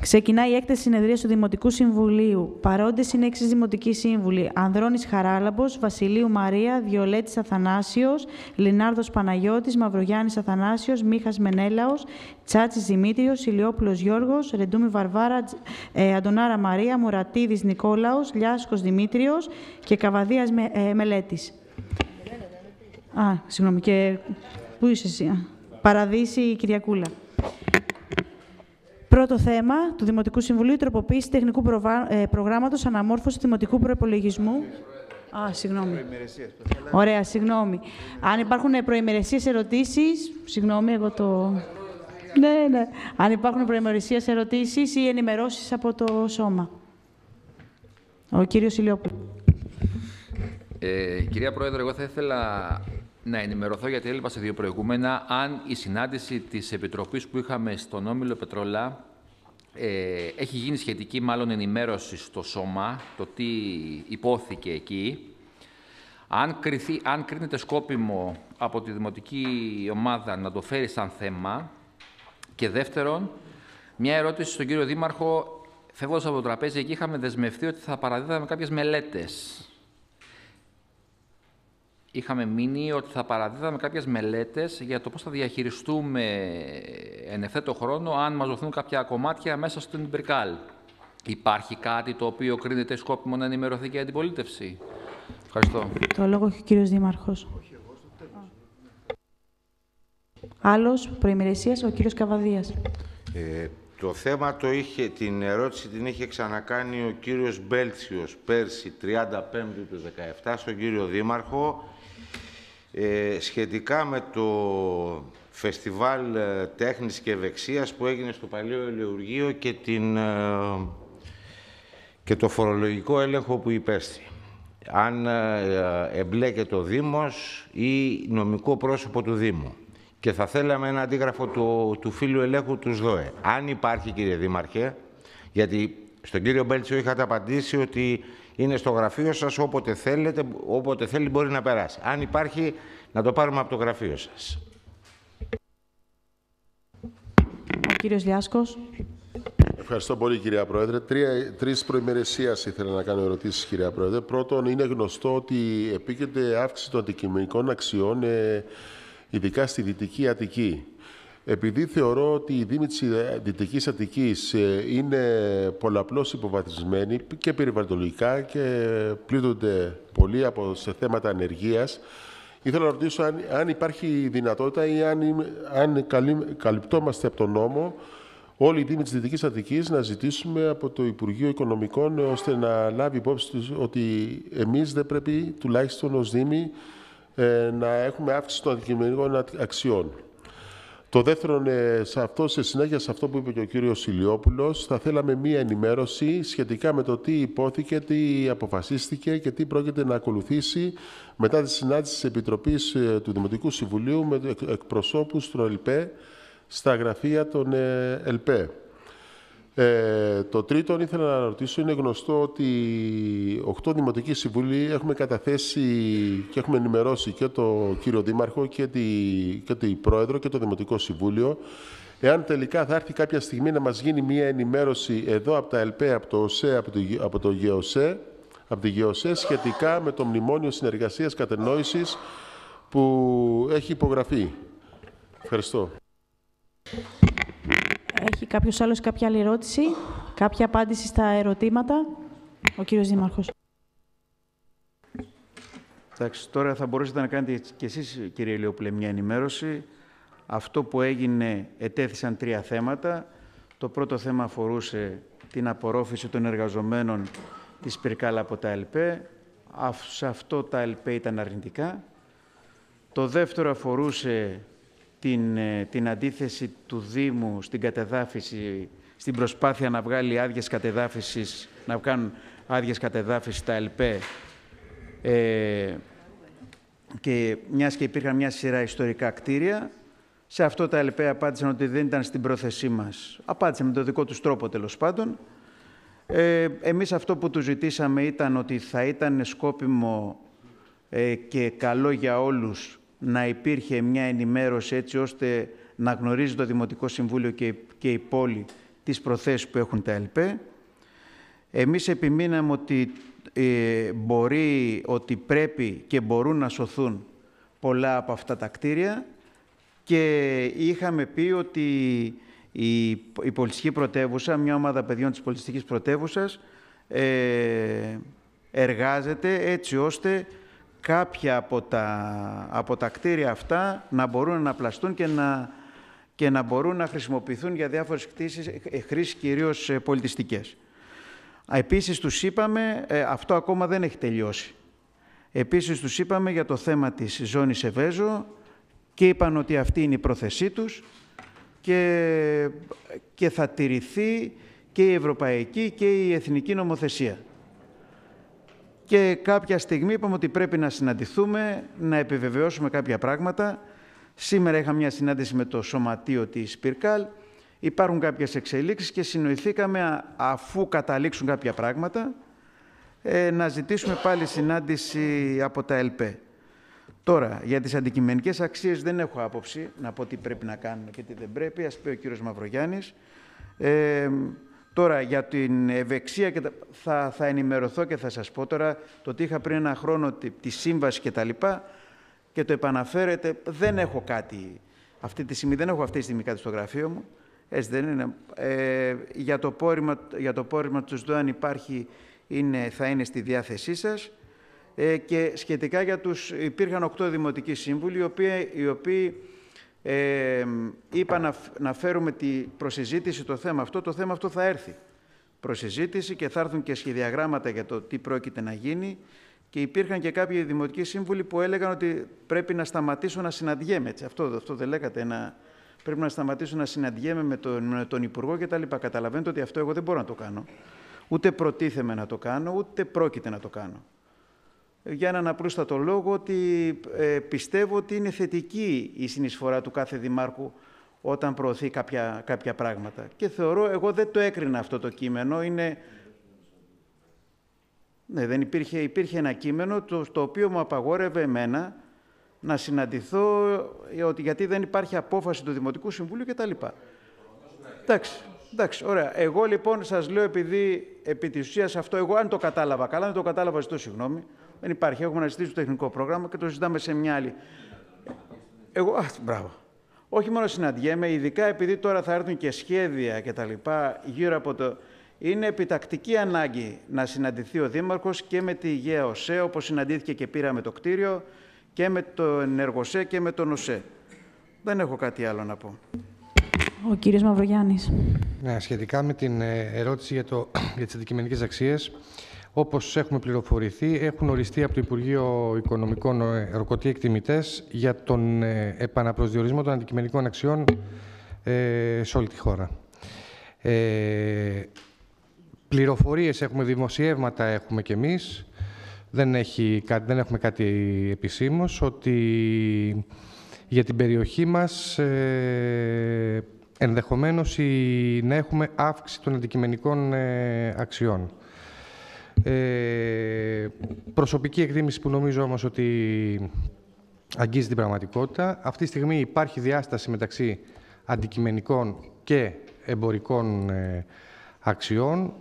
Ξεκινάει η έκταση συνεδρίας του Δημοτικού Συμβουλίου. Παρόντες είναι έξι Δημοτικοί Σύμβουλοι. Ανδρώνης Χαράλαμπος, Βασιλείου Μαρία, Διολέτη Αθανάσιος, Λινάρδος Παναγιώτης, Μαυρογιάννης Αθανάσιος, Μίχας Μενέλαος, Τσάτσι Δημήτριος, Ηλιόπουλος Γιώργος, Ρεντούμι Βαρβάρα, ε, Αντωνάρα Μαρία, Μουρατίδης Νικόλαος, Λιάσκος Δημήτριος και Καβαδίας με, ε, Μελέτης. Α, συγγνώμη, και πού είσαι εσύ, Παραδείση Κυριακούλα. Πρώτο θέμα του Δημοτικού Συμβουλίου, τροποποίηση τεχνικού προγράμματο ε, προγράμματος αναμόρφωσης δημοτικού προπολογισμού. Α, συγγνώμη. Ωραία, συγγνώμη. Αν υπάρχουν προημερεσίες ερωτήσεις, συγγνώμη, εγώ το... Ναι, ναι. Αν υπάρχουν προημερεσίες ερωτήσεις ή ενημερώσεις από το σώμα. Ο κύριος Ηλιόπουλος. Ε, κυρία Πρόεδρε, εγώ θα ήθελα να ενημερωθώ, γιατί έλειπα σε δύο προηγούμενα, αν η συνάντηση της Επιτροπής που είχαμε στον Όμιλο Πετρολά ε, έχει γίνει σχετική μάλλον ενημέρωση στο σώμα, το τι υπόθηκε εκεί. Αν, κριθεί, αν κρίνεται σκόπιμο από τη Δημοτική Ομάδα να το φέρει σαν θέμα. Και δεύτερον, μια ερώτηση στον κύριο Δήμαρχο. Φεύγοντας από το τραπέζι, εκεί είχαμε δεσμευτεί ότι θα παραδίδαμε κάποιες μελέτες είχαμε μείνει ότι θα παραδίδαμε κάποιες μελέτες για το πώς θα διαχειριστούμε εν ευθέτω χρόνο αν μας δοθούν κάποια κομμάτια μέσα στην Μπρικάλ. Υπάρχει κάτι το οποίο κρίνεται σκόπιμο να ενημερωθεί και η αντιπολίτευση; Ευχαριστώ. Το λόγο έχει ο κύριος Δήμαρχος. Άλλος προημερεσίας, ο κύριος Καβαδίας. Ε, το θέμα το είχε, την ερώτηση την είχε ξανακάνει ο κύριος Μπέλτσιος πέρσι 35 του 17 στον κύριο Δήμαρχο ε, σχετικά με το φεστιβάλ ε, τέχνης και ευεξίας που έγινε στο Παλαιό Ελεουργείο και, την, ε, και το φορολογικό έλεγχο που υπέστη. Αν εμπλέκεται ο Δήμος ή νομικό πρόσωπο του Δήμου. Και θα θέλαμε ένα αντίγραφο του, του φίλου ελέγχου του ΣΔΟΕ. Αν υπάρχει, κύριε Δήμαρχε, γιατί στον κύριο Μπέλτσιο είχατε απαντήσει ότι είναι στο γραφείο σας όποτε θέλετε, όποτε θέλει μπορεί να περάσει. Αν υπάρχει, να το πάρουμε από το γραφείο σας. Ο κύριος Λιάσκος. Ευχαριστώ πολύ, κυρία Πρόεδρε. Τρία, τρεις προημερεσίας ήθελα να κάνω ερωτήσεις, κυρία Πρόεδρε. Πρώτον, είναι γνωστό ότι επίκειται αύξηση των αντικειμενικών αξιών, ε, ειδικά στη Δυτική Αττική. Επειδή θεωρώ ότι η Δήμη της Δυτικής Αττικής ε, είναι πολλαπλώς υποβαθμισμένη και περιβαλλοντικά και πλήττονται πολύ από σε θέματα ανεργίας, ήθελα να ρωτήσω αν, αν υπάρχει δυνατότητα ή αν, αν καλυπτόμαστε από τον νόμο όλη η Δήμη της Δυτικής Αττικής να ζητήσουμε από το Υπουργείο Οικονομικών ώστε να λάβει υπόψη ότι εμείς δεν πρέπει τουλάχιστον ως Δήμη ε, να έχουμε αύξηση των αντικειμενικών αξιών. Το δεύτερο, ε, σε, αυτό, σε συνέχεια σε αυτό που είπε και ο κύριος Ηλιόπουλος, θα θέλαμε μία ενημέρωση σχετικά με το τι υπόθηκε, τι αποφασίστηκε και τι πρόκειται να ακολουθήσει μετά τη συνάντηση της Επιτροπής ε, του Δημοτικού Συμβουλίου με εκπροσώπους του ΕΛΠΕ στα γραφεία των ε, ΕΛΠΕ. Ε, το τρίτο, ήθελα να ρωτήσω, είναι γνωστό ότι οχτώ Δημοτικοί Συμβουλοί έχουμε καταθέσει και έχουμε ενημερώσει και το κύριο Δήμαρχο και τη, και τη Πρόεδρο και το Δημοτικό Συμβούλιο. Εάν τελικά θα έρθει κάποια στιγμή να μας γίνει μια ενημέρωση εδώ από τα ΕΛΠΕ, από το ΟΣΕ, από το, από το ΓΕΟΣΕ, από τη ΓΕΟΣΕ σχετικά με το Μνημόνιο Συνεργασίας Κατενόησης που έχει υπογραφεί. Ευχαριστώ. Έχει κάποιος άλλος κάποια άλλη ερώτηση, κάποια απάντηση στα ερωτήματα; Ο κύριος Δήμαρχος. Εντάξει, τώρα θα μπορούσατε να κάνετε και εσείς, κύριε Λεοπλέ, μια ενημέρωση. Αυτό που έγινε, ετέθησαν τρία θέματα. Το πρώτο θέμα αφορούσε την απορρόφηση των εργαζομένων της Πυρκάλα από τα ΕΛΠΕ. Σε αυτό τα ΕΛΠΕ ήταν αρνητικά. Το δεύτερο αφορούσε την, ε, την αντίθεση του Δήμου στην κατεδάφιση, στην προσπάθεια να βγάλει άδειες κατεδάφισης, να βγάλουν άδειες κατεδάφισης τα ΕΛΠΕ ε, και μιας και υπήρχαν μια σειρά ιστορικά κτίρια, σε αυτό τα ΕΛΠΕ απάντησαν ότι δεν ήταν στην πρόθεσή μας. Απάντησαν με τον δικό τους τρόπο τέλος πάντων. Ε, εμείς αυτό που τους ζητήσαμε ήταν ότι θα ήταν σκόπιμο ε, και καλό για όλους να υπήρχε μια ενημέρωση έτσι ώστε να γνωρίζει το Δημοτικό Συμβούλιο και, και η πόλη τις προθέσεις που έχουν τα ΕΛΠΕ. Εμείς επιμείναμε ότι ε, μπορεί, ότι πρέπει και μπορούν να σωθούν πολλά από αυτά τα κτίρια και είχαμε πει ότι η, η πολιτιστική πρωτεύουσα, μια ομάδα παιδιών της πολιτιστικής πρωτεύουσας, ε, εργάζεται έτσι ώστε κάποια από τα, από τα κτίρια αυτά να μπορούν να πλαστούν και να, και να μπορούν να χρησιμοποιηθούν για διάφορες κτήσεις, ε, χρήσεις κυρίως ε, πολιτιστικές. Επίσης τους είπαμε, ε, αυτό ακόμα δεν έχει τελειώσει. Επίσης τους είπαμε για το θέμα της ζώνης Εβέζο και είπαν ότι αυτή είναι η πρόθεσή τους και, και θα τηρηθεί και η ευρωπαϊκή και η εθνική νομοθεσία. Και κάποια στιγμή είπαμε ότι πρέπει να συναντηθούμε, να επιβεβαιώσουμε κάποια πράγματα. Σήμερα είχα μια συνάντηση με το σωματείο της Πυρκάλ. Υπάρχουν κάποιες εξελίξεις και συνοηθήκαμε αφού καταλήξουν κάποια πράγματα ε, να ζητήσουμε πάλι συνάντηση από τα ΕΛΠΕ. Τώρα, για τις αντικειμενικές αξίες δεν έχω άποψη να πω τι πρέπει να κάνουμε και τι δεν πρέπει. Ας πει ο κύριος Μαυρογιάννης. Ε, τώρα, για την ευεξία και θα, θα ενημερωθώ και θα σας πω τώρα το ότι είχα πριν ένα χρόνο τη, τη σύμβαση και τα λοιπά και το επαναφέρετε. Δεν έχω κάτι αυτή τη στιγμή, δεν έχω αυτή τη στιγμή κάτι στο γραφείο μου. Έτσι δεν είναι. Ε, για, το πόρημα, για το πόρημα του ΣΔΟΑΝ υπάρχει, είναι, θα είναι στη διάθεσή σας. Ε, και σχετικά για τους, υπήρχαν οκτώ δημοτικοί σύμβουλοι, οι οποίοι, οι οποίοι ε, είπαν να, να φέρουμε τη προσυζήτηση το θέμα αυτό. Το θέμα αυτό θα έρθει προσυζήτηση και θα έρθουν και σχεδιαγράμματα για το τι πρόκειται να γίνει. Και υπήρχαν και κάποιοι δημοτικοί σύμβουλοι που έλεγαν ότι πρέπει να σταματήσω να συναντιέμαι. Αυτό, αυτό δεν λέγατε, να, πρέπει να σταματήσω να συναντιέμαι με τον, με τον Υπουργό κτλ. Καταλαβαίνετε ότι αυτό εγώ δεν μπορώ να το κάνω. Ούτε προτίθεμαι να το κάνω, ούτε πρόκειται να το κάνω για έναν απλούστατο λόγο ότι ε, πιστεύω ότι είναι θετική η συνεισφορά του κάθε δημάρχου όταν προωθεί κάποια, κάποια πράγματα. Και θεωρώ, εγώ δεν το έκρινα αυτό το κείμενο, είναι... Ναι, δεν υπήρχε, υπήρχε ένα κείμενο το, το οποίο μου απαγόρευε εμένα να συναντηθώ, ε, ότι, γιατί δεν υπάρχει απόφαση του Δημοτικού Συμβούλου κτλ. Εντάξει, εντάξει, ωραία. Εγώ λοιπόν σας λέω επειδή επί της ουσίας αυτό, εγώ αν το κατάλαβα καλά, δεν το κατάλαβα, ζητώ συγγνώμη, δεν υπάρχει. Έχουμε αναζητήσει το τεχνικό πρόγραμμα και το συζητάμε σε μια άλλη. Εγώ, α, μπράβο. Όχι μόνο συναντιέμαι, ειδικά επειδή τώρα θα έρθουν και σχέδια και τα λοιπά γύρω από το... Είναι επιτακτική ανάγκη να συναντηθεί ο Δήμαρχος και με τη ΓΕΑ ΟΣΕ, όπως συναντήθηκε και πήραμε το κτίριο, και με το Ενεργοσέ και με τον ΟΣΕ. Δεν έχω κάτι άλλο να πω. Ο κύριος Μαυρογιάννης. Ναι, σχετικά με την ε, ερώτηση για, το, για τις αντικειμενικές αξίες, όπως έχουμε πληροφορηθεί, έχουν οριστεί από το Υπουργείο Οικονομικών ερωτικοί εκτιμητές για τον ε, επαναπροσδιορισμό των αντικειμενικών αξιών ε, σε όλη τη χώρα. Ε, πληροφορίες έχουμε, δημοσιεύματα έχουμε κι εμείς. Δεν, έχει, δεν έχουμε κάτι επισήμως, ότι για την περιοχή μας ε, ενδεχομένως να έχουμε αύξηση των αντικειμενικών ε, αξιών. Ε, προσωπική εκτίμηση που νομίζω όμως ότι αγγίζει την πραγματικότητα. Αυτή τη στιγμή υπάρχει διάσταση μεταξύ αντικειμενικών και εμπορικών ε, αξιών.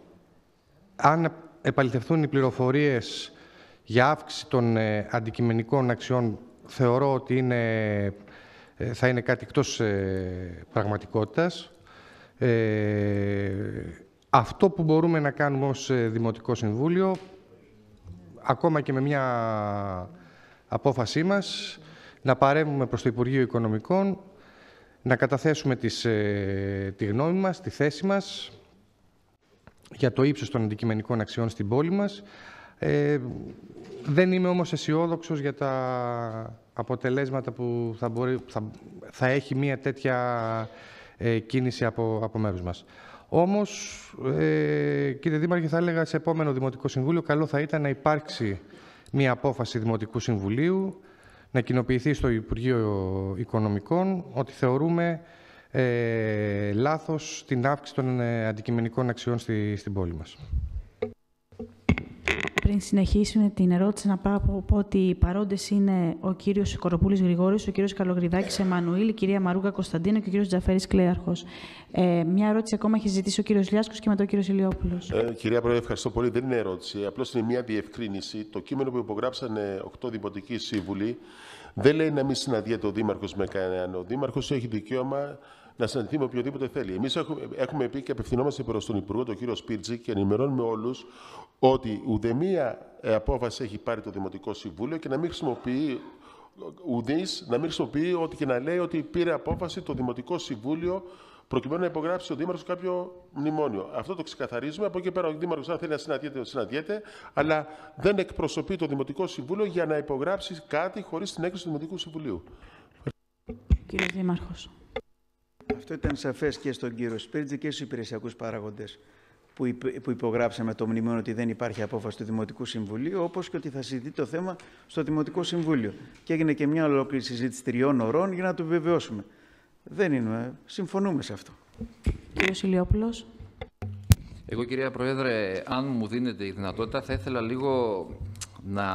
Αν επαληθευτούν οι πληροφορίες για αύξηση των ε, αντικειμενικών αξιών, θεωρώ ότι είναι, ε, θα είναι κάτι εκτός πραγματικότητας. Αυτό που μπορούμε να κάνουμε ως ε, Δημοτικό Συμβούλιο, ακόμα και με μια απόφασή μας, να παρέμβουμε προς το Υπουργείο Οικονομικών, να καταθέσουμε τις, ε, τη γνώμη μας, τη θέση μας για το ύψος των αντικειμενικών αξιών στην πόλη μας. Ε, δεν είμαι όμως αισιόδοξος για τα αποτελέσματα που θα, μπορεί, θα, θα έχει μια τέτοια ε, κίνηση από, από μέρους μας. Όμως, ε, κύριε Δήμαρχε, θα έλεγα σε επόμενο Δημοτικό Συμβούλιο, καλό θα ήταν να υπάρξει μια απόφαση Δημοτικού Συμβουλίου, να κοινοποιηθεί στο Υπουργείο Οικονομικών ότι θεωρούμε ε, λάθος την αύξηση των ε, αντικειμενικών αξιών στη, στην πόλη μας. Πριν συνεχίσουμε την ερώτηση, να πω, ότι οι παρόντες είναι ο κύριος Κοροπούλης Γρηγόρης, ο κύριος Καλογριδάκης Εμμανουήλ, η κυρία Μαρούγα Κωνσταντίνο και ο κύριος Τζαφέρης Κλέαρχος. Ε, μια ερώτηση ακόμα έχει ζητήσει ο κύριος Λιάσκος και μετά ο κύριος Ηλιόπουλος. Ε, κυρία Πρόεδρε, ευχαριστώ πολύ. Δεν είναι ερώτηση. Απλώς είναι μια διευκρίνηση. Το κείμενο που υπογράψανε 8 δημοτικοί σύμβουλοι δεν λέει να μην συναντιέται ο Δήμαρχος με κανέναν. Ο Δήμαρχος έχει δικαίωμα να συναντηθεί με οποιοδήποτε θέλει. Εμείς έχουμε, έχουμε πει και απευθυνόμαστε προς τον Υπουργό, τον κύριο Σπίρτζη, και ενημερώνουμε όλους ότι ουδέμια ε, απόφαση έχει πάρει το Δημοτικό Συμβούλιο και να μην χρησιμοποιεί ουδής, να μην χρησιμοποιεί ότι και να λέει ότι πήρε απόφαση το Δημοτικό Συμβούλιο προκειμένου να υπογράψει ο Δήμαρχος κάποιο μνημόνιο. Αυτό το ξεκαθαρίζουμε. Από εκεί πέρα, ο Δήμαρχος, αν θέλει να συναντιέται, συναντιέται, αλλά δεν εκπροσωπεί το Δημοτικό Συμβούλιο για να υπογράψει κάτι χωρίς την έγκριση του Δημοτικού Συμβουλίου. Κύριε Δήμαρχος. Αυτό ήταν σαφές και στον κύριο Σπίρτζη και στους υπηρεσιακούς παράγοντες που υπογράψαμε το μνημόνιο ότι δεν υπάρχει απόφαση του Δημοτικού Συμβουλίου, όπως και ότι θα συζητεί το θέμα στο Δημοτικό Συμβούλιο. Και έγινε και μια ολόκληρη συζήτηση τριών ωρών για να το επιβεβαιώσουμε. Δεν είναι. Συμφωνούμε σε αυτό. Κύριο Ηλιόπουλος. Εγώ, κυρία Πρόεδρε, αν μου δίνετε η δυνατότητα, θα ήθελα λίγο να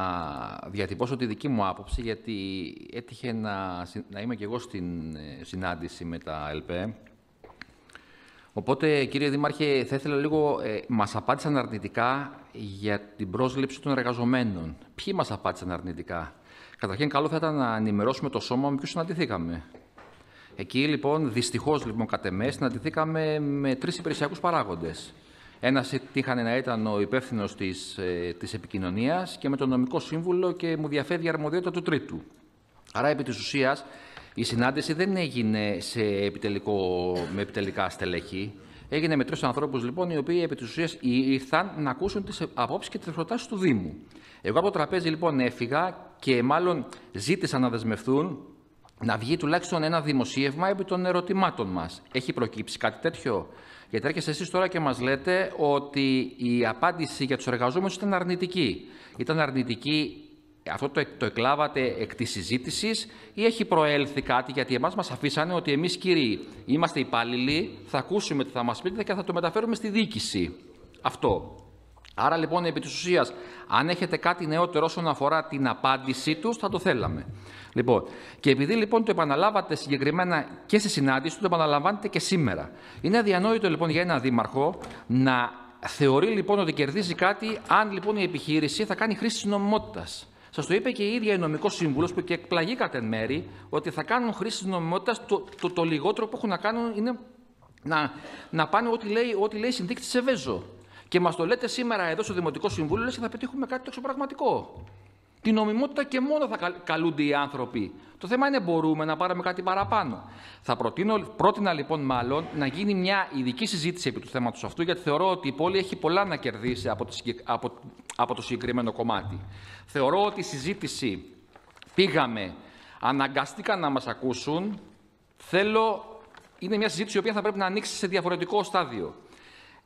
διατυπώσω τη δική μου άποψη, γιατί έτυχε να, να είμαι και εγώ στην ε, συνάντηση με τα ΕΛΠΕ. Οπότε, κύριε Δήμαρχε, θα ήθελα λίγο... Ε, μας απάντησαν αρνητικά για την πρόσληψη των εργαζομένων. Ποιοι μας απάντησαν αρνητικά; Καταρχήν, καλό θα ήταν να ενημερώσουμε το σώμα με ποιους συναντηθήκαμε. Εκεί, λοιπόν, δυστυχώς, λοιπόν, κατ' εμέ, συναντηθήκαμε με τρεις υπηρεσιακούς παράγοντες. Ένα είχαν να ήταν ο υπεύθυνος της της ε, επικοινωνίας και με τον νομικό σύμβουλο και μου διαφεύγει η αρμοδιότητα του τρίτου. Άρα, επί της ουσίας, η συνάντηση δεν έγινε σε επιτελικό, με επιτελικά στελέχη. Έγινε με τρεις ανθρώπους λοιπόν, οι οποίοι επί της ουσίας ήρθαν να ακούσουν τις απόψεις και τις προτάσεις του Δήμου. Εγώ από το τραπέζι λοιπόν έφυγα και μάλλον ζήτησα να δεσμευτούν να βγει τουλάχιστον ένα δημοσίευμα επί των ερωτημάτων μας. Έχει προκύψει κάτι τέτοιο; Γιατί έρχεστε εσείς τώρα και μας λέτε ότι η απάντηση για τους εργαζόμενους ήταν αρνητική. Ήταν αρνητική, αυτό το, το εκλάβατε εκ της συζήτησης ή έχει προέλθει κάτι, γιατί εμάς μας αφήσανε ότι εμείς κύριοι είμαστε υπάλληλοι, θα ακούσουμε τι θα μας πείτε και θα το μεταφέρουμε στη διοίκηση. Αυτό. Άρα λοιπόν, επί της ουσίας, αν έχετε κάτι νεότερο όσον αφορά την απάντησή τους, θα το θέλαμε. Λοιπόν, και επειδή λοιπόν το επαναλάβατε συγκεκριμένα και στη συνάντηση, το επαναλαμβάνετε και σήμερα. Είναι αδιανόητο λοιπόν για ένα δήμαρχο να θεωρεί λοιπόν ότι κερδίζει κάτι αν λοιπόν η επιχείρηση θα κάνει χρήση της νομιμότητας. Σας το είπε και η ίδια η νομικός σύμβουλος που και εκπλαγήκατε εν μέρη ότι θα κάνουν χρήση της νομιμότητας. Το, το, το, λιγότερο που έχουν να κάνουν είναι να, να πάνε ό,τι λέει, ό,τι λέει η συνθήκη της Σεβέζο. Και μας το λέτε σήμερα εδώ στο Δημοτικό Συμβούλιο, λες και θα πετύχουμε κάτι τόσο πραγματικό την νομιμότητα και μόνο θα καλούνται οι άνθρωποι. Το θέμα είναι μπορούμε να πάρουμε κάτι παραπάνω. Θα προτείνω, πρότεινα λοιπόν μάλλον να γίνει μια ειδική συζήτηση επί του θέματος αυτού, γιατί θεωρώ ότι η πόλη έχει πολλά να κερδίσει από το, από, από το συγκεκριμένο κομμάτι. Θεωρώ ότι η συζήτηση πήγαμε, αναγκαστήκαν να μας ακούσουν. Θέλω, είναι μια συζήτηση η οποία θα πρέπει να ανοίξει σε διαφορετικό στάδιο.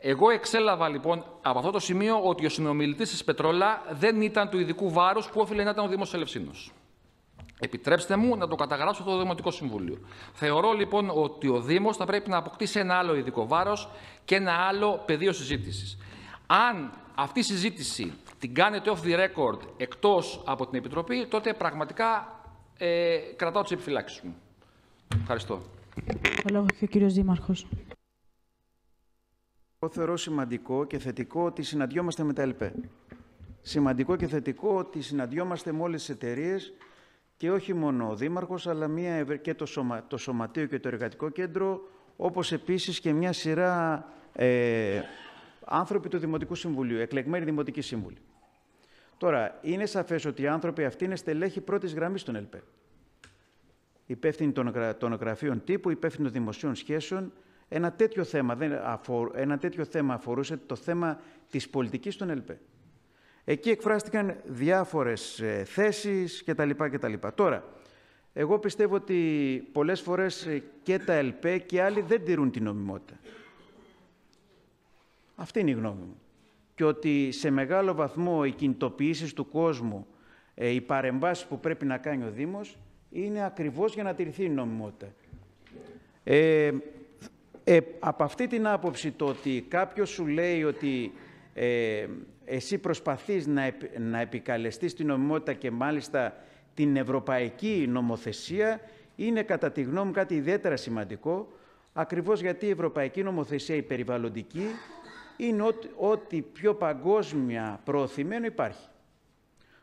Εγώ εξέλαβα λοιπόν από αυτό το σημείο ότι ο συνομιλητής της Πετρόλα δεν ήταν του ειδικού βάρους που όφιλε να ήταν ο Δήμος Ελευσίνος. Επιτρέψτε μου να το καταγράψω στο Δημοτικό Συμβούλιο. Θεωρώ λοιπόν ότι ο Δήμος θα πρέπει να αποκτήσει ένα άλλο ειδικό βάρος και ένα άλλο πεδίο συζήτησης. Αν αυτή η συζήτηση την κάνετε off the record εκτός από την Επιτροπή, τότε πραγματικά ε, κρατάω τις επιφυλάξεις μου. Ευχαριστώ. Ο λόγο και ο κύριος Δήμαρχος. Εγώ θεωρώ σημαντικό και θετικό ότι συναντιόμαστε με τα ΕΛΠΕ. Σημαντικό και θετικό ότι συναντιόμαστε με όλες τις εταιρείες και όχι μόνο ο Δήμαρχος, αλλά μια, και το, σωμα, το Σωματείο και το Εργατικό Κέντρο, όπως επίσης και μια σειρά ε, άνθρωποι του Δημοτικού Συμβουλίου, εκλεγμένοι Δημοτικοί Σύμβουλοι. Τώρα, είναι σαφές ότι οι άνθρωποι αυτοί είναι στελέχοι πρώτης γραμμής των ΕΛΠΕ. Υπεύθυνοι των γραφείων τύπου, υπεύθυνοι των δημοσίων σχέσεων, ένα τέτοιο θέμα, δεν ένα τέτοιο θέμα αφορούσε το θέμα της πολιτικής των ΕΛΠΕ. Εκεί εκφράστηκαν διάφορες ε, θέσεις κτλ. κτλ. Τώρα, εγώ πιστεύω ότι πολλές φορές ε, και τα ΕΛΠΕ και άλλοι δεν τηρούν την νομιμότητα. Αυτή είναι η γνώμη μου. Και ότι σε μεγάλο βαθμό οι κινητοποιήσεις του κόσμου, ε, οι παρεμβάσεις που πρέπει να κάνει ο Δήμος, είναι ακριβώς για να τηρηθεί η νομιμότητα. Ε, ε, από αυτή την άποψη το ότι κάποιος σου λέει ότι ε, εσύ προσπαθείς να, να επικαλεστείς την νομιμότητα και μάλιστα την ευρωπαϊκή νομοθεσία είναι κατά τη γνώμη μου κάτι ιδιαίτερα σημαντικό ακριβώς γιατί η ευρωπαϊκή νομοθεσία η περιβαλλοντική είναι ό,τι πιο παγκόσμια προωθημένο υπάρχει.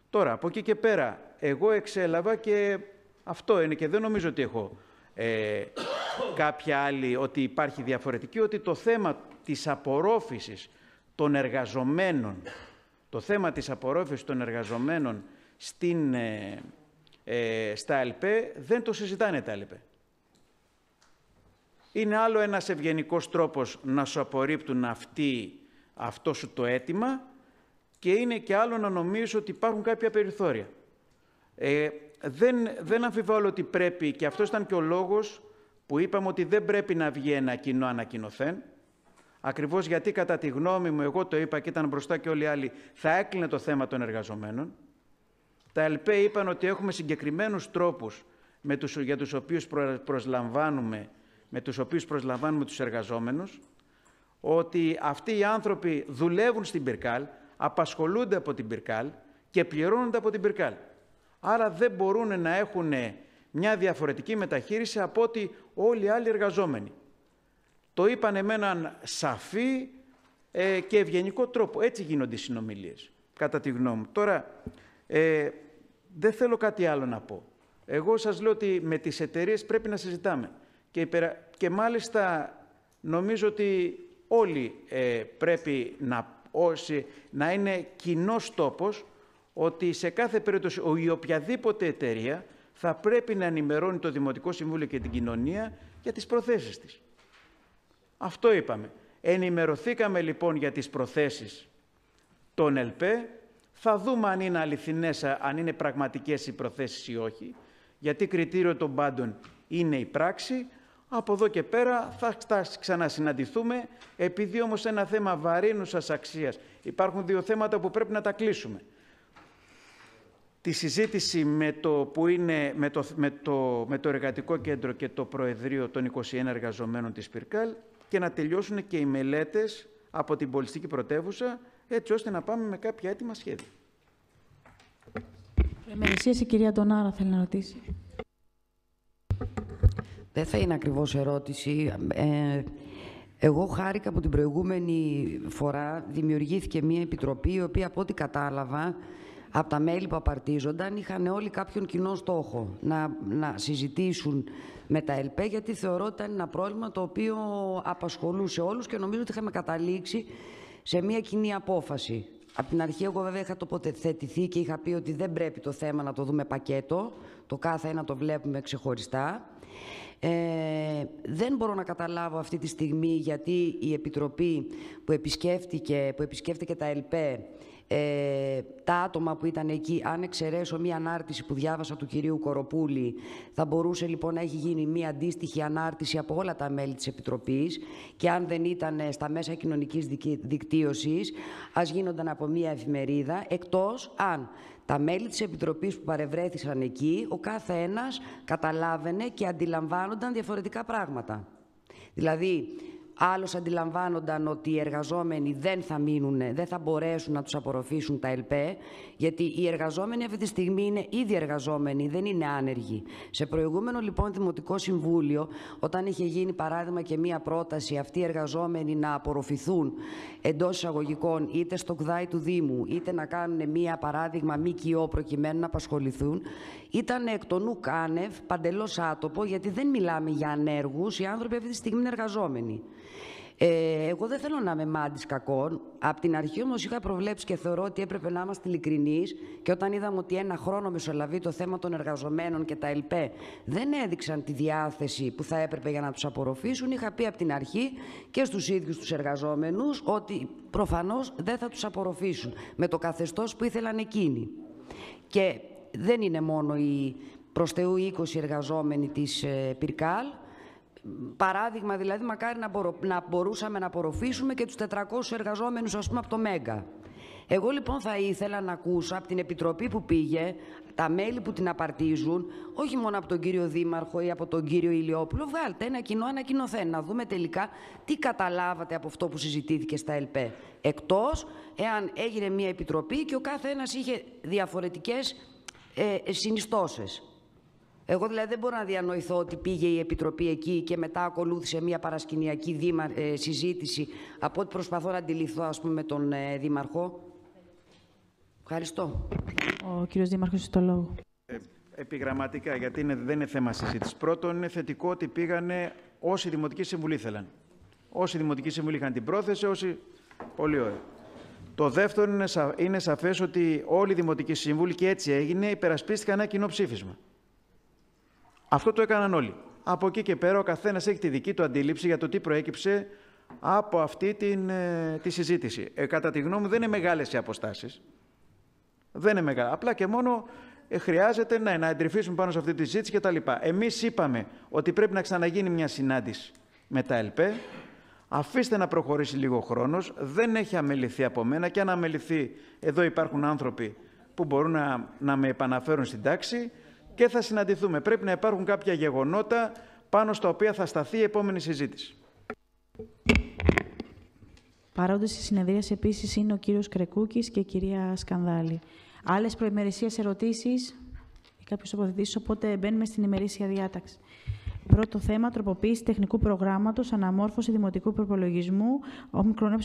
Τώρα, από εκεί και πέρα, εγώ εξέλαβα και αυτό είναι και δεν νομίζω ότι έχω ε, κάποια άλλη, ότι υπάρχει διαφορετική, ότι το θέμα της απορρόφησης των εργαζομένων, το θέμα της απορρόφησης των εργαζομένων στην, ε, ε, στα ΕΛΠΕ δεν το συζητάνε τα ΕΛΠΕ. Είναι άλλο ένας ευγενικός τρόπος να σου απορρίπτουν αυτή, αυτό σου το αίτημα και είναι και άλλο να νομίζω ότι υπάρχουν κάποια περιθώρια. Ε, δεν, δεν αμφιβάλλω ότι πρέπει, και αυτός ήταν και ο λόγος που είπαμε ότι δεν πρέπει να βγει ένα κοινό ανακοινωθέν, ακριβώς γιατί κατά τη γνώμη μου, εγώ το είπα και ήταν μπροστά και όλοι οι άλλοι, θα έκλεινε το θέμα των εργαζομένων. Τα ΕΛΠΕ είπαν ότι έχουμε συγκεκριμένους τρόπους με τους, για τους οποίους προσλαμβάνουμε, με τους οποίους προσλαμβάνουμε τους εργαζόμενους, ότι αυτοί οι άνθρωποι δουλεύουν στην Πυρκάλ, απασχολούνται από την Πυρκάλ και πληρώνονται από την Πυρκάλ. Άρα δεν μπορούν να έχουν μια διαφορετική μεταχείριση από ότι όλοι οι άλλοι εργαζόμενοι. Το είπανε με έναν σαφή ε, και ευγενικό τρόπο. Έτσι γίνονται οι συνομιλίες, κατά τη γνώμη μου. Τώρα, ε, δεν θέλω κάτι άλλο να πω. Εγώ σας λέω ότι με τις εταιρείες πρέπει να συζητάμε. Και, και μάλιστα νομίζω ότι όλοι ε, πρέπει να, όσοι, να είναι κοινός τόπος ότι σε κάθε περίπτωση η οποιαδήποτε εταιρεία θα πρέπει να ενημερώνει το Δημοτικό Συμβούλιο και την κοινωνία για τις προθέσεις της. Αυτό είπαμε. Ενημερωθήκαμε λοιπόν για τις προθέσεις των ΕΛΠΕ. Θα δούμε αν είναι αληθινές, αν είναι πραγματικές οι προθέσεις ή όχι. Γιατί κριτήριο των πάντων είναι η πράξη. Από εδώ και πέρα θα ξανασυναντηθούμε, επειδή όμως ένα θέμα βαρύνουσας αξίας. Υπάρχουν δύο θέματα που πρέπει να τα κλείσουμε τη συζήτηση με το, που είναι, με το, με το, με το Εργατικό Κέντρο και το Προεδρείο των 21 εργαζομένων της Πυρκάλ και να τελειώσουν και οι μελέτες από την πολιτιστική πρωτεύουσα, έτσι ώστε να πάμε με κάποια έτοιμα σχέδια. Εμερησίας, η κυρία Ντονάρα θέλει να ρωτήσει. Δεν θα είναι ακριβώς ερώτηση. Ε, εγώ χάρηκα από την προηγούμενη φορά δημιουργήθηκε μια επιτροπή η οποία από ό,τι κατάλαβα από τα μέλη που απαρτίζονταν είχαν όλοι κάποιον κοινό στόχο να, να συζητήσουν με τα ΕΛΠΕ γιατί θεωρώ ότι ήταν ένα πρόβλημα το οποίο απασχολούσε όλους και νομίζω ότι είχαμε καταλήξει σε μια κοινή απόφαση. Από την αρχή εγώ βέβαια είχα τοποθετηθεί και είχα πει ότι δεν πρέπει το θέμα να το δούμε πακέτο, το κάθε ένα το βλέπουμε ξεχωριστά. Ε, δεν μπορώ να καταλάβω αυτή τη στιγμή γιατί η Επιτροπή που επισκέφτηκε, που επισκέφτηκε τα ΕΛΠΕ ε, τα άτομα που ήταν εκεί, αν εξαιρέσω μία ανάρτηση που διάβασα του κυρίου Κοροπούλη, θα μπορούσε λοιπόν να έχει γίνει μία αντίστοιχη ανάρτηση από όλα τα μέλη της Επιτροπής και αν δεν ήταν στα μέσα κοινωνικής δικτύωσης, ας γίνονταν από μία εφημερίδα, εκτός αν τα μέλη της Επιτροπής που παρευρέθησαν εκεί, ο κάθε ένας καταλάβαινε και αντιλαμβάνονταν διαφορετικά πράγματα. Δηλαδή, Άλλος αντιλαμβάνονταν ότι οι εργαζόμενοι δεν θα μείνουν, δεν θα μπορέσουν να τους απορροφήσουν τα ΕΛΠΕ, γιατί οι εργαζόμενοι αυτή τη στιγμή είναι ήδη εργαζόμενοι, δεν είναι άνεργοι. Σε προηγούμενο λοιπόν Δημοτικό Συμβούλιο, όταν είχε γίνει παράδειγμα και μία πρόταση αυτοί οι εργαζόμενοι να απορροφηθούν εντός εισαγωγικών είτε στο ΚΔΑΙ του Δήμου, είτε να κάνουν μία παράδειγμα ΜΚΟ προκειμένου να απασχοληθούν, ήταν εκ των νου κάνευ, παντελώς άτοπο, γιατί δεν μιλάμε για ανέργους, οι άνθρωποι αυτή τη στιγμή είναι εργαζόμενοι. Ε, εγώ δεν θέλω να είμαι μάντης κακών. Απ' την αρχή όμως είχα προβλέψει και θεωρώ ότι έπρεπε να είμαστε ειλικρινείς και όταν είδαμε ότι ένα χρόνο μεσολαβεί το θέμα των εργαζομένων και τα ΕΛΠΕ δεν έδειξαν τη διάθεση που θα έπρεπε για να τους απορροφήσουν, είχα πει από την αρχή και στους ίδιους τους εργαζόμενους ότι προφανώς δεν θα τους απορροφήσουν με το καθεστώς που ήθελαν εκείνοι. Και δεν είναι μόνο οι προς Θεού 20 εργαζόμενοι της ε, Πυρκάλ, Παράδειγμα, δηλαδή, μακάρι να, να μπορούσαμε να απορροφήσουμε και τους 400 εργαζόμενους, ας πούμε, από το Μέγκα. Εγώ λοιπόν θα ήθελα να ακούσω από την Επιτροπή που πήγε, τα μέλη που την απαρτίζουν, όχι μόνο από τον κύριο Δήμαρχο ή από τον κύριο Ηλιόπουλο, βγάλτε ένα κοινό ανακοινωθέν, να δούμε τελικά τι καταλάβατε από αυτό που συζητήθηκε στα ΕΛΠΕ. Εκτός εάν έγινε μια επιτροπή και ο κάθε ένας είχε διαφορετικές ε, συνιστώσεις. Εγώ δηλαδή δεν μπορώ να διανοηθώ ότι πήγε η Επιτροπή εκεί και μετά ακολούθησε μια παρασκηνιακή δήμα, ε, συζήτηση από ό,τι προσπαθώ να αντιληφθώ ας πούμε, με τον ε, Δήμαρχο. Ευχαριστώ. Ο κύριος Δήμαρχος, το λόγο. Ε, επιγραμματικά, γιατί είναι, δεν είναι θέμα συζήτησης. Πρώτον, είναι θετικό ότι πήγανε όσοι Δημοτικοί Συμβουλοί ήθελαν. Όσοι Δημοτικοί Συμβουλοί είχαν την πρόθεση, όσοι... Πολύ ωραία. Το δεύτερο είναι, σα... είναι σαφές ότι όλοι οι Δημοτικοί Σύμβουλοι, και έτσι έγινε, υπερασπίστηκαν ένα κοινό ψήφισμα. Αυτό το έκαναν όλοι. Από εκεί και πέρα ο καθένας έχει τη δική του αντίληψη για το τι προέκυψε από αυτή την, ε, τη συζήτηση. Ε, κατά τη γνώμη μου δεν είναι μεγάλες οι αποστάσεις. Δεν είναι μεγάλα. Απλά και μόνο ε, χρειάζεται ναι, να εντρυφήσουμε πάνω σε αυτή τη συζήτηση κτλ. Εμείς είπαμε ότι πρέπει να ξαναγίνει μια συνάντηση με τα ΕΛΠΕ. Αφήστε να προχωρήσει λίγο χρόνος. Δεν έχει αμεληθεί από μένα και αν αμεληθεί εδώ υπάρχουν άνθρωποι που μπορούν να, να με επαναφέρουν στην τάξη και θα συναντηθούμε. Πρέπει να υπάρχουν κάποια γεγονότα πάνω στα οποία θα σταθεί η επόμενη συζήτηση. Παρόντες στη συνεδρίαση επίσης είναι ο κύριος Κρεκούκης και η κυρία Σκανδάλη. Άλλες προημερησίες ερωτήσεις; Ή κάποιος τοποθετήσεις, οπότε μπαίνουμε στην ημερήσια διάταξη. Πρώτο θέμα, τροποποίηση τεχνικού προγράμματος αναμόρφωση δημοτικού προπολογισμού, όμικρον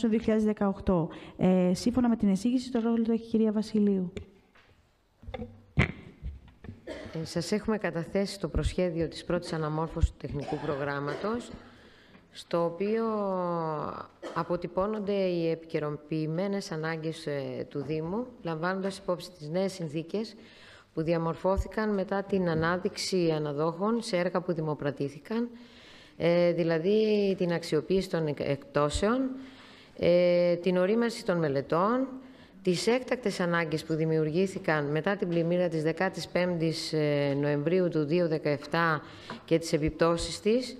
2018. Ε, σύμφωνα με την εισήγηση, το ρόλο του έχει η κυρία Βασιλείου. Ε, σας έχουμε καταθέσει το προσχέδιο της πρώτης αναμόρφωσης του τεχνικού προγράμματος, στο οποίο αποτυπώνονται οι επικαιροποιημένες ανάγκες ε, του Δήμου, λαμβάνοντας υπόψη τις νέες συνθήκες που διαμορφώθηκαν μετά την ανάδειξη αναδόχων σε έργα που δημοπρατήθηκαν, ε, δηλαδή την αξιοποίηση των εκτόσεων, την ορίμαση των μελετών, τις έκτακτες ανάγκες που δημιουργήθηκαν μετά την πλημμύρα της 15ης ε, Νοεμβρίου του 2017 και τις επιπτώσεις της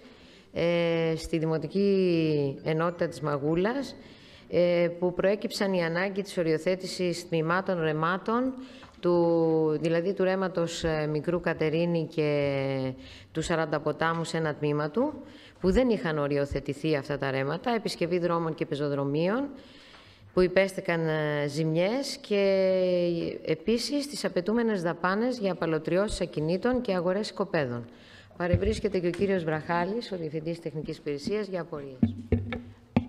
ε, στη Δημοτική Ενότητα της Μαγούλας, ε, που προέκυψαν η ανάγκη της οριοθέτησης τμήματων ρεμάτων, του, δηλαδή του ρέματος Μικρού Κατερίνη και του Σαρανταποτάμου σε ένα τμήμα του, που δεν είχαν οριοθετηθεί αυτά τα ρέματα, επισκευή δρόμων και πεζοδρομίων, που υπέστηκαν ε, ζημιές και επίσης τις απαιτούμενες δαπάνες για απαλωτριώσεις ακινήτων και αγορές οικοπαίδων. Παρευρίσκεται και ο κύριος Βραχάλης, ο Διευθυντής Τεχνικής Υπηρεσίας, για απορίες.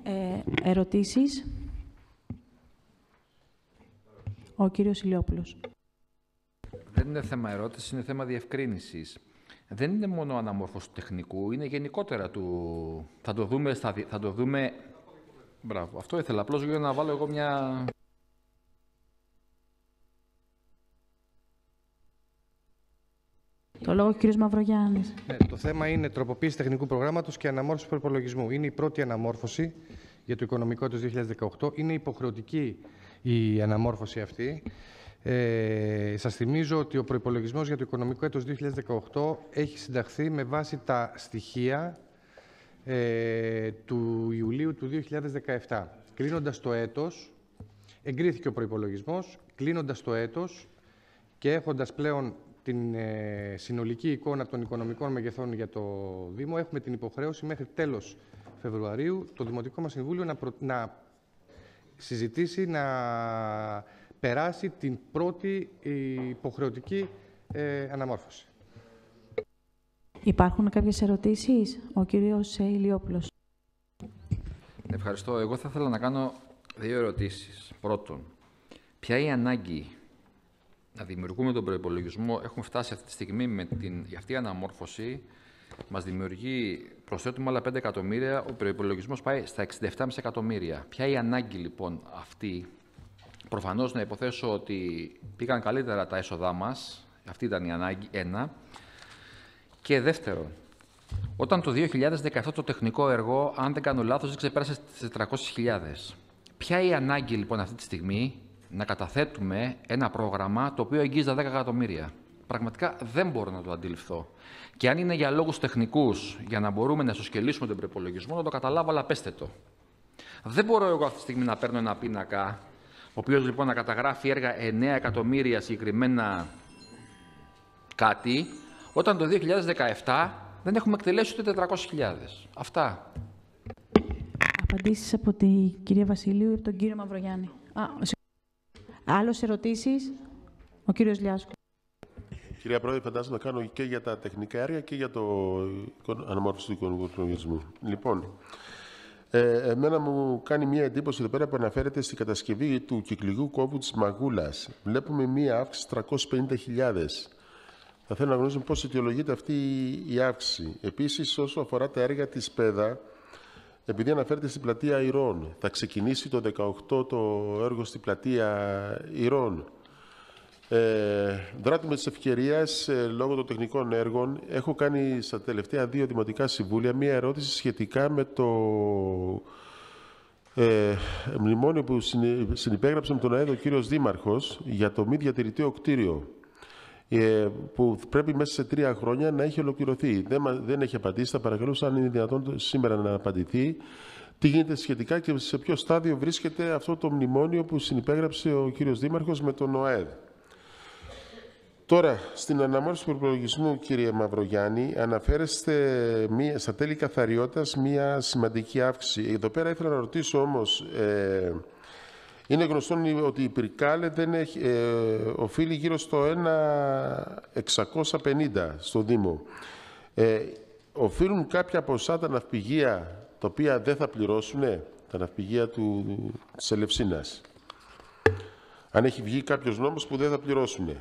Ε, ερωτήσεις; Ο κύριος Ηλιόπουλος. Δεν είναι θέμα ερώτησης, είναι θέμα διευκρίνησης. Δεν είναι μόνο αναμόρφωση τεχνικού, είναι γενικότερα του... Θα το δούμε, θα το δούμε Μπράβο. Αυτό ήθελα. Απλώς για να βάλω εγώ μια. Το λόγο ο κ. Μαυρογιάννης. Ναι, το θέμα είναι τροποποίηση τεχνικού προγράμματος και αναμόρφωση προπολογισμού. Είναι η πρώτη αναμόρφωση για το οικονομικό του 2018. Είναι υποχρεωτική η αναμόρφωση αυτή. Ε, σας θυμίζω ότι ο προϋπολογισμός για το οικονομικό έτος 2018 έχει συνταχθεί με βάση τα στοιχεία ε, του Ιουλίου του 2017. Κλείνοντας το έτος, εγκρίθηκε ο προϋπολογισμός, κλείνοντας το έτος και έχοντας πλέον την ε, συνολική εικόνα των οικονομικών μεγεθών για το Δήμο, έχουμε την υποχρέωση μέχρι τέλος Φεβρουαρίου το Δημοτικό μας Συμβούλιο να, να συζητήσει, να περάσει την πρώτη υποχρεωτική ε, αναμόρφωση. Υπάρχουν κάποιες ερωτήσεις, ο κύριος Ηλιόπουλος. Ευχαριστώ. Εγώ θα ήθελα να κάνω δύο ερωτήσεις. Πρώτον, ποια είναι η ανάγκη να δημιουργούμε τον προπολογισμό. Έχουμε φτάσει αυτή τη στιγμή με την, αυτή η αναμόρφωση. Μας δημιουργεί, προσθέτουμε άλλα 5 εκατομμύρια, ο προπολογισμό πάει στα 67,5 εκατομμύρια. Ποια είναι η ανάγκη λοιπόν αυτή; Προφανώς να υποθέσω ότι πήγαν καλύτερα τα έσοδά μας. Αυτή ήταν η ανάγκη. Ένα. Και δεύτερον, όταν το 2017 το τεχνικό έργο, αν δεν κάνω λάθος, δεν ξεπέρασε τις 400.000. Ποια είναι η ανάγκη λοιπόν αυτή τη στιγμή να καταθέτουμε ένα πρόγραμμα το οποίο εγγύζει τα 10 εκατομμύρια; Πραγματικά δεν μπορώ να το αντιληφθώ. Και αν είναι για λόγους τεχνικούς, για να μπορούμε να ισοσκελίσουμε τον προπολογισμό, να το καταλάβω, αλλά πέστε το. Δεν μπορώ εγώ αυτή τη στιγμή να παίρνω ένα πίνακα ο οποίος λοιπόν να καταγράφει έργα 9 εκατομμύρια συγκεκριμένα κάτι, όταν το 2017 δεν έχουμε εκτελέσει ούτε 400.000. Αυτά. Απαντήσεις από την κυρία Βασιλείου ή από τον κύριο Μαυρογιάννη. Α, άλλες ερωτήσεις, ο κύριος Λιάσκου. Κυρία Πρόεδρε, φαντάζομαι να κάνω και για τα τεχνικά έργα και για το αναμόρφωση του οικονομικού προγραμματισμού. Λοιπόν, ε, εμένα μου κάνει μια εντύπωση εδώ πέρα που αναφέρεται στην κατασκευή του κυκλικού κόβου της Μαγούλας. Βλέπουμε μια αύξηση 350.000. Θα θέλω να γνωρίζουμε πώς αιτιολογείται αυτή η αύξηση. Επίσης, όσο αφορά τα έργα της ΠΕΔΑ, επειδή αναφέρεται στην πλατεία Ηρών, θα ξεκινήσει το 18 το έργο στην πλατεία Ηρών. Ε, δράτω με τις ευκαιρίες, ε, λόγω των τεχνικών έργων, έχω κάνει στα τελευταία δύο δημοτικά συμβούλια μία ερώτηση σχετικά με το ε, μνημόνιο που συνυπέγραψε με τον ΑΕΔ ο κύριος Δήμαρχος για το μη διατηρητήριο κτίριο ε, που πρέπει μέσα σε τρία χρόνια να έχει ολοκληρωθεί. Δεν, δεν έχει απαντήσει. Θα παρακαλούσα αν είναι δυνατόν σήμερα να απαντηθεί. Τι γίνεται σχετικά και σε ποιο στάδιο βρίσκεται αυτό το μνημόνιο που συνυπέγραψε ο κύριος Δήμαρχος με τον ΟΑΕΔ. Τώρα, στην αναμόρφωση του προπολογισμού, κύριε Μαυρογιάννη, αναφέρεστε μία, στα τέλη καθαριότητας μία σημαντική αύξηση. Εδώ πέρα ήθελα να ρωτήσω όμως, ε, είναι γνωστό ότι η Πυρκάλε δεν έχει, ε, οφείλει γύρω στο 1.650 στο Δήμο. Ε, οφείλουν κάποια ποσά τα ναυπηγεία, τα οποία δεν θα πληρώσουν, τα ναυπηγεία του, της Ελευσίνας. Αν έχει βγει κάποιος νόμος που δεν θα πληρώσουν.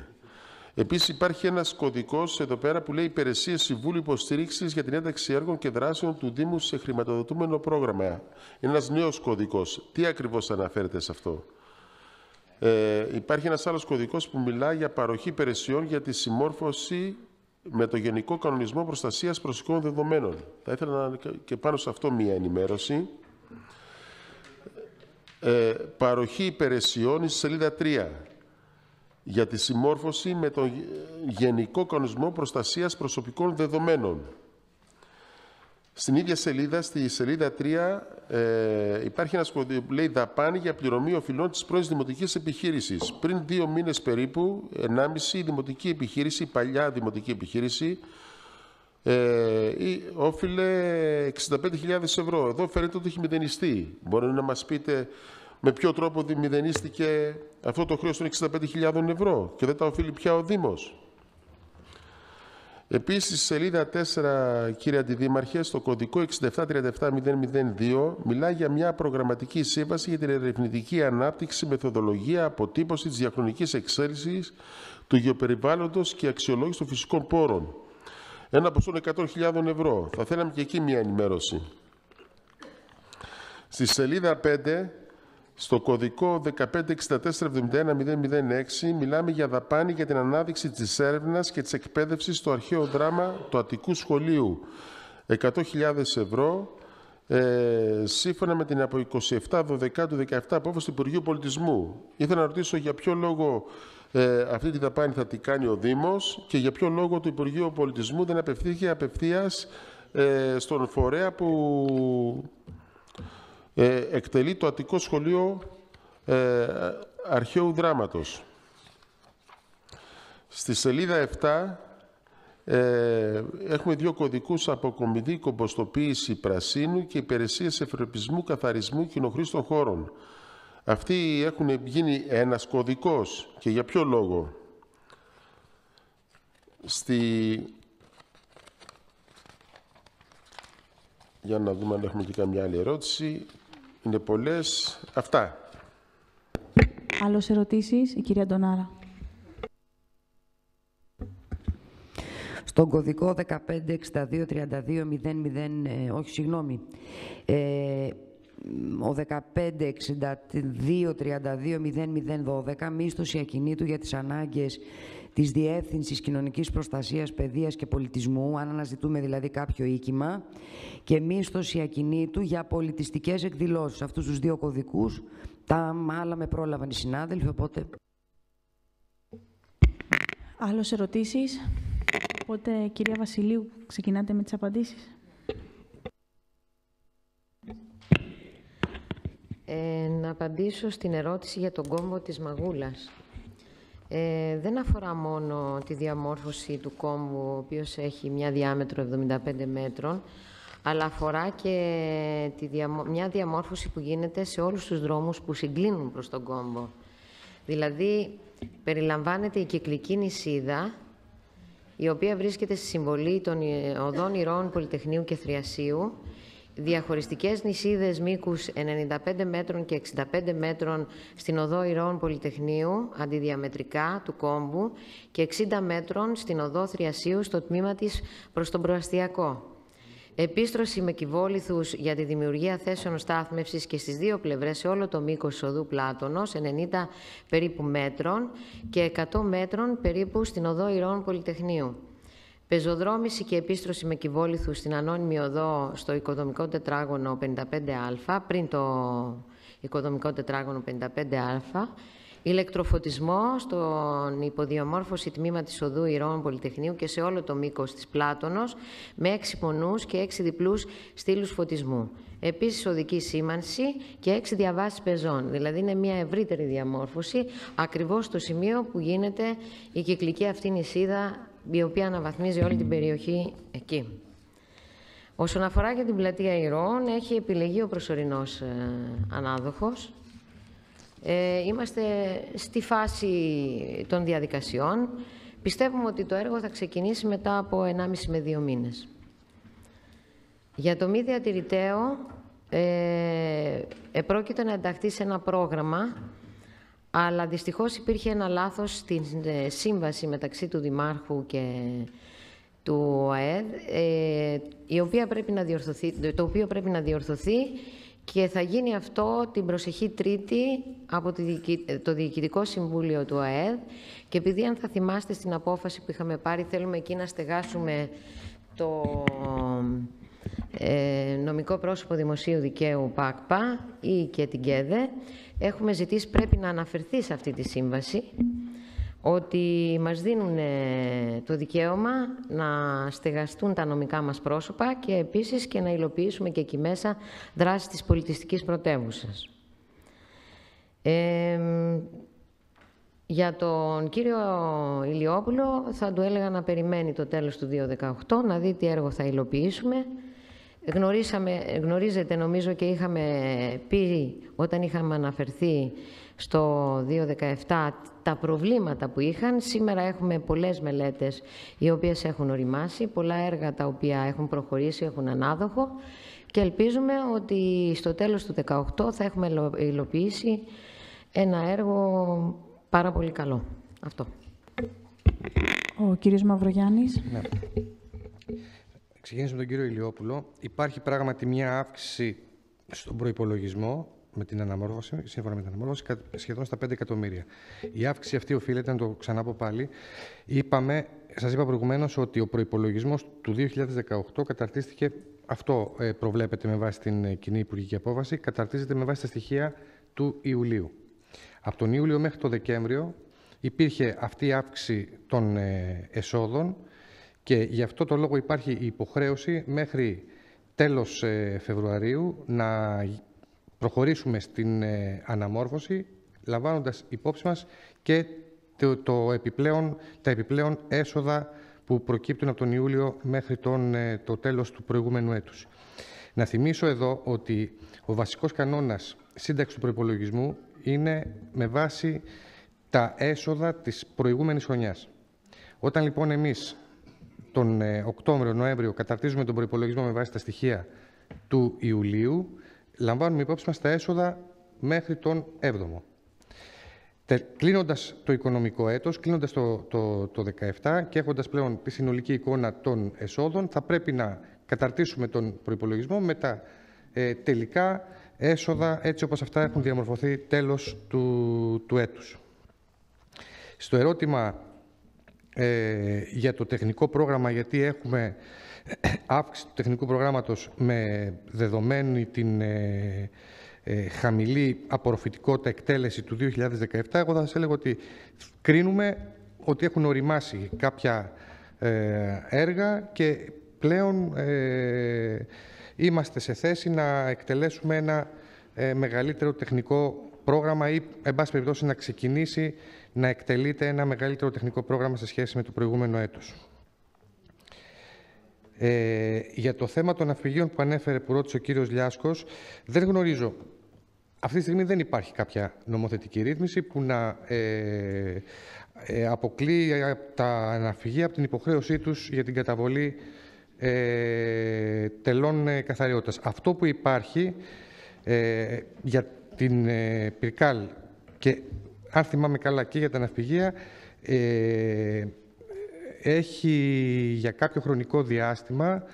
Επίσης, υπάρχει ένας κωδικός εδώ πέρα που λέει Υπηρεσίες Συμβούλου Υποστήριξης για την ένταξη έργων και δράσεων του Δήμου σε χρηματοδοτούμενο πρόγραμμα. Είναι ένας νέος κωδικός. Τι ακριβώς αναφέρεται σε αυτό; Ε, υπάρχει ένας άλλος κωδικός που μιλά για παροχή υπηρεσιών για τη συμμόρφωση με το Γενικό Κανονισμό Προστασίας Προσωπικών Δεδομένων. Θα ήθελα να και πάνω σε αυτό μία ενημέρωση. Ε, παροχή υπηρεσιών στη σελίδα 3 για τη συμμόρφωση με τον Γενικό Κανονισμό Προστασίας Προσωπικών Δεδομένων. Στην ίδια σελίδα, στη σελίδα 3, ε, υπάρχει ένας που λέει δαπάνη για πληρωμή οφειλών της πρώην δημοτικής επιχείρησης. Πριν δύο μήνες περίπου, 1,5 η δημοτική επιχείρηση, η παλιά δημοτική επιχείρηση, ε, όφιλε 65.000 ευρώ. Εδώ φαίνεται ότι έχει μηδενιστεί. Μπορεί να μας πείτε με ποιο τρόπο δημιδενίστηκε αυτό το χρέος των 65.000 ευρώ και δεν τα οφείλει πια ο Δήμος; Επίσης, σελίδα 4, κύριε Αντιδήμαρχε, στο κωδικό 6737002 μιλάει για μια προγραμματική σύμβαση για την ερευνητική ανάπτυξη, μεθοδολογία, αποτύπωση της διαχρονικής εξέλιξης του γεωπεριβάλλοντος και αξιολόγηση των φυσικών πόρων. Ένα ποσό 100.000 ευρώ. Θα θέλαμε και εκεί μια ενημέρωση. Στη σελίδα 5 στο κωδικό 1564-71-006 μιλάμε για δαπάνη για την ανάδειξη της έρευνας και της εκπαίδευσης στο αρχαίο δράμα του Αττικού Σχολείου. 100.000 ευρώ ε, σύμφωνα με την από 27 12 του 17 απόφαση του Υπουργείου Πολιτισμού. Ήθελα να ρωτήσω για ποιο λόγο ε, αυτή τη δαπάνη θα την κάνει ο Δήμος και για ποιο λόγο το Υπουργείο Πολιτισμού δεν απευθύνθηκε απευθείας ε, στον φορέα που ε, εκτελεί το Αττικό Σχολείο ε, Αρχαίου Δράματος. Στη σελίδα 7 ε, έχουμε δύο κωδικούς αποκομιδή κομποστοποίηση πρασίνου και υπηρεσίες εφρεπισμού, καθαρισμού κοινοχρήστων χώρων. Αυτοί έχουν γίνει ένας κωδικός και για ποιο λόγο; Στη... Για να δούμε αν έχουμε και καμιά άλλη ερώτηση. Είναι πολλές. Αυτά. Άλλες ερωτήσεις, η κυρία Ντονάρα. Στον κωδικό 1562-32-00, ε, όχι συγγνώμη, ε, ο 1562-32-0012, μίσθωση ακινήτου για τις ανάγκες της Διεύθυνσης Κοινωνικής Προστασίας, Παιδείας και Πολιτισμού, αν αναζητούμε δηλαδή κάποιο οίκημα, και μίσθωση ακινήτου για πολιτιστικές εκδηλώσεις. Αυτούς τους δύο κωδικούς, τα άλλα με πρόλαβαν οι συνάδελφοι, οπότε... Άλλες ερωτήσεις; Οπότε, κυρία Βασιλείου, ξεκινάτε με τις απαντήσεις. Ε, να απαντήσω στην ερώτηση για τον κόμπο της Μαγούλας. Ε, δεν αφορά μόνο τη διαμόρφωση του κόμβου, ο οποίος έχει μια διάμετρο 75 μέτρων, αλλά αφορά και τη μια διαμόρφωση που γίνεται σε όλους τους δρόμους που συγκλίνουν προς τον κόμβο. Δηλαδή, περιλαμβάνεται η κυκλική νησίδα, η οποία βρίσκεται στη συμβολή των οδών Ηρώων Πολυτεχνείου και Θριασίου, διαχωριστικές νησίδες μήκους 95 μέτρων και 65 μέτρων στην οδό Ηρώων Πολυτεχνείου, αντιδιαμετρικά του κόμβου, και 60 μέτρων στην οδό Θριασίου στο τμήμα της προς τον προαστιακό. Επίστρωση με κυβόληθους για τη δημιουργία θέσεων στάθμευσης και στις δύο πλευρές σε όλο το μήκος οδού Πλάτωνος, 90 περίπου μέτρων και 100 μέτρων περίπου στην οδό Ηρώων Πολυτεχνείου. Πεζοδρόμηση και επίστρωση με κυβόληθους στην ανώνυμη οδό στο οικοδομικό τετράγωνο 55α, πριν το οικοδομικό τετράγωνο 55α, ηλεκτροφωτισμό στον υποδιαμόρφωση τμήμα της οδού Ηρώων Πολυτεχνείου και σε όλο το μήκος της Πλάτωνος, με έξι πονούς και έξι διπλούς στήλους φωτισμού. Επίσης οδική σήμανση και έξι διαβάσεις πεζών. Δηλαδή είναι μια ευρύτερη διαμόρφωση, ακριβώς στο σημείο που γίνεται η κυκλική αυτή νησίδα η οποία αναβαθμίζει όλη την περιοχή εκεί. Όσον αφορά για την πλατεία Ηρώων, έχει επιλεγεί ο προσωρινός ε, ανάδοχος. Ε, είμαστε στη φάση των διαδικασιών. Πιστεύουμε ότι το έργο θα ξεκινήσει μετά από 1,5 με 2 μήνες. Για το μη διατηρηταίο, ε, επρόκειτο να ενταχθεί σε ένα πρόγραμμα αλλά δυστυχώς υπήρχε ένα λάθος στην ε, σύμβαση μεταξύ του Δημάρχου και του ΑΕΔ, ε, η οποία πρέπει να διορθωθεί, το οποίο πρέπει να διορθωθεί και θα γίνει αυτό την προσεχή Τρίτη από το Διοικητικό Συμβούλιο του ΑΕΔ και επειδή αν θα θυμάστε στην απόφαση που είχαμε πάρει θέλουμε εκεί να στεγάσουμε το ε, νομικό πρόσωπο δημοσίου δικαίου ΠΑΚΠΑ ή και την ΚΕΔΕ έχουμε ζητήσει πρέπει να αναφερθεί σε αυτή τη σύμβαση ότι μας δίνουν το δικαίωμα να στεγαστούν τα νομικά μας πρόσωπα και επίσης και να υλοποιήσουμε και εκεί μέσα δράση της πολιτιστικής πρωτεύουσας. για τον κύριο Ηλιόπουλο θα του έλεγα να περιμένει το τέλος του 2018, να δει τι έργο θα υλοποιήσουμε Γνωρίσαμε, γνωρίζετε νομίζω και είχαμε πει όταν είχαμε αναφερθεί στο 2017 τα προβλήματα που είχαν. Σήμερα έχουμε πολλές μελέτες οι οποίες έχουν οριμάσει, πολλά έργα τα οποία έχουν προχωρήσει, έχουν ανάδοχο και ελπίζουμε ότι στο τέλος του 2018 θα έχουμε υλοποιήσει ένα έργο πάρα πολύ καλό. Αυτό. Ο κύριος Μαυρογιάννης. Ναι. Ξεκινήσουμε με τον κύριο Ηλιόπουλο. Υπάρχει πράγματι μια αύξηση στον προπολογισμό με την αναμόρφωση, σύμφωνα με την αναμόρφωση, σχεδόν στα 5 εκατομμύρια. Η αύξηση αυτή οφείλεται, να το ξαναπώ πάλι, είπαμε, σας είπα προηγουμένως ότι ο προπολογισμό του 2018 καταρτίστηκε, αυτό ε, προβλέπεται με βάση την ε, κοινή υπουργική απόφαση, καταρτίζεται με βάση τα στοιχεία του Ιουλίου. Από τον Ιούλιο μέχρι τον Δεκέμβριο υπήρχε αυτή η αύξηση των ε, εσόδων και γι' αυτό το λόγο υπάρχει η υποχρέωση μέχρι τέλος ε, Φεβρουαρίου να προχωρήσουμε στην ε, αναμόρφωση, λαμβάνοντας υπόψη μας και το, το επιπλέον, τα επιπλέον έσοδα που προκύπτουν από τον Ιούλιο μέχρι τον, ε, το τέλος του προηγούμενου έτους. Να θυμίσω εδώ ότι ο βασικός κανόνας σύνταξης του προϋπολογισμού είναι με βάση τα έσοδα της προηγούμενης χρονιάς. Όταν λοιπόν εμείς τον ε, Οκτώβριο-Νοέμβριο καταρτίζουμε τον προπολογισμό με βάση τα στοιχεία του Ιουλίου, λαμβάνουμε υπόψη μας τα έσοδα μέχρι τον 7ο. Κλείνοντας το οικονομικό έτος, κλείνοντας το, το, το 17 και έχοντας πλέον τη συνολική εικόνα των εσόδων, θα πρέπει να καταρτήσουμε τον προπολογισμό με τα ε, τελικά έσοδα έτσι όπως αυτά έχουν διαμορφωθεί τέλος του, του έτους. Στο ερώτημα ε, για το τεχνικό πρόγραμμα, γιατί έχουμε αύξηση του τεχνικού προγράμματος με δεδομένη την ε, ε, χαμηλή απορροφητικότητα εκτέλεση του 2017, εγώ θα σας έλεγα ότι κρίνουμε ότι έχουν οριμάσει κάποια έργα και πλέον είμαστε σε θέση να εκτελέσουμε ένα ε, μεγαλύτερο τεχνικό πρόγραμμα ή, εν πάση περιπτώσει, να ξεκινήσει να εκτελείται ένα μεγαλύτερο τεχνικό πρόγραμμα σε σχέση με το προηγούμενο έτος. Ε, για το θέμα των αυπηγείων που ανέφερε, που ρώτησε ο κύριος Λιάσκος, δεν γνωρίζω. Αυτή τη στιγμή δεν υπάρχει κάποια νομοθετική ρύθμιση που να ε, ε, αποκλείει τα αναφυγεία από την υποχρέωσή τους για την καταβολή ε, τελών ε, καθαριότητας. Αυτό που υπάρχει ε, για την ε, Πυρκάλ και αν θυμάμαι καλά και για τα ναυπηγεία ε, έχει για κάποιο χρονικό διάστημα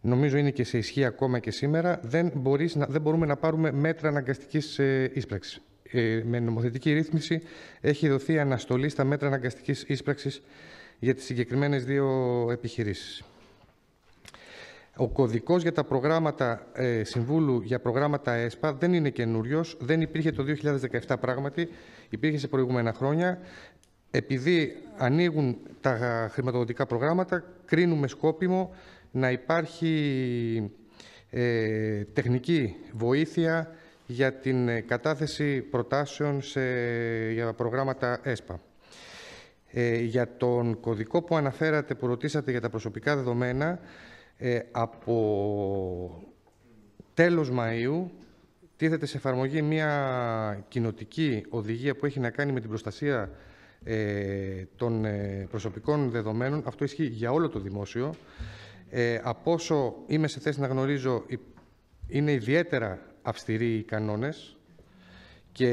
νομίζω είναι και σε ισχύ ακόμα και σήμερα, δεν, μπορείς να, δεν μπορούμε να πάρουμε μέτρα αναγκαστικής ε, ίσπραξης. Ε, με νομοθετική ρύθμιση έχει δοθεί αναστολή στα μέτρα αναγκαστικής ίσπραξης για τις συγκεκριμένες δύο επιχειρήσεις. Ο κωδικός για τα προγράμματα ε, Συμβούλου για προγράμματα ΕΣΠΑ δεν είναι καινούριος, δεν υπήρχε το 2017 πράγματι, υπήρχε σε προηγούμενα χρόνια. Επειδή ανοίγουν τα χρηματοδοτικά προγράμματα, κρίνουμε σκόπιμο να υπάρχει ε, τεχνική βοήθεια για την ε, κατάθεση προτάσεων σε, για προγράμματα ΕΣΠΑ. Ε, για τον κωδικό που αναφέρατε, που ρωτήσατε για τα προσωπικά δεδομένα, ε, από τέλος Μαΐου τίθεται σε εφαρμογή μια κοινοτική οδηγία που έχει να κάνει με την προστασία ε, των ε, προσωπικών δεδομένων. Αυτό ισχύει για όλο το δημόσιο. Ε, από όσο είμαι σε θέση να γνωρίζω, είναι ιδιαίτερα αυστηροί οι κανόνες και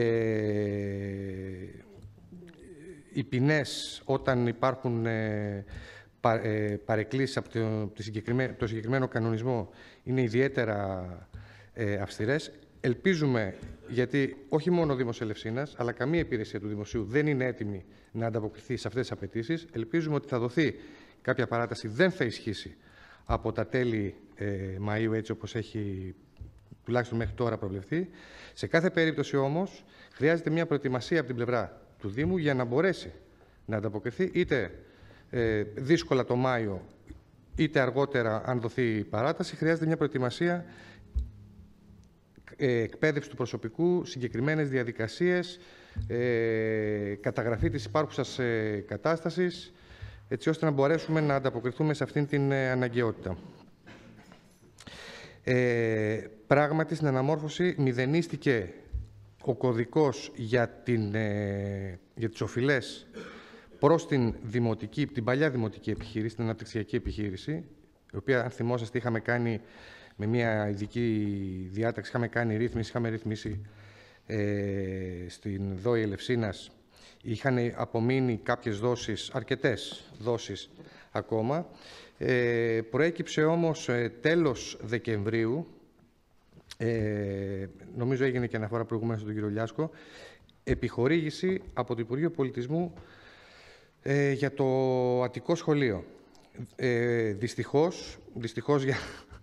οι ποινές όταν υπάρχουν ε, ε, παρεκκλήσεις από το, συγκεκριμένο, κανονισμό είναι ιδιαίτερα ε, αυστηρές. Ελπίζουμε, γιατί όχι μόνο ο Δήμος Ελευσίνας, αλλά καμία υπηρεσία του Δημοσίου δεν είναι έτοιμη να ανταποκριθεί σε αυτές τις απαιτήσεις. Ελπίζουμε ότι θα δοθεί κάποια παράταση, δεν θα ισχύσει από τα τέλη ε, Μαΐου, έτσι όπως έχει τουλάχιστον μέχρι τώρα προβλεφθεί. Σε κάθε περίπτωση όμως χρειάζεται μια προετοιμασία από την πλευρά του Δήμου για να μπορέσει να ανταποκριθεί είτε ε, δύσκολα το Μάιο, είτε αργότερα αν δοθεί παράταση, χρειάζεται μια προετοιμασία ε, εκπαίδευση του προσωπικού, συγκεκριμένες διαδικασίες, ε, καταγραφή της υπάρχουσας ε, κατάστασης, έτσι ώστε να μπορέσουμε να ανταποκριθούμε σε αυτήν την ε, αναγκαιότητα. Ε, πράγματι, στην αναμόρφωση μηδενίστηκε ο κωδικός για, την, ε, για τις οφειλές προς την, δημοτική, την παλιά δημοτική επιχείρηση, την αναπτυξιακή επιχείρηση, η οποία, αν θυμόσαστε, είχαμε κάνει με μια ειδική διάταξη, είχαμε κάνει ρύθμιση, είχαμε ρυθμίσει ε, στην ΔΟΗ Ελευσίνας είχαν απομείνει κάποιες δόσεις, αρκετές δόσεις ακόμα. Ε, προέκυψε όμως ε, τέλος Δεκεμβρίου, ε, νομίζω έγινε και αναφορά προηγουμένως στον κύριο Λιάσκο, επιχορήγηση από το Υπουργείο Πολιτισμού ε, για το Αττικό Σχολείο. Ε, δυστυχώς, δυστυχώς για,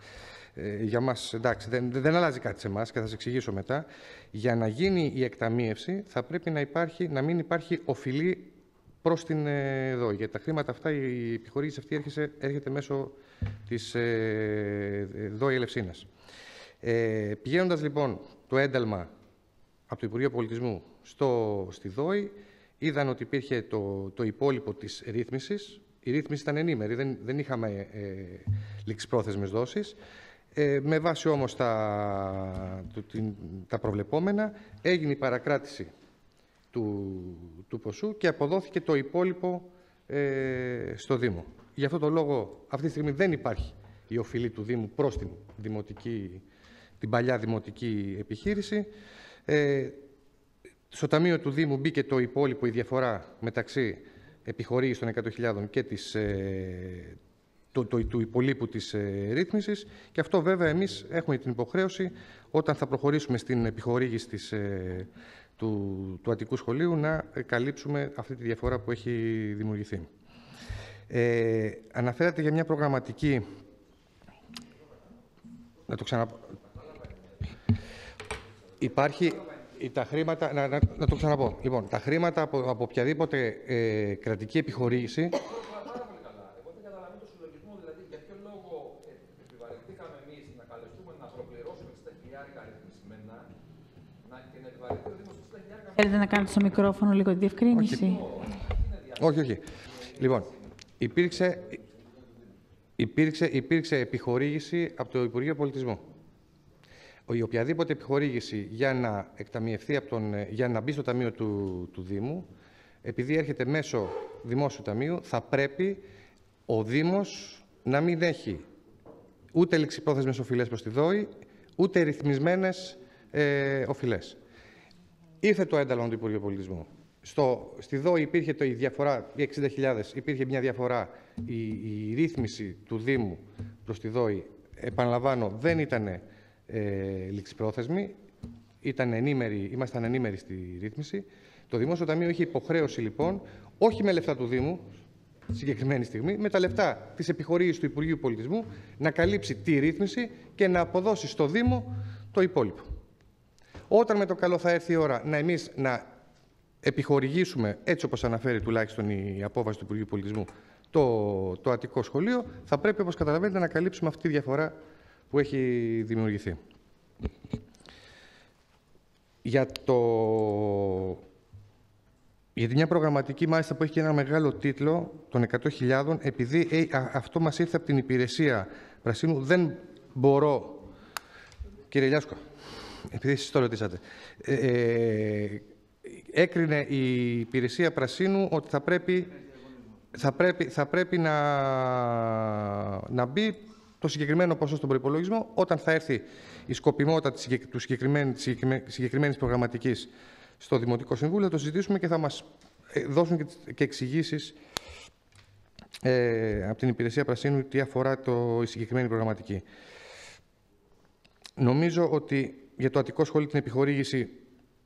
ε, για μας, εντάξει, δεν, δεν αλλάζει κάτι σε εμάς και θα σας εξηγήσω μετά. Για να γίνει η εκταμίευση θα πρέπει να, υπάρχει, να μην υπάρχει οφειλή προς την ε, ΔΟΗ. Γιατί τα χρήματα αυτά, η επιχορήγηση αυτή έρχεται, έρχεται μέσω της ε, ΔΟΗ Ελευσίνας. Ε, πηγαίνοντας λοιπόν το ένταλμα από το Υπουργείο Πολιτισμού στο, στη ΔΟΗ, είδαν ότι υπήρχε το, το υπόλοιπο της ρύθμισης. Η ρύθμιση ήταν ενήμερη, δεν, δεν είχαμε ε, ληξιπρόθεσμες δόσεις. Ε, με βάση όμως τα, τα προβλεπόμενα έγινε η παρακράτηση του, του ποσού και αποδόθηκε το υπόλοιπο ε, στο Δήμο. Γι' αυτό το λόγο αυτή τη στιγμή δεν υπάρχει η οφειλή του Δήμου προς την, δημοτική, την παλιά δημοτική επιχείρηση. Ε, στο Ταμείο του Δήμου μπήκε το υπόλοιπο, η διαφορά μεταξύ επιχορήγησης των 100.000 και της, ε, το, το, του υπολείπου της ε, ρύθμισης και αυτό βέβαια εμείς έχουμε την υποχρέωση όταν θα προχωρήσουμε στην επιχορήγηση της, ε, του, του Αττικού Σχολείου να ε, καλύψουμε αυτή τη διαφορά που έχει δημιουργηθεί. Ε, αναφέρατε για μια προγραμματική... Να το ξαναπώ. Υπάρχει τα χρήματα, να, να, να, το ξαναπώ. Λοιπόν, τα χρήματα από, από οποιαδήποτε ε, κρατική επιχορήγηση Θέλετε να κάνετε στο μικρόφωνο λίγο τη διευκρίνηση; Όχι, όχι. Λοιπόν, υπήρξε, υπήρξε, υπήρξε επιχορήγηση από το Υπουργείο Πολιτισμού. Η οποιαδήποτε επιχορήγηση για να εκταμιευθεί από τον, για να μπει στο ταμείο του, του Δήμου, επειδή έρχεται μέσω δημόσιου ταμείου, θα πρέπει ο Δήμος να μην έχει ούτε ληξιπρόθεσμες οφειλές προς τη ΔΟΗ, ούτε ρυθμισμένες ε, οφειλές. Ήρθε το ένταλμα του Υπουργείου Πολιτισμού. Στο, στη ΔΟΗ υπήρχε το, η διαφορά, οι 60.000, υπήρχε μια διαφορά, η, η ρύθμιση του Δήμου προς τη ΔΟΗ, επαναλαμβάνω, δεν ήταν ε, ληξιπρόθεσμη, ήταν ενήμερη, ήμασταν ενήμεροι στη ρύθμιση. Το Δημόσιο Ταμείο είχε υποχρέωση λοιπόν, όχι με λεφτά του Δήμου, συγκεκριμένη στιγμή, με τα λεφτά της επιχορήγησης του Υπουργείου Πολιτισμού, να καλύψει τη ρύθμιση και να αποδώσει στο Δήμο το υπόλοιπο. Όταν με το καλό θα έρθει η ώρα να εμείς να επιχορηγήσουμε, έτσι όπως αναφέρει τουλάχιστον η απόφαση του Υπουργείου Πολιτισμού, το, το Αττικό Σχολείο, θα πρέπει, όπως καταλαβαίνετε, να καλύψουμε αυτή τη διαφορά που έχει δημιουργηθεί. Για, το... Γιατί μια προγραμματική μάλιστα που έχει και ένα μεγάλο τίτλο των 100.000, επειδή ε, αυτό μας ήρθε από την υπηρεσία Πρασίνου, δεν μπορώ... Κύριε Λιάσκο, επειδή εσείς το ρωτήσατε, ε, ε, έκρινε η υπηρεσία Πρασίνου ότι θα πρέπει, θα πρέπει, θα πρέπει να, να μπει το συγκεκριμένο ποσό στον προπολογισμό όταν θα έρθει η σκοπιμότητα της, του συγκεκριμένη, της συγκεκριμένης προγραμματικής στο Δημοτικό Συμβούλιο, θα το συζητήσουμε και θα μας ε, δώσουν και εξηγήσεις ε, από την Υπηρεσία Πρασίνου τι αφορά το, η συγκεκριμένη προγραμματική. Νομίζω ότι για το Αττικό Σχολείο την επιχορήγηση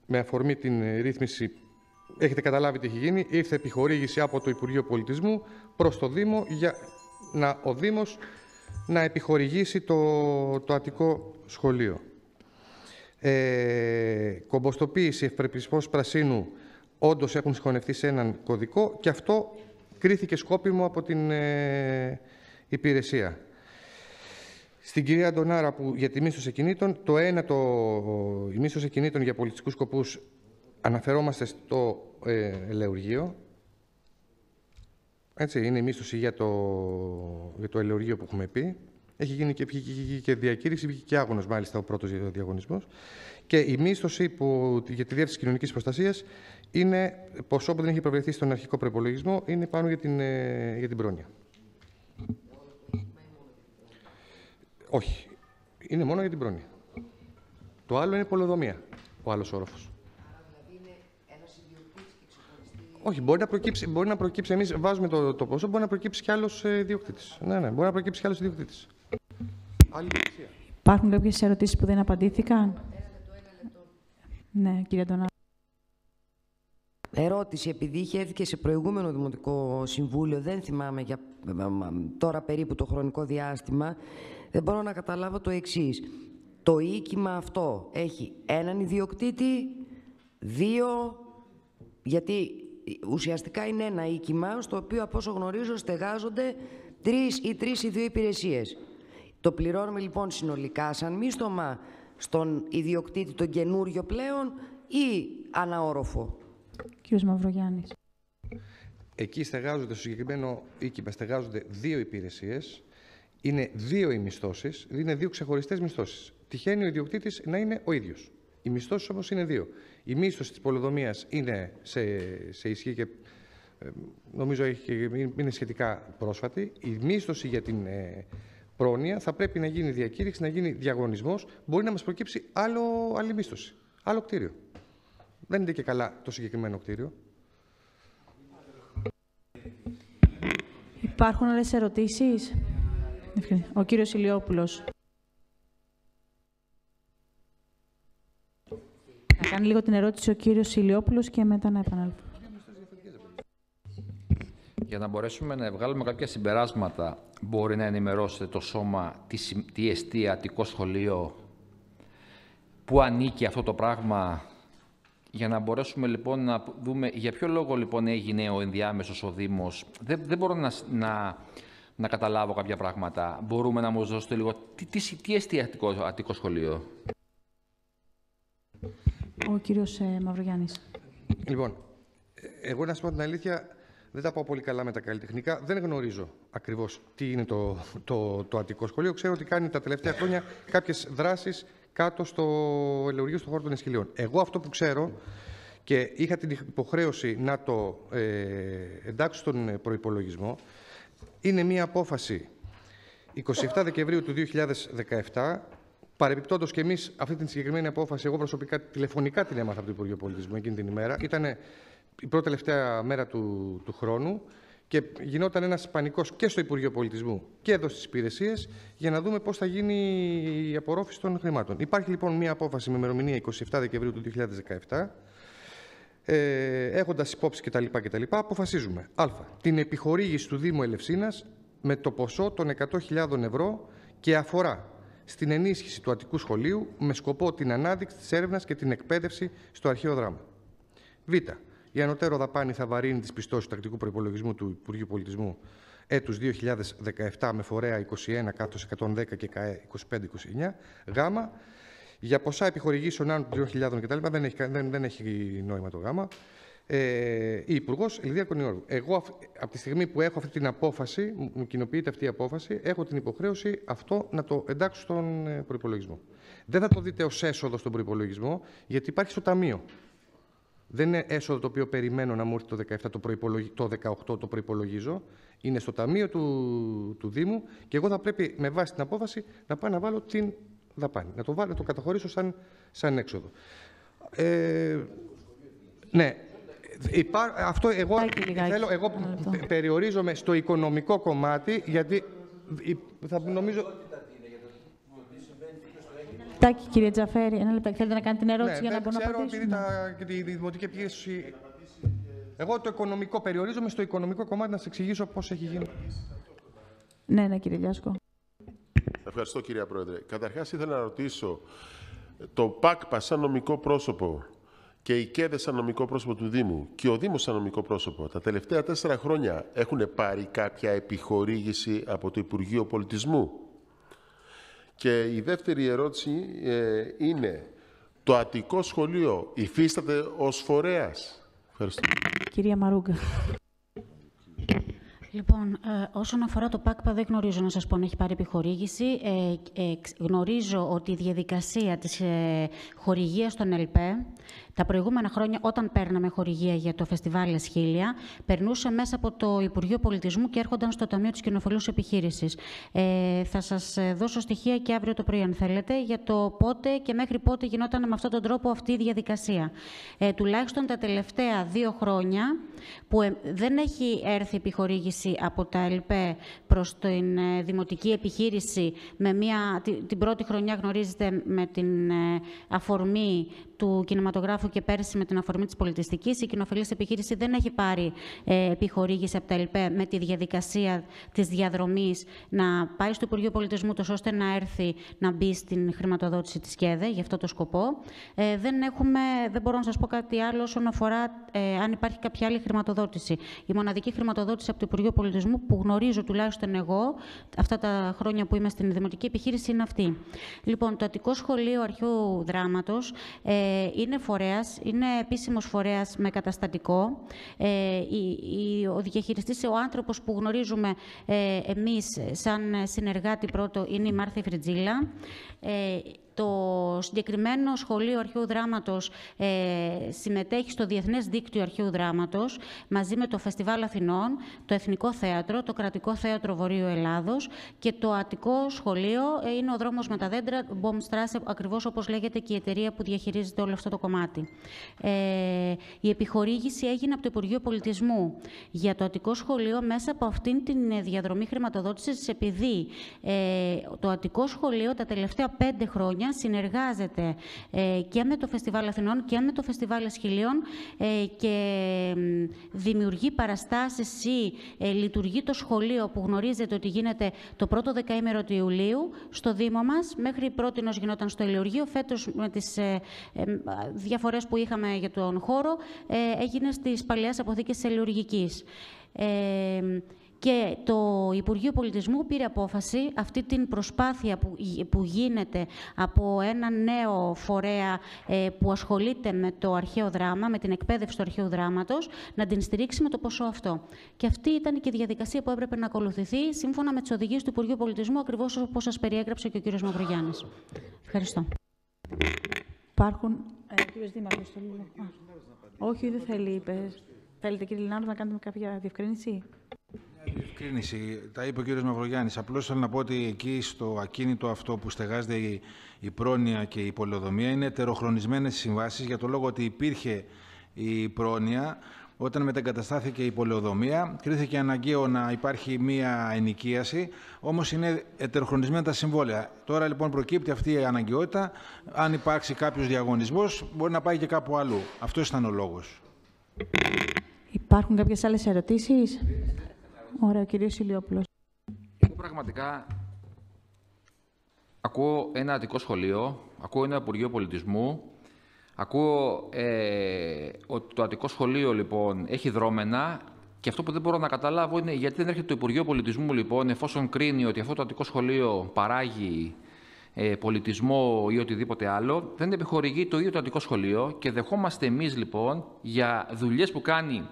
με αφορμή την ε, ρύθμιση έχετε καταλάβει τι έχει γίνει. Ήρθε επιχορήγηση από το Υπουργείο Πολιτισμού προς το Δήμο για να ο Δήμος να επιχορηγήσει το, το Αττικό Σχολείο. Ε, κομποστοποίηση, ευπρεπισμός πρασίνου όντως έχουν συγχωνευτεί σε έναν κωδικό και αυτό κρίθηκε σκόπιμο από την ε, υπηρεσία. Στην κυρία Αντωνάρα που για τη μίσθωση κινήτων, το ένα, το, η μίσθωση κινήτων για πολιτικούς σκοπούς αναφερόμαστε στο ε, ελεουργείο. Έτσι, είναι η μίσθωση για το, για το ελεουργείο που έχουμε πει. Έχει γίνει και, και, και διακήρυξη, βγήκε και άγωνος μάλιστα ο πρώτος διαγωνισμός. Και η μίσθωση που, για τη διεύθυνση κοινωνικής προστασίας είναι ποσό που δεν έχει προβληθεί στον αρχικό προπολογισμό, είναι πάνω για την, ε, για την πρόνοια. Όχι. Είναι μόνο για την πρόνοια. Το άλλο είναι πολεοδομία, ο άλλος όροφος. Όχι, μπορεί να προκύψει, μπορεί να προκύψει εμείς βάζουμε το, το ποσό, μπορεί να προκύψει κι άλλος ε, διοκτήτης. Ναι, ναι, μπορεί να προκύψει κι άλλος διοκτήτης. Άλλη Υπάρχουν κάποιες ερωτήσεις που δεν απαντήθηκαν; Ναι, κύριε Αντωνά. Ερώτηση, επειδή είχε έρθει και σε προηγούμενο Δημοτικό Συμβούλιο, δεν θυμάμαι για τώρα περίπου το χρονικό διάστημα, δεν μπορώ να καταλάβω το εξής. Το οίκημα αυτό έχει έναν ιδιοκτήτη, δύο, γιατί ουσιαστικά είναι ένα οίκημα στο οποίο από όσο γνωρίζω στεγάζονται τρεις ή τρεις ή δύο υπηρεσίες. Το πληρώνουμε λοιπόν συνολικά σαν μίστομα στον ιδιοκτήτη τον καινούριο πλέον ή αναόροφο. Κύριος Μαυρογιάννης. Εκεί στεγάζονται, στο συγκεκριμένο οίκημα στεγάζονται δύο υπηρεσίες είναι δύο οι μισθώσεις, είναι δύο ξεχωριστές μισθώσεις. Τυχαίνει ο ιδιοκτήτης να είναι ο ίδιος. Οι μισθώσεις όμως είναι δύο. Η μίσθωση της πολυδομία είναι σε, σε ισχύ και ε, νομίζω έχει, είναι σχετικά πρόσφατη. Η μίσθωση για την ε, πρόνοια θα πρέπει να γίνει διακήρυξη, να γίνει διαγωνισμός. Μπορεί να μας προκύψει άλλο, άλλη μίσθωση, άλλο κτίριο. Δεν είναι και καλά το συγκεκριμένο κτίριο. Υπάρχουν άλλες ερωτήσεις; Ο κύριος Ηλιόπουλος. Κάνει λίγο την ερώτηση ο κύριος Ηλιόπουλος και μετά να επανέλθω. Για να μπορέσουμε να βγάλουμε κάποια συμπεράσματα, μπορεί να ενημερώσετε το σώμα τι, τι εστί Αττικό Σχολείο, πού ανήκει αυτό το πράγμα, για να μπορέσουμε λοιπόν να δούμε για ποιο λόγο λοιπόν έγινε ο ενδιάμεσος ο Δήμος. Δεν, δεν μπορώ να, να να καταλάβω κάποια πράγματα. Μπορούμε να μου δώσετε λίγο τι, τι, τι εστί Αττικό, σχολείο; Ο κύριος ε, Μαυρογιάννης. Λοιπόν, ε, εγώ να σα πω την αλήθεια, δεν τα πάω πολύ καλά με τα καλλιτεχνικά. Δεν γνωρίζω ακριβώς τι είναι το, το, το Αττικό Σχολείο. Ξέρω ότι κάνει τα τελευταία χρόνια κάποιες δράσεις κάτω στο ελεουργείο στον χώρο των Εσχυλίων. Εγώ αυτό που ξέρω και είχα την υποχρέωση να το ε, εντάξω στον προπολογισμό είναι μία απόφαση 27 Δεκεμβρίου του 2017 Παρεμπιπτόντως και εμείς αυτή την συγκεκριμένη απόφαση, εγώ προσωπικά τηλεφωνικά την έμαθα από το Υπουργείο Πολιτισμού εκείνη την ημέρα. Ήταν η πρώτη τελευταία μέρα του, του χρόνου και γινόταν ένας πανικός και στο Υπουργείο Πολιτισμού και εδώ στις υπηρεσίες για να δούμε πώς θα γίνει η απορρόφηση των χρημάτων. Υπάρχει λοιπόν μια απόφαση με ημερομηνία 27 Δεκεμβρίου του 2017. Ε, Έχοντας υπόψη κτλ, κτλ., αποφασίζουμε. Α. Την επιχορήγηση του Δήμου Ελευσίνας με το ποσό των 100.000 ευρώ και αφορά στην ενίσχυση του Αττικού Σχολείου με σκοπό την ανάδειξη της έρευνας και την εκπαίδευση στο αρχαίο δράμα. Β. Η ανωτέρω δαπάνη θα βαρύνει τις πιστώσεις του τακτικού προπολογισμού του Υπουργείου Πολιτισμού έτους 2017 με φορέα 21 110 και ΚΑΕ 25-29. Γ. Για ποσά επιχορηγήσεων άνω των 2.000 κτλ. Δεν έχει, δεν, δεν έχει νόημα το γ ε, η Υπουργός Ελιδία Κονιόρου. Εγώ, από τη στιγμή που έχω αυτή την απόφαση, μου κοινοποιείται αυτή η απόφαση, έχω την υποχρέωση αυτό να το εντάξω στον ε, προπολογισμό. Δεν θα το δείτε ως έσοδο στον προπολογισμό, γιατί υπάρχει στο Ταμείο. Δεν είναι έσοδο το οποίο περιμένω να μου έρθει το 17, το, το 18 το προπολογίζω. Είναι στο Ταμείο του, του Δήμου και εγώ θα πρέπει με βάση την απόφαση να πάω να βάλω την δαπάνη. Να το, βάλω, να το καταχωρήσω σαν, σαν έξοδο. Ε, ναι, Υπά... Αυτό εγώ, θέλω, εγώ περιορίζομαι στο οικονομικό κομμάτι, γιατί θα νομίζω... Τάκη, κύριε Τζαφέρη, ένα λεπτάκι. Θέλετε να κάνετε την ερώτηση ναι, για να μπορούμε να απαντήσουμε. Ξέρω, επειδή τα, τη δημοτική επιχείρηση... Εγώ το οικονομικό περιορίζομαι στο οικονομικό κομμάτι να σας εξηγήσω πώς έχει γίνει. Ναι, ναι, κύριε Λιάσκο. Ευχαριστώ, κύριε Πρόεδρε. Καταρχάς, ήθελα να ρωτήσω, το ΠΑΚΠΑ σαν νομικό πρόσωπο και η ΚΕΔΕ σαν νομικό πρόσωπο του Δήμου και ο Δήμος σαν νομικό πρόσωπο τα τελευταία τέσσερα χρόνια έχουν πάρει κάποια επιχορήγηση από το Υπουργείο Πολιτισμού. Και η δεύτερη ερώτηση ε, είναι το Αττικό Σχολείο υφίσταται ως φορέας; Ευχαριστώ. Κυρία Μαρούγκα. Λοιπόν, ε, όσον αφορά το ΠΑΚΠΑ, δεν γνωρίζω να σας πω αν έχει πάρει επιχορήγηση. Ε, ε, γνωρίζω ότι η διαδικασία της ε, χορηγίας των ΕΛΠΕ τα προηγούμενα χρόνια, όταν παίρναμε χορηγία για το φεστιβάλ Εσχίλια, περνούσε μέσα από το Υπουργείο Πολιτισμού και έρχονταν στο Ταμείο της Κοινοφελούς Επιχείρησης. Ε, θα σας δώσω στοιχεία και αύριο το πρωί, αν θέλετε, για το πότε και μέχρι πότε γινόταν με αυτόν τον τρόπο αυτή η διαδικασία. Ε, τουλάχιστον τα τελευταία δύο χρόνια, που ε, δεν έχει έρθει επιχορήγηση από τα ΕΛΠΕ προς την ε, δημοτική επιχείρηση, με μια, την, την πρώτη χρονιά γνωρίζετε με την ε, αφορμή του κινηματογράφου και πέρσι με την αφορμή της πολιτιστικής. Η κοινοφελή επιχείρηση δεν έχει πάρει ε, επιχορήγηση από τα ΕΛΠΕ με τη διαδικασία της διαδρομής να πάει στο Υπουργείο Πολιτισμού, τόσο ώστε να έρθει να μπει στην χρηματοδότηση της ΚΕΔΕ για αυτό το σκοπό. Ε, δεν, έχουμε, δεν μπορώ να σας πω κάτι άλλο όσον αφορά ε, αν υπάρχει κάποια άλλη χρηματοδότηση. Η μοναδική χρηματοδότηση από το Υπουργείο Πολιτισμού που γνωρίζω τουλάχιστον εγώ αυτά τα χρόνια που είμαι στην δημοτική επιχείρηση είναι αυτή. Λοιπόν, το Αττικό Σχολείο Αρχαίου Δράματος ε, ε, είναι φορέας, είναι επίσημος φορέας με καταστατικό. Ε, ο διαχειριστής, ο άνθρωπος που γνωρίζουμε ε, εμείς σαν συνεργάτη πρώτο είναι η Μάρθη Φριτζίλα. Το συγκεκριμένο σχολείο αρχαίου δράματος ε, συμμετέχει στο Διεθνές Δίκτυο Αρχαίου Δράματος μαζί με το Φεστιβάλ Αθηνών, το Εθνικό Θέατρο, το Κρατικό Θέατρο Βορείου Ελλάδος και το Αττικό Σχολείο ε, είναι ο δρόμος με τα δέντρα, Bomstrasse, ακριβώς όπως λέγεται και η εταιρεία που διαχειρίζεται όλο αυτό το κομμάτι. Ε, η επιχορήγηση έγινε από το Υπουργείο Πολιτισμού για το Αττικό Σχολείο μέσα από αυτήν την διαδρομή χρηματοδότησης επειδή ε, το Αττικό Σχολείο τα τελευταία πέντε χρόνια συνεργάζεται ε, και με το Φεστιβάλ Αθηνών και με το Φεστιβάλ Εσχυλίων ε, και δημιουργεί παραστάσεις ή ε, λειτουργεί το σχολείο που γνωρίζετε ότι γίνεται το πρώτο δεκαήμερο του Ιουλίου στο Δήμο μας. Μέχρι πρώτη γινόταν στο Ελαιοργείο. Φέτος με τις διαφορές που είχαμε για τον χώρο έγινε στις παλαιές αποθήκες της Ελαιοργικής. Και το Υπουργείο Πολιτισμού πήρε απόφαση αυτή την προσπάθεια που, που γίνεται από ένα νέο φορέα ε, που ασχολείται με το αρχαίο δράμα, με την εκπαίδευση του αρχαίου δράματος, να την στηρίξει με το ποσό αυτό. Και αυτή ήταν και η διαδικασία που έπρεπε να ακολουθηθεί σύμφωνα με τις οδηγίες του Υπουργείου Πολιτισμού, ακριβώς όπως σας περιέγραψε και ο κύριος Μαυρογιάννης. Ευχαριστώ. Υπάρχουν... Ε, κύριος Δήμαρχος, το Όχι, δεν θέλει, είπε. Θέλετε, κύριε Λινάρου, να κάνετε κάποια διευκρίνηση; Διευκρίνηση. Τα είπε ο κύριος Μαυρογιάννης. Απλώς θέλω να πω ότι εκεί στο ακίνητο αυτό που στεγάζεται η, η πρόνοια και η πολεοδομία είναι ετεροχρονισμένες συμβάσεις για το λόγο ότι υπήρχε η πρόνοια όταν μετεγκαταστάθηκε η πολεοδομία, κρίθηκε αναγκαίο να υπάρχει μία ενοικίαση, όμως είναι ετεροχρονισμένα τα συμβόλαια. Τώρα λοιπόν προκύπτει αυτή η αναγκαιότητα. Αν υπάρξει κάποιος διαγωνισμός, μπορεί να πάει και κάπου αλλού. Αυτός ήταν ο λόγος. Υπάρχουν κάποιες άλλες ερωτήσεις; Ωραία, κύριο Ηλιόπουλος. Εγώ πραγματικά ακούω ένα Αττικό σχολείο, ακούω ένα Υπουργείο Πολιτισμού, ακούω ε, ότι το Αττικό σχολείο λοιπόν έχει δρόμενα και αυτό που δεν μπορώ να καταλάβω είναι γιατί δεν έρχεται το Υπουργείο Πολιτισμού λοιπόν εφόσον κρίνει ότι αυτό το Αττικό σχολείο παράγει ε, πολιτισμό ή οτιδήποτε άλλο, δεν επιχορηγεί το ίδιο το Αττικό σχολείο και δεχόμαστε εμείς λοιπόν για δουλειές που κάνει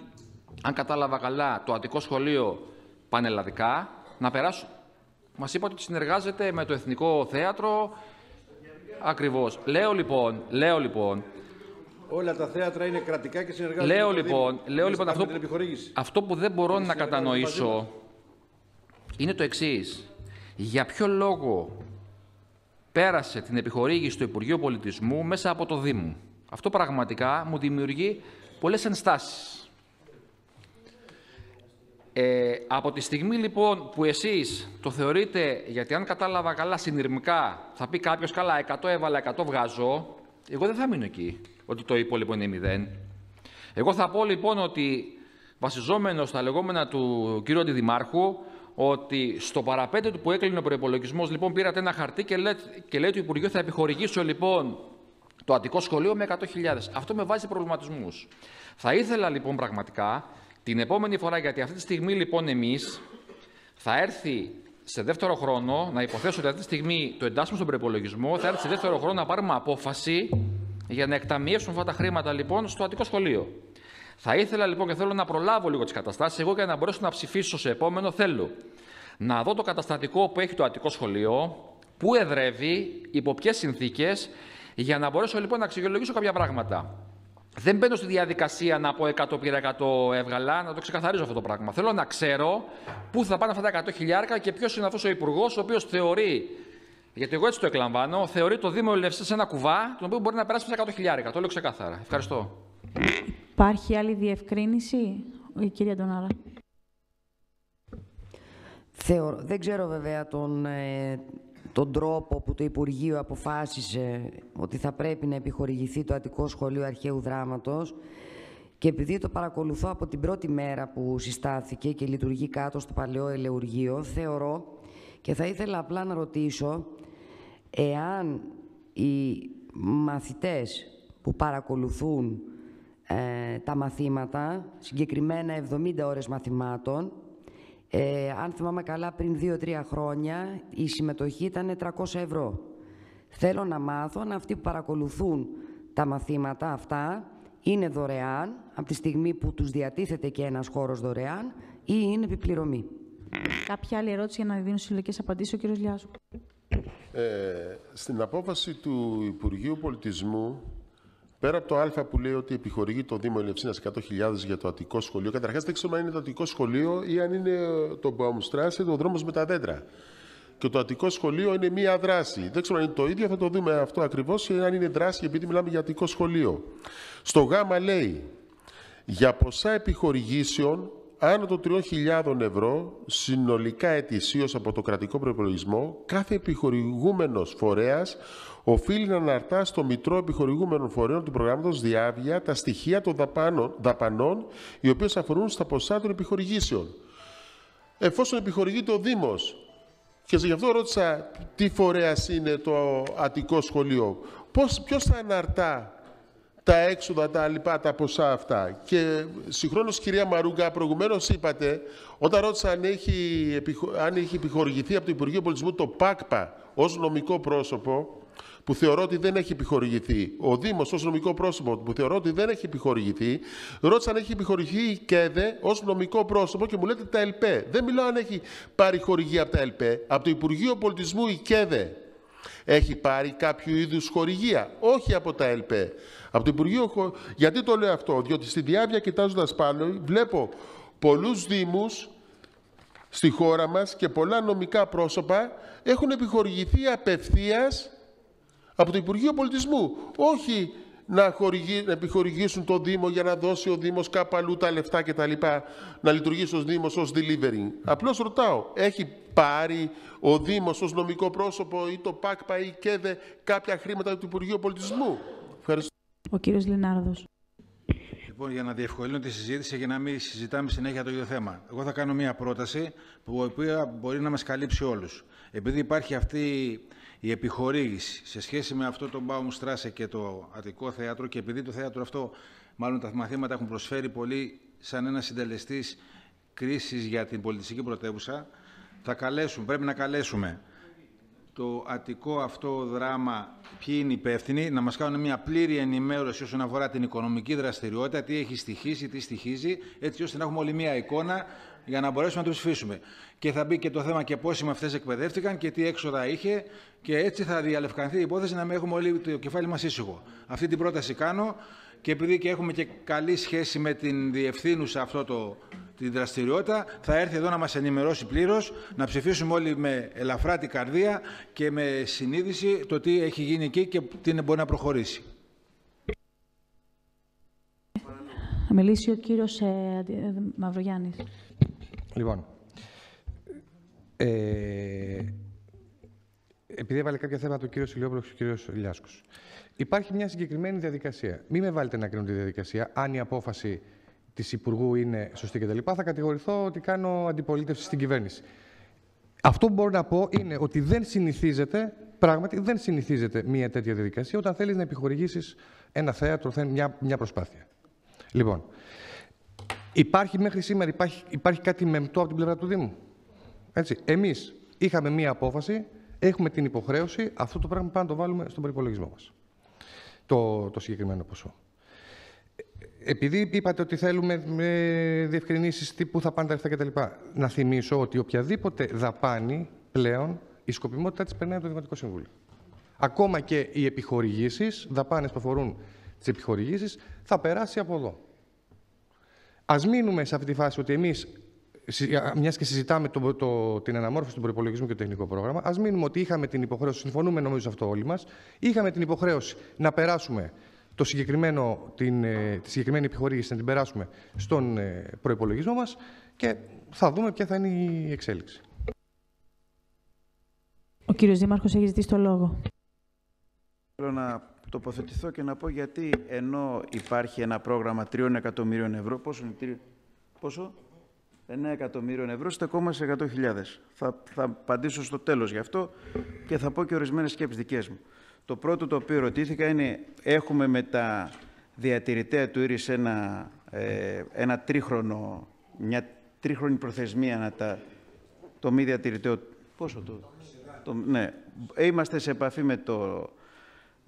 αν κατάλαβα καλά, το Αττικό Σχολείο πανελλαδικά, να περάσουν. Μας είπατε ότι συνεργάζεται με το Εθνικό Θέατρο. Ακριβώς. Λέω λοιπόν, λέω λοιπόν, Όλα τα θέατρα είναι κρατικά και συνεργάζονται λέω, λοιπόν, λέω λοιπόν αυτό, αυτό που δεν μπορώ να κατανοήσω είναι το εξής. Για ποιο λόγο πέρασε την επιχορήγηση στο Υπουργείο Πολιτισμού μέσα από το Δήμο; Αυτό πραγματικά μου δημιουργεί πολλές ενστάσεις. Ε, από τη στιγμή λοιπόν που εσείς το θεωρείτε, γιατί αν κατάλαβα καλά συνειρμικά, θα πει κάποιος καλά 100 έβαλα, 100 βγάζω, εγώ δεν θα μείνω εκεί, ότι το υπόλοιπο είναι μηδέν. Εγώ θα πω λοιπόν ότι βασιζόμενο στα λεγόμενα του κ. Αντιδημάρχου, ότι στο παραπέντε του που έκλεινε ο προπολογισμό, λοιπόν, πήρατε ένα χαρτί και, λέει, και λέει του Υπουργείου θα επιχορηγήσω λοιπόν το Αττικό Σχολείο με 100.000. Αυτό με βάζει προβληματισμούς. Θα ήθελα λοιπόν πραγματικά την επόμενη φορά, γιατί αυτή τη στιγμή λοιπόν εμείς θα έρθει σε δεύτερο χρόνο, να υποθέσω ότι αυτή τη στιγμή το εντάσσουμε στον προπολογισμό, θα έρθει σε δεύτερο χρόνο να πάρουμε απόφαση για να εκταμιεύσουμε αυτά τα χρήματα λοιπόν στο Αττικό Σχολείο. Θα ήθελα λοιπόν και θέλω να προλάβω λίγο τις καταστάσεις. Εγώ για να μπορέσω να ψηφίσω σε επόμενο, θέλω να δω το καταστατικό που έχει το Αττικό Σχολείο, πού εδρεύει, υπό ποιες συνθήκες, για να μπορέσω λοιπόν να αξιολογήσω κάποια πράγματα. Δεν μπαίνω στη διαδικασία να πω 100 πήρα 100 έβγαλα, να το ξεκαθαρίζω αυτό το πράγμα. Θέλω να ξέρω πού θα πάνε αυτά τα 100 χιλιάρικα και ποιος είναι αυτός ο υπουργός ο οποίος θεωρεί, γιατί εγώ έτσι το εκλαμβάνω, θεωρεί το Δήμο Ελευσής σε ένα κουβά, τον οποίο μπορεί να περάσει με 100 χιλιάρικα. Το λέω ξεκάθαρα. Ευχαριστώ. Υπάρχει άλλη διευκρίνηση, η κυρία Ντονάρα; Θεωρώ, δεν ξέρω βέβαια τον, ε, τον τρόπο που το Υπουργείο αποφάσισε ότι θα πρέπει να επιχορηγηθεί το Αττικό Σχολείο Αρχαίου Δράματος και επειδή το παρακολουθώ από την πρώτη μέρα που συστάθηκε και λειτουργεί κάτω στο Παλαιό Ελεουργείο, θεωρώ και θα ήθελα απλά να ρωτήσω εάν οι μαθητές που παρακολουθούν ε, τα μαθήματα, συγκεκριμένα 70 ώρες μαθημάτων, ε, αν θυμάμαι καλά, πριν δύο-τρία χρόνια η συμμετοχή ήταν 300 ευρώ. Θέλω να μάθω αν αυτοί που παρακολουθούν τα μαθήματα αυτά είναι δωρεάν, από τη στιγμή που τους διατίθεται και ένας χώρος δωρεάν, ή είναι επιπληρωμή. Κάποια άλλη ερώτηση για να δίνω συλλογικές απαντήσεις, ο κύριος Λιάζου. Ε, στην απόφαση του Υπουργείου Πολιτισμού Πέρα από το Α που λέει ότι επιχορηγεί το Δήμο Ελευσίνας 100.000 για το Αττικό Σχολείο, καταρχάς δεν ξέρω αν είναι το Αττικό Σχολείο ή αν είναι το Μπαουμστράσε, το δρόμος με τα δέντρα. Και το Αττικό Σχολείο είναι μία δράση. Δεν ξέρω αν είναι το ίδιο, θα το δούμε αυτό ακριβώς ή αν είναι δράση, επειδή μιλάμε για Αττικό Σχολείο. Στο Γ λέει για ποσά επιχορηγήσεων άνω των 3.000 ευρώ συνολικά ετησίως από το κρατικό προπολογισμό, κάθε επιχορηγούμενος φορέας οφείλει να αναρτά στο Μητρό Επιχορηγούμενων Φορέων του προγράμματος διάβια τα στοιχεία των δαπάνων, δαπανών οι οποίες αφορούν στα ποσά των επιχορηγήσεων. Εφόσον επιχορηγείται ο Δήμος, και γι' αυτό ρώτησα τι φορέας είναι το Αττικό Σχολείο, ποιος θα αναρτά τα έξοδα, τα λοιπά, τα ποσά αυτά; Και συγχρόνως, κυρία Μαρούγκα, προηγουμένως είπατε, όταν ρώτησα αν έχει, αν έχει επιχορηγηθεί από το Υπουργείο Πολιτισμού το ΠΑΚΠΑ ως νομικό πρόσωπο, που θεωρώ ότι δεν έχει επιχορηγηθεί, ο Δήμος ως νομικό πρόσωπο που θεωρώ ότι δεν έχει επιχορηγηθεί, ρώτησα αν έχει επιχορηγηθεί η ΚΕΔΕ ως νομικό πρόσωπο και μου λέτε τα ΕΛΠΕ. Δεν μιλάω αν έχει πάρει χορηγία από τα ΕΛΠΕ. Από το Υπουργείο Πολιτισμού η ΚΕΔΕ έχει πάρει κάποιο είδους χορηγία. Όχι από τα ΕΛΠΕ. Από το Υπουργείο. Γιατί το λέω αυτό, Διότι στη διάβια κοιτάζοντας πάνω, βλέπω πολλούς Δήμους στη χώρα μας και πολλά νομικά πρόσωπα έχουν επιχορηγηθεί απευθείας από το Υπουργείο Πολιτισμού. Όχι να, χορηγεί, να επιχορηγήσουν το Δήμο για να δώσει ο Δήμος κάπου αλλού τα λεφτά και τα λοιπά, να λειτουργήσει ο Δήμος ως delivery. Απλώς ρωτάω, έχει πάρει ο Δήμος ως νομικό πρόσωπο ή το ΠΑΚΠΑ ή ΚΕΔΕ κάποια χρήματα του Υπουργείου Πολιτισμού; Ευχαριστώ. Ο κύριος Λινάρδος. Λοιπόν, για να διευκολύνω τη συζήτηση και να μην συζητάμε συνέχεια το ίδιο θέμα. Εγώ θα κάνω μια πρόταση που μπορεί να μας καλύψει όλους. Επειδή υπάρχει αυτή η επιχορήγηση σε σχέση με αυτό το Baumstrasse και το Αττικό Θέατρο και επειδή το θέατρο αυτό, μάλλον τα μαθήματα έχουν προσφέρει πολύ σαν ένα συντελεστής κρίσης για την πολιτιστική πρωτεύουσα, θα καλέσουμε, πρέπει να καλέσουμε το Αττικό αυτό δράμα, ποιοι είναι υπεύθυνοι, να μας κάνουν μια πλήρη ενημέρωση όσον αφορά την οικονομική δραστηριότητα, τι έχει στοιχήσει, τι στοιχίζει, έτσι ώστε να έχουμε όλη μια εικόνα για να μπορέσουμε να τους ψηφίσουμε. Και θα μπει και το θέμα και πόσοι με αυτέ εκπαιδεύτηκαν και τι έξοδα είχε και έτσι θα διαλευκανθεί η υπόθεση να μην έχουμε όλοι το κεφάλι μας ήσυχο. Αυτή την πρόταση κάνω και επειδή και έχουμε και καλή σχέση με την διευθύνουσα αυτό το, την δραστηριότητα, θα έρθει εδώ να μας ενημερώσει πλήρως, να ψηφίσουμε όλοι με ελαφρά την καρδία και με συνείδηση το τι έχει γίνει εκεί και τι μπορεί να προχωρήσει. Θα μιλήσει ο κύριος ε, Μαυρογιάννης. Λοιπόν, ε, επειδή έβαλε κάποια θέματα ο κύριος Ηλιόπουλος και ο κύριος Λιάσκος. Υπάρχει μια συγκεκριμένη διαδικασία. Μην με βάλετε να κρίνω τη διαδικασία. Αν η απόφαση της Υπουργού είναι σωστή κτλ., θα κατηγορηθώ ότι κάνω αντιπολίτευση στην κυβέρνηση. Αυτό που μπορώ να πω είναι ότι δεν συνηθίζεται, πράγματι δεν συνηθίζεται μια τέτοια διαδικασία όταν θέλεις να επιχορηγήσεις ένα θέατρο, μια, μια προσπάθεια. Λοιπόν, Υπάρχει μέχρι σήμερα υπάρχει, υπάρχει κάτι μεμπτό από την πλευρά του Δήμου. Έτσι. Εμείς είχαμε μία απόφαση, έχουμε την υποχρέωση αυτό το πράγμα να το βάλουμε στον προπολογισμό μας. Το, το συγκεκριμένο ποσό. Επειδή είπατε ότι θέλουμε με διευκρινήσεις τι που θα πάνε τα λεφτά κτλ. Να θυμίσω ότι οποιαδήποτε δαπάνη πλέον η σκοπιμότητά της περνάει από το Δημοτικό Συμβούλιο. Ακόμα και οι επιχορηγήσεις, δαπάνες που αφορούν τις επιχορηγήσεις, θα περάσει από εδώ. Α μείνουμε σε αυτή τη φάση ότι εμείς, μιας και συζητάμε το, το, την αναμόρφωση του προπολογισμού και το τεχνικό πρόγραμμα, ας μείνουμε ότι είχαμε την υποχρέωση, συμφωνούμε νομίζω σε αυτό όλοι μας, είχαμε την υποχρέωση να περάσουμε το συγκεκριμένο, την, ε, τη συγκεκριμένη επιχορήγηση, να την περάσουμε στον ε, προπολογισμό μας και θα δούμε ποια θα είναι η εξέλιξη. Ο κύριος Δήμαρχος έχει ζητήσει το λόγο. Θέλω να τοποθετηθώ και να πω γιατί ενώ υπάρχει ένα πρόγραμμα 3 εκατομμύριων ευρώ, πόσο είναι, πόσο; 9 εκατομμύριων ευρώ, στεκόμαστε σε 100.000. Θα, θα απαντήσω στο τέλος γι' αυτό και θα πω και ορισμένες σκέψεις δικές μου. Το πρώτο το οποίο ρωτήθηκα είναι, έχουμε με τα διατηρητέα του Ήρης ένα, ε, ένα τρίχρονο, μια τρίχρονη προθεσμία να τα, το μη διατηρηταίο, πόσο το, το, ναι, είμαστε σε επαφή με το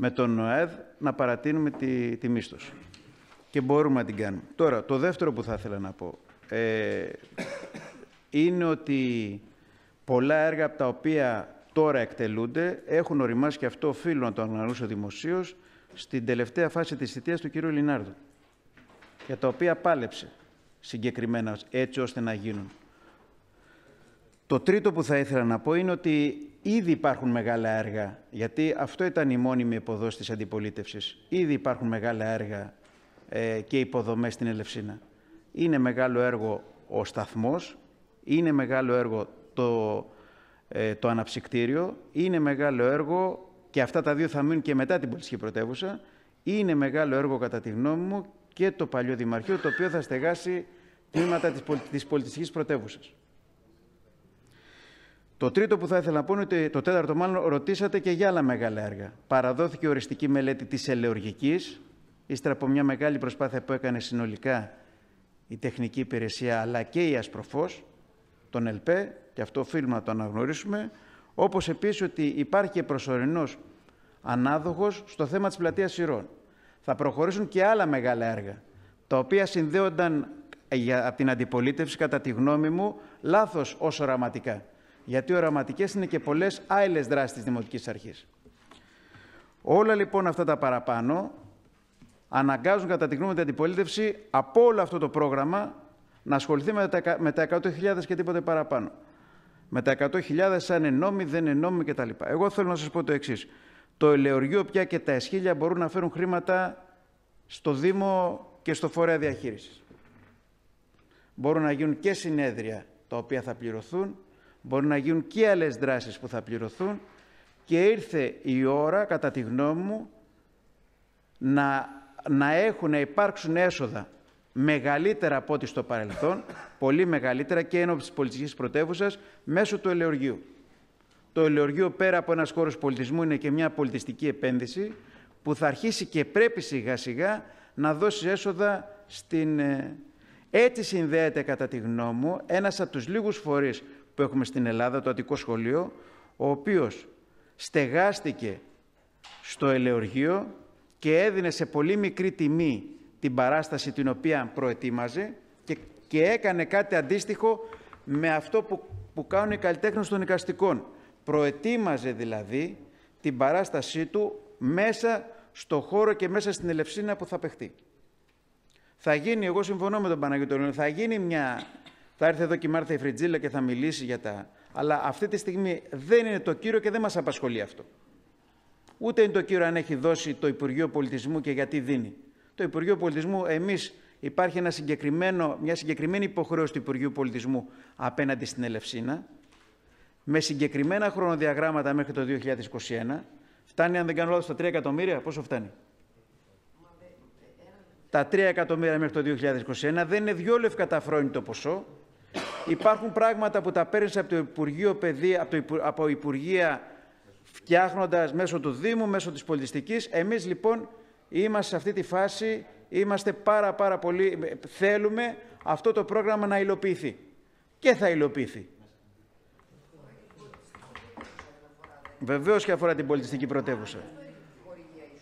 με τον ΝΟΕΔ να παρατείνουμε τη, τη μίσθωση. Και μπορούμε να την κάνουμε. Τώρα, το δεύτερο που θα ήθελα να πω ε, είναι ότι πολλά έργα από τα οποία τώρα εκτελούνται έχουν οριμάσει και αυτό οφείλω να το αναγνωρίσω δημοσίως στην τελευταία φάση της θητείας του κ. Λινάρδου για τα οποία πάλεψε συγκεκριμένα έτσι ώστε να γίνουν. Το τρίτο που θα ήθελα να πω είναι ότι ήδη υπάρχουν μεγάλα έργα, γιατί αυτό ήταν η μόνιμη υποδόση της αντιπολίτευσης. Ήδη υπάρχουν μεγάλα έργα ε, και υποδομές στην Ελευσίνα. Είναι μεγάλο έργο ο σταθμός, είναι μεγάλο έργο το, ε, το αναψυκτήριο, είναι μεγάλο έργο και αυτά τα δύο θα μείνουν και μετά την πολιτική πρωτεύουσα, είναι μεγάλο έργο κατά τη γνώμη μου και το παλιό Δημαρχείο, το οποίο θα στεγάσει τμήματα της, της πολιτιστικής πρωτεύουσας. Το τρίτο που θα ήθελα να πω είναι ότι το τέταρτο μάλλον ρωτήσατε και για άλλα μεγάλα έργα. Παραδόθηκε οριστική μελέτη της ελεοργικής ύστερα από μια μεγάλη προσπάθεια που έκανε συνολικά η τεχνική υπηρεσία αλλά και η Ασπροφός, τον ΕΛΠΕ, και αυτό οφείλουμε να το αναγνωρίσουμε, όπως επίσης ότι υπάρχει και προσωρινός ανάδοχος στο θέμα της πλατείας Συρών. Θα προχωρήσουν και άλλα μεγάλα έργα, τα οποία συνδέονταν από την αντιπολίτευση, κατά τη γνώμη μου, λάθος ως οραματικά. Γιατί οραματικές είναι και πολλές άλλες δράσεις της Δημοτικής Αρχής. Όλα λοιπόν αυτά τα παραπάνω αναγκάζουν κατά τη γνώμη την αντιπολίτευση από όλο αυτό το πρόγραμμα να ασχοληθεί με τα, με τα 100.000 και τίποτε παραπάνω. Με τα 100.000 σαν ενόμοι, δεν ενόμοι κτλ. Εγώ θέλω να σας πω το εξής. Το ελαιοργείο πια και τα εσχήλια μπορούν να φέρουν χρήματα στο Δήμο και στο φορέα διαχείρισης. Μπορούν να γίνουν και συνέδρια τα οποία θα πληρωθούν, μπορούν να γίνουν και άλλες δράσεις που θα πληρωθούν και ήρθε η ώρα, κατά τη γνώμη μου, να, να έχουν, να υπάρξουν έσοδα μεγαλύτερα από ό,τι στο παρελθόν, πολύ μεγαλύτερα και ένωψη της πολιτικής πρωτεύουσας, μέσω του ελεοργίου. Το ελεοργείο πέρα από ένας χώρος πολιτισμού είναι και μια πολιτιστική επένδυση που θα αρχίσει και πρέπει σιγά σιγά να δώσει έσοδα στην... Ε, έτσι συνδέεται κατά τη γνώμη μου ένας από τους λίγους φορείς που έχουμε στην Ελλάδα, το Αττικό Σχολείο, ο οποίος στεγάστηκε στο ελεοργείο και έδινε σε πολύ μικρή τιμή την παράσταση την οποία προετοίμαζε και, και έκανε κάτι αντίστοιχο με αυτό που, που κάνουν οι καλλιτέχνες των οικαστικών. Προετοίμαζε δηλαδή την παράστασή του μέσα στο χώρο και μέσα στην Ελευσίνα που θα παιχτεί. Θα γίνει, εγώ συμφωνώ με τον Παναγιώτο θα γίνει μια... Θα έρθει εδώ και η Μάρθα Φριτζίλα και θα μιλήσει για τα... Αλλά αυτή τη στιγμή δεν είναι το κύριο και δεν μας απασχολεί αυτό. Ούτε είναι το κύριο αν έχει δώσει το Υπουργείο Πολιτισμού και γιατί δίνει. Το Υπουργείο Πολιτισμού, εμείς υπάρχει ένα συγκεκριμένο, μια συγκεκριμένη υποχρέωση του Υπουργείου Πολιτισμού απέναντι στην Ελευσίνα, με συγκεκριμένα χρονοδιαγράμματα μέχρι το 2021. Φτάνει, αν δεν κάνω λάθος, στα 3 εκατομμύρια; Πόσο φτάνει; Τα 3 εκατομμύρια μέχρι το 2021 δεν είναι διόλου ευκαταφρόνητο ποσό. Υπάρχουν πράγματα που τα παίρνεις από το Υπουργείο Παιδεία, από, το, από Υπουργεία φτιάχνοντας μέσω του Δήμου, μέσω της πολιτιστικής. Εμείς λοιπόν είμαστε σε αυτή τη φάση, είμαστε πάρα πάρα πολύ, θέλουμε αυτό το πρόγραμμα να υλοποιηθεί. Και θα υλοποιηθεί. Βεβαίως και αφορά την πολιτιστική πρωτεύουσα.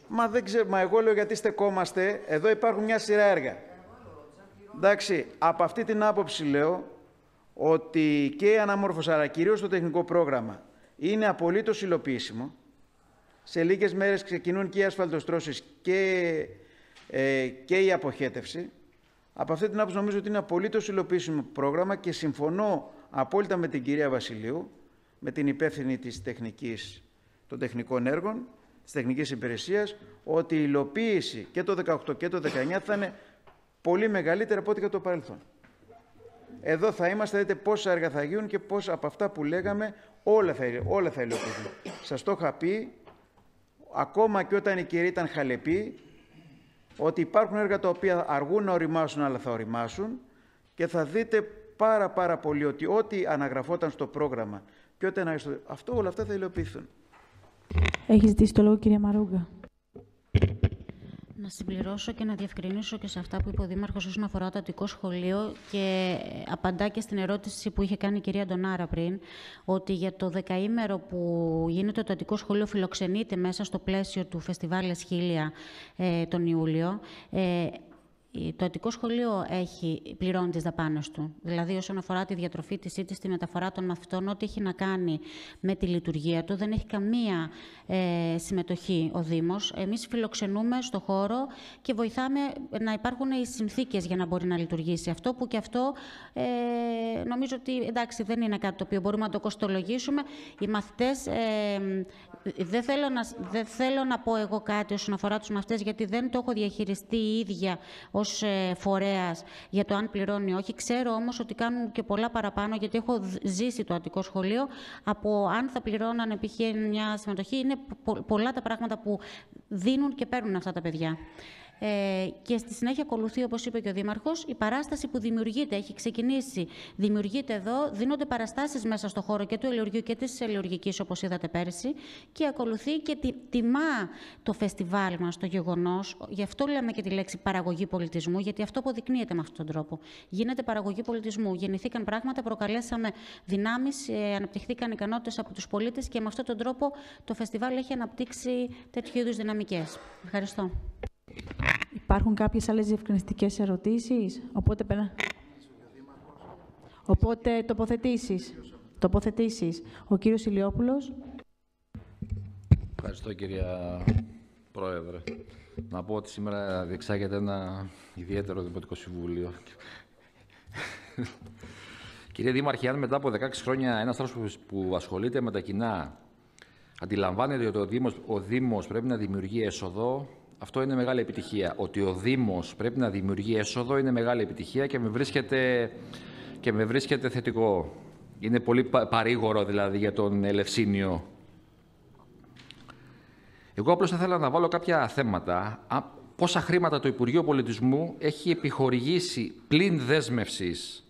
Μα, δεν ξέρω, μα εγώ λέω γιατί στεκόμαστε, εδώ υπάρχουν μια σειρά έργα. Εντάξει, από αυτή την άποψη λέω ότι και η αναμόρφωση, αλλά κυρίως το τεχνικό πρόγραμμα, είναι απολύτως υλοποιήσιμο. Σε λίγες μέρες ξεκινούν και οι ασφαλτοστρώσεις και, ε, και η αποχέτευση. Από αυτή την άποψη νομίζω ότι είναι απολύτως υλοποιήσιμο πρόγραμμα και συμφωνώ απόλυτα με την κυρία Βασιλείου, με την υπεύθυνη της τεχνικής, των τεχνικών έργων, της τεχνικής υπηρεσίας, ότι η υλοποίηση και το 18 και το 19 θα είναι πολύ μεγαλύτερα από ό,τι και το παρελθόν. Εδώ θα είμαστε, δείτε πόσα έργα θα γίνουν και πόσα από αυτά που λέγαμε όλα θα, όλα θα υλοποιηθούν. Σας το είχα πει, ακόμα και όταν η κυρία ήταν χαλεπή, ότι υπάρχουν έργα τα οποία αργούν να οριμάσουν, αλλά θα οριμάσουν και θα δείτε πάρα πάρα πολύ ότι ό,τι αναγραφόταν στο πρόγραμμα και ό,τι αυτό όλα αυτά θα υλοποιηθούν. Έχεις ζητήσει το λόγο κυρία Μαρούγκα. Να συμπληρώσω και να διευκρινίσω και σε αυτά που είπε ο Δήμαρχος όσον αφορά το Αττικό Σχολείο και απαντά και στην ερώτηση που είχε κάνει η κυρία Ντονάρα πριν, ότι για το δεκαήμερο που γίνεται το Αττικό Σχολείο φιλοξενείται μέσα στο πλαίσιο του Φεστιβάλ Εσχήλια ε, τον Ιούλιο. Ε, το Αττικό Σχολείο έχει, πληρώνει τις δαπάνες του. Δηλαδή, όσον αφορά τη διατροφή τη ή τη μεταφορά των μαθητών, ό,τι έχει να κάνει με τη λειτουργία του, δεν έχει καμία ε, συμμετοχή ο Δήμος. Εμείς φιλοξενούμε στο χώρο και βοηθάμε να υπάρχουν οι συνθήκες για να μπορεί να λειτουργήσει αυτό, που και αυτό ε, νομίζω ότι εντάξει, δεν είναι κάτι το οποίο μπορούμε να το κοστολογήσουμε. Οι μαθητές ε, δεν θέλω, να, δεν θέλω να πω εγώ κάτι όσον αφορά τους μαθητές, γιατί δεν το έχω διαχειριστεί η ίδια ως ε, φορέας για το αν πληρώνει ή όχι. Ξέρω όμως ότι κάνουν και πολλά παραπάνω, γιατί έχω ζήσει το Αττικό Σχολείο, από αν θα πληρώναν π.χ. μια συμμετοχή. Είναι πολλά τα πράγματα που δίνουν και παίρνουν αυτά τα παιδιά. Ε, και στη συνέχεια ακολουθεί, όπως είπε και ο Δήμαρχος, η παράσταση που δημιουργείται, έχει ξεκινήσει, δημιουργείται εδώ, δίνονται παραστάσεις μέσα στο χώρο και του ελαιοργιού και της ελαιοργικής, όπως είδατε πέρσι, και ακολουθεί και τη, τιμά το φεστιβάλ μας, το γεγονός, γι' αυτό λέμε και τη λέξη παραγωγή πολιτισμού, γιατί αυτό αποδεικνύεται με αυτόν τον τρόπο. Γίνεται παραγωγή πολιτισμού, γεννηθήκαν πράγματα, προκαλέσαμε δυνάμεις, ε, αναπτυχθήκαν ικανότητες από τους πολίτες και με αυτόν τον τρόπο το φεστιβάλ έχει αναπτύξει τέτοιου είδους δυναμικές. Ευχαριστώ. Υπάρχουν κάποιες άλλες διευκρινιστικές ερωτήσεις, οπότε πέρα... Οπότε τοποθετήσεις. Τοποθετήσεις. Ο κύριος Ηλιόπουλος. Ευχαριστώ κυρία Πρόεδρε. Να πω ότι σήμερα διεξάγεται ένα ιδιαίτερο Δημοτικό Συμβούλιο. Κύριε Δήμαρχε, αν μετά από 16 χρόνια ένας άνθρωπος που ασχολείται με τα κοινά αντιλαμβάνεται ότι ο Δήμος, ο Δήμος πρέπει να δημιουργεί έσοδο, αυτό είναι μεγάλη επιτυχία. Ότι ο Δήμος πρέπει να δημιουργεί έσοδο είναι μεγάλη επιτυχία και με βρίσκεται, και με βρίσκεται θετικό. Είναι πολύ παρήγορο δηλαδή για τον Ελευσίνιο. Εγώ απλώς θα ήθελα να βάλω κάποια θέματα. Πόσα χρήματα το Υπουργείο Πολιτισμού έχει επιχορηγήσει πλην δέσμευσης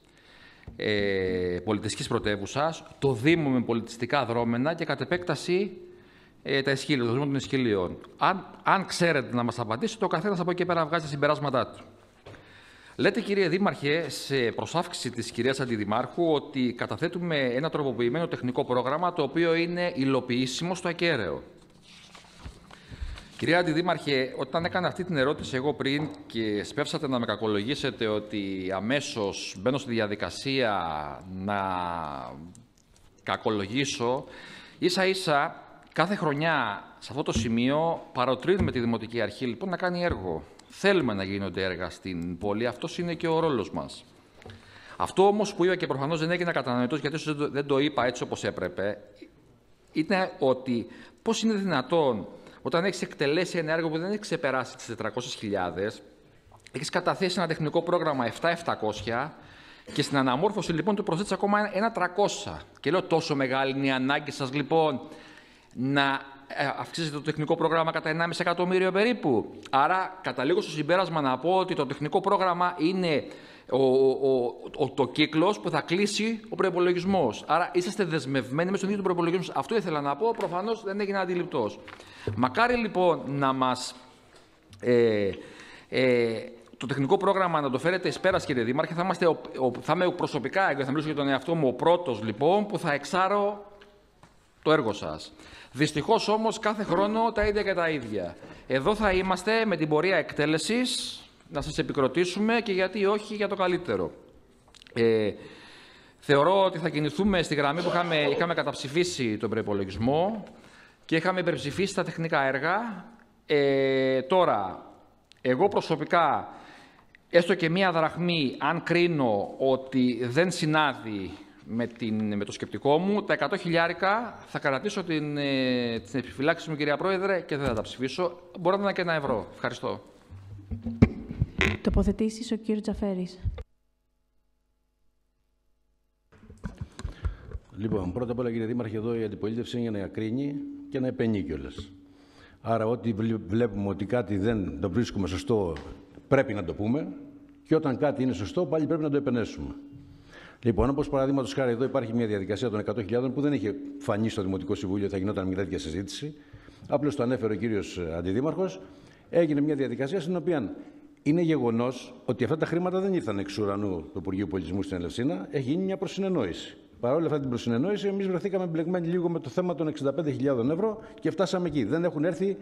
ε, πολιτιστικής πρωτεύουσας, το Δήμο με πολιτιστικά δρόμενα και κατ' επέκταση ε, τα ισχύλια, το Δήμο των Ισχυλίων. Αν, αν ξέρετε να μας απαντήσετε, το καθένας από εκεί πέρα βγάζει τα συμπεράσματά του. Λέτε, κύριε Δήμαρχε, σε προσάυξη της κυρίας Αντιδημάρχου, ότι καταθέτουμε ένα τροποποιημένο τεχνικό πρόγραμμα, το οποίο είναι υλοποιήσιμο στο ακέραιο. Κυρία Αντιδήμαρχε, όταν έκανα αυτή την ερώτηση εγώ πριν και σπεύσατε να με κακολογήσετε ότι αμέσως μπαίνω στη διαδικασία να κακολογήσω, ίσα ίσα κάθε χρονιά σε αυτό το σημείο παροτρύνουμε τη Δημοτική Αρχή λοιπόν να κάνει έργο. Θέλουμε να γίνονται έργα στην πόλη, αυτός είναι και ο ρόλος μας. Αυτό όμως που είπα και προφανώς δεν έγινε κατανοητός γιατί δεν το είπα έτσι όπως έπρεπε, είναι ότι πώς είναι δυνατόν όταν έχεις εκτελέσει ένα έργο που δεν έχει ξεπεράσει τις 400.000, έχεις καταθέσει ένα τεχνικό πρόγραμμα 7.700 και στην αναμόρφωση λοιπόν του προσθέτεις ακόμα ένα 300. Και λέω τόσο μεγάλη είναι η ανάγκη σας λοιπόν να ε, αυξήσετε το τεχνικό πρόγραμμα κατά 1,5 εκατομμύριο περίπου. Άρα καταλήγω στο συμπέρασμα να πω ότι το τεχνικό πρόγραμμα είναι ο, ο, ο, το κύκλος που θα κλείσει ο προπολογισμό. Άρα είσαστε δεσμευμένοι με στον ίδιο τον προπολογισμό. Αυτό ήθελα να πω. Προφανώς δεν έγινε αντιληπτός. Μακάρι λοιπόν να μας. Ε, ε, το τεχνικό πρόγραμμα να το φέρετε εις πέρας, κύριε Δήμαρχε, θα, είμαστε, ο, ο, θα είμαι προσωπικά, και θα μιλήσω για τον εαυτό μου, ο πρώτος λοιπόν που θα εξάρω το έργο σας. Δυστυχώς όμως κάθε χρόνο τα ίδια και τα ίδια. Εδώ θα είμαστε με την πορεία εκτέλεσης να σας επικροτήσουμε και γιατί όχι για το καλύτερο. Ε, θεωρώ ότι θα κινηθούμε στη γραμμή που είχαμε, είχαμε καταψηφίσει τον προπολογισμό και είχαμε υπερψηφίσει τα τεχνικά έργα. Ε, τώρα, εγώ προσωπικά, έστω και μία δραχμή, αν κρίνω ότι δεν συνάδει με, την, με το σκεπτικό μου, τα 100 χιλιάρικα θα κρατήσω την, ε, την επιφυλάξη μου, κυρία Πρόεδρε, και δεν θα τα ψηφίσω. Μπορεί να είναι και ένα ευρώ. Ευχαριστώ. Τοποθετήσεις ο κύριος Τζαφέρης. Λοιπόν, πρώτα απ' όλα κύριε Δήμαρχε, εδώ η αντιπολίτευση είναι για να κρίνει και να επενεί κιόλας. Άρα, ό,τι βλέπουμε ότι κάτι δεν το βρίσκουμε σωστό, πρέπει να το πούμε. Και όταν κάτι είναι σωστό, πάλι πρέπει να το επενέσουμε. Λοιπόν, όπως παραδείγματος χάρη, εδώ υπάρχει μια διαδικασία των 100.000 που δεν είχε φανεί στο Δημοτικό Συμβούλιο, θα γινόταν μια τέτοια συζήτηση. Απλώς το ανέφερε ο κύριος Αντιδήμαρχος. Έγινε μια διαδικασία στην οποία είναι γεγονός ότι αυτά τα χρήματα δεν ήρθαν εξ ουρανού του Υπουργείου Πολιτισμού στην Ελευσίνα. Έχει γίνει μια προσυνεννόηση. Παρ' όλα αυτή την προσυνεννόηση, εμείς βρεθήκαμε μπλεγμένοι λίγο με το θέμα των 65.000 ευρώ και φτάσαμε εκεί. Δεν έχουν έρθει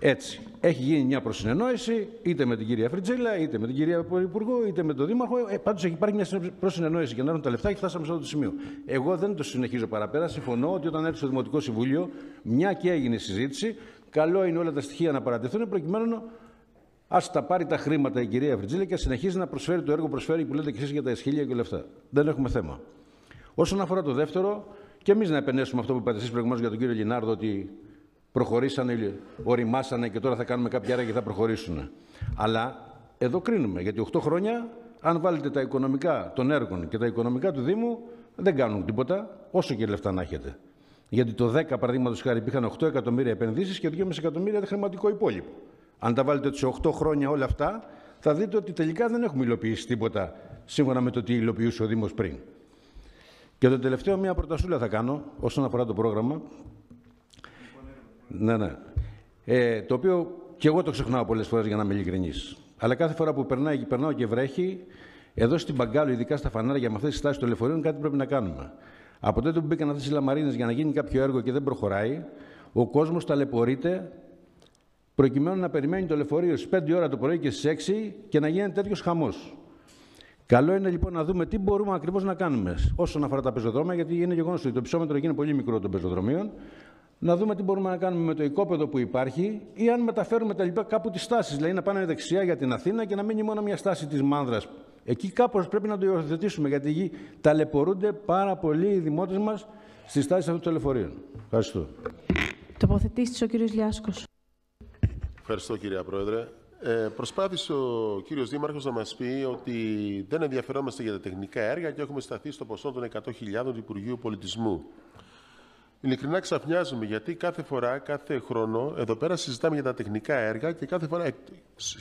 έτσι. Έχει γίνει μια προσυνεννόηση είτε με την κυρία Φριτζέλα, είτε με την κυρία Υπουργό, είτε με τον Δήμαρχο. Ε, Πάντως έχει υπάρχει μια προσυνεννόηση για να έρθουν τα λεφτά και φτάσαμε σε αυτό το σημείο. Εγώ δεν το συνεχίζω παραπέρα. Συμφωνώ ότι όταν έρθει στο Δημοτικό Συμβούλιο, μια και έγινε συζήτηση, καλό είναι όλα τα στοιχεία να παρατεθούν προκειμένου Α τα πάρει τα χρήματα η κυρία Φριτζίλη και συνεχίζει να προσφέρει το έργο που προσφέρει που λέτε και εσείς για τα ισχύλια και όλα αυτά. Δεν έχουμε θέμα. Όσον αφορά το δεύτερο, και εμείς να επενέσουμε αυτό που είπατε εσείς προηγουμένως για τον κύριο Λινάρδο, ότι προχωρήσανε, οριμάσανε και τώρα θα κάνουμε κάποια έργα και θα προχωρήσουν. Αλλά εδώ κρίνουμε, γιατί 8 χρόνια, αν βάλετε τα οικονομικά των έργων και τα οικονομικά του Δήμου, δεν κάνουν τίποτα, όσο και λεφτά να έχετε. Γιατί το 10, παραδείγματος χάρη, υπήρχαν 8 εκατομμύρια επενδύσεις και 2,5 εκατομμύρια χρηματικό υπόλοιπο. Αν τα βάλετε σε 8 χρόνια όλα αυτά, θα δείτε ότι τελικά δεν έχουμε υλοποιήσει τίποτα σύμφωνα με το τι υλοποιούσε ο Δήμος πριν. Και το τελευταίο, μία προτασούλα θα κάνω όσον αφορά το πρόγραμμα. Ναι, ναι. Ε, το οποίο και εγώ το ξεχνάω πολλές φορές για να είμαι ειλικρινής. Αλλά κάθε φορά που περνάει, περνάω και βρέχει, εδώ στην Παγκάλου, ειδικά στα φανάρια, με αυτές τις στάσει των λεωφορείων, κάτι πρέπει να κάνουμε. Από τότε που μπήκαν αυτές οι λαμαρίνες για να γίνει κάποιο έργο και δεν προχωράει, ο κόσμος ταλαιπωρείται προκειμένου να περιμένει το λεωφορείο στις 5 ώρα το πρωί και στις 6 και να γίνει τέτοιος χαμός. Καλό είναι λοιπόν να δούμε τι μπορούμε ακριβώς να κάνουμε όσον αφορά τα πεζοδρόμια, γιατί είναι γεγονός ότι το ψώμετρο είναι πολύ μικρό των πεζοδρομίων. Να δούμε τι μπορούμε να κάνουμε με το οικόπεδο που υπάρχει ή αν μεταφέρουμε τα λοιπά κάπου τις στάσεις. Δηλαδή να πάνε δεξιά για την Αθήνα και να μείνει μόνο μια στάση της Μάνδρας. Εκεί κάπως πρέπει να το υιοθετήσουμε, γιατί εκεί ταλαιπωρούνται πάρα πολύ οι δημότες μας στις στάσεις αυτών των λεωφορείων. Ευχαριστώ. Τοποθετήσεις ο κ. Λιάσκος. Ευχαριστώ κύριε Πρόεδρε. Ε, προσπάθησε ο κύριος Δήμαρχος να μας πει ότι δεν ενδιαφερόμαστε για τα τεχνικά έργα και έχουμε σταθεί στο ποσό των 100.000 του Υπουργείου Πολιτισμού. Ειλικρινά ξαφνιάζουμε γιατί κάθε φορά, κάθε χρόνο, εδώ πέρα συζητάμε για τα τεχνικά έργα και κάθε φορά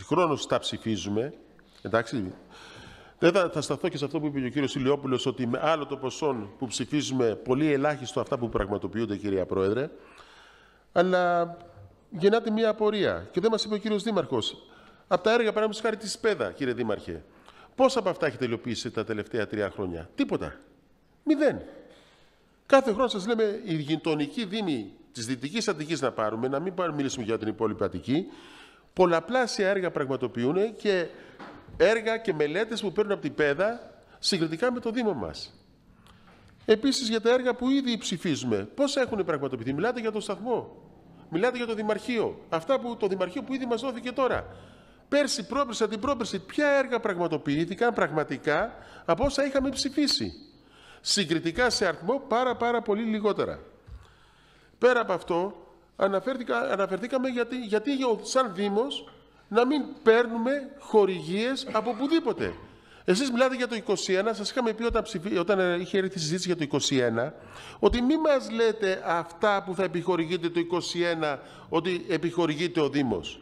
χρόνος τα ψηφίζουμε. Εντάξει. Δεν θα, θα σταθώ και σε αυτό που είπε ο κύριος Ηλιόπουλος, ότι με άλλο το ποσό που ψηφίζουμε, πολύ ελάχιστο αυτά που πραγματοποιούνται, κυρία Πρόεδρε. Αλλά γεννάται μια απορία. Και δεν μας είπε ο κύριος Δήμαρχος. Από τα έργα, παραδείγματο χάρη της ΣΠΕΔΑ, κύριε Δήμαρχε, πόσα από αυτά έχετε υλοποιήσει τα τελευταία τρία χρόνια; Τίποτα. Μηδέν. Κάθε χρόνο σας λέμε η γειτονική δήμη της Δυτικής Αττικής να πάρουμε, να μην πάρουμε, μιλήσουμε για την υπόλοιπη Αττική. Πολλαπλάσια έργα πραγματοποιούν και έργα και μελέτες που παίρνουν από την ΠΕΔΑ συγκριτικά με το Δήμο μας. Επίσης για τα έργα που ήδη ψηφίζουμε, πόσα έχουν πραγματοποιηθεί; Μιλάτε για το σταθμό. Μιλάτε για το Δημαρχείο. Αυτά που το Δημαρχείο που ήδη μας δόθηκε τώρα. Πέρσι, πρόπερσι, αντιπρόπερσι, ποια έργα πραγματοποιήθηκαν πραγματικά από όσα είχαμε ψηφίσει; Συγκριτικά σε αριθμό πάρα πάρα πολύ λιγότερα. Πέρα από αυτό, αναφερθήκαμε γιατί, γιατί σαν Δήμος να μην παίρνουμε χορηγίες από πουδήποτε. Εσείς μιλάτε για το 21, σας είχαμε πει όταν, ψηφί, όταν είχε έρθει η συζήτηση για το 21, ότι μην μας λέτε αυτά που θα επιχορηγείτε το 21, ότι επιχορηγείται ο Δήμος.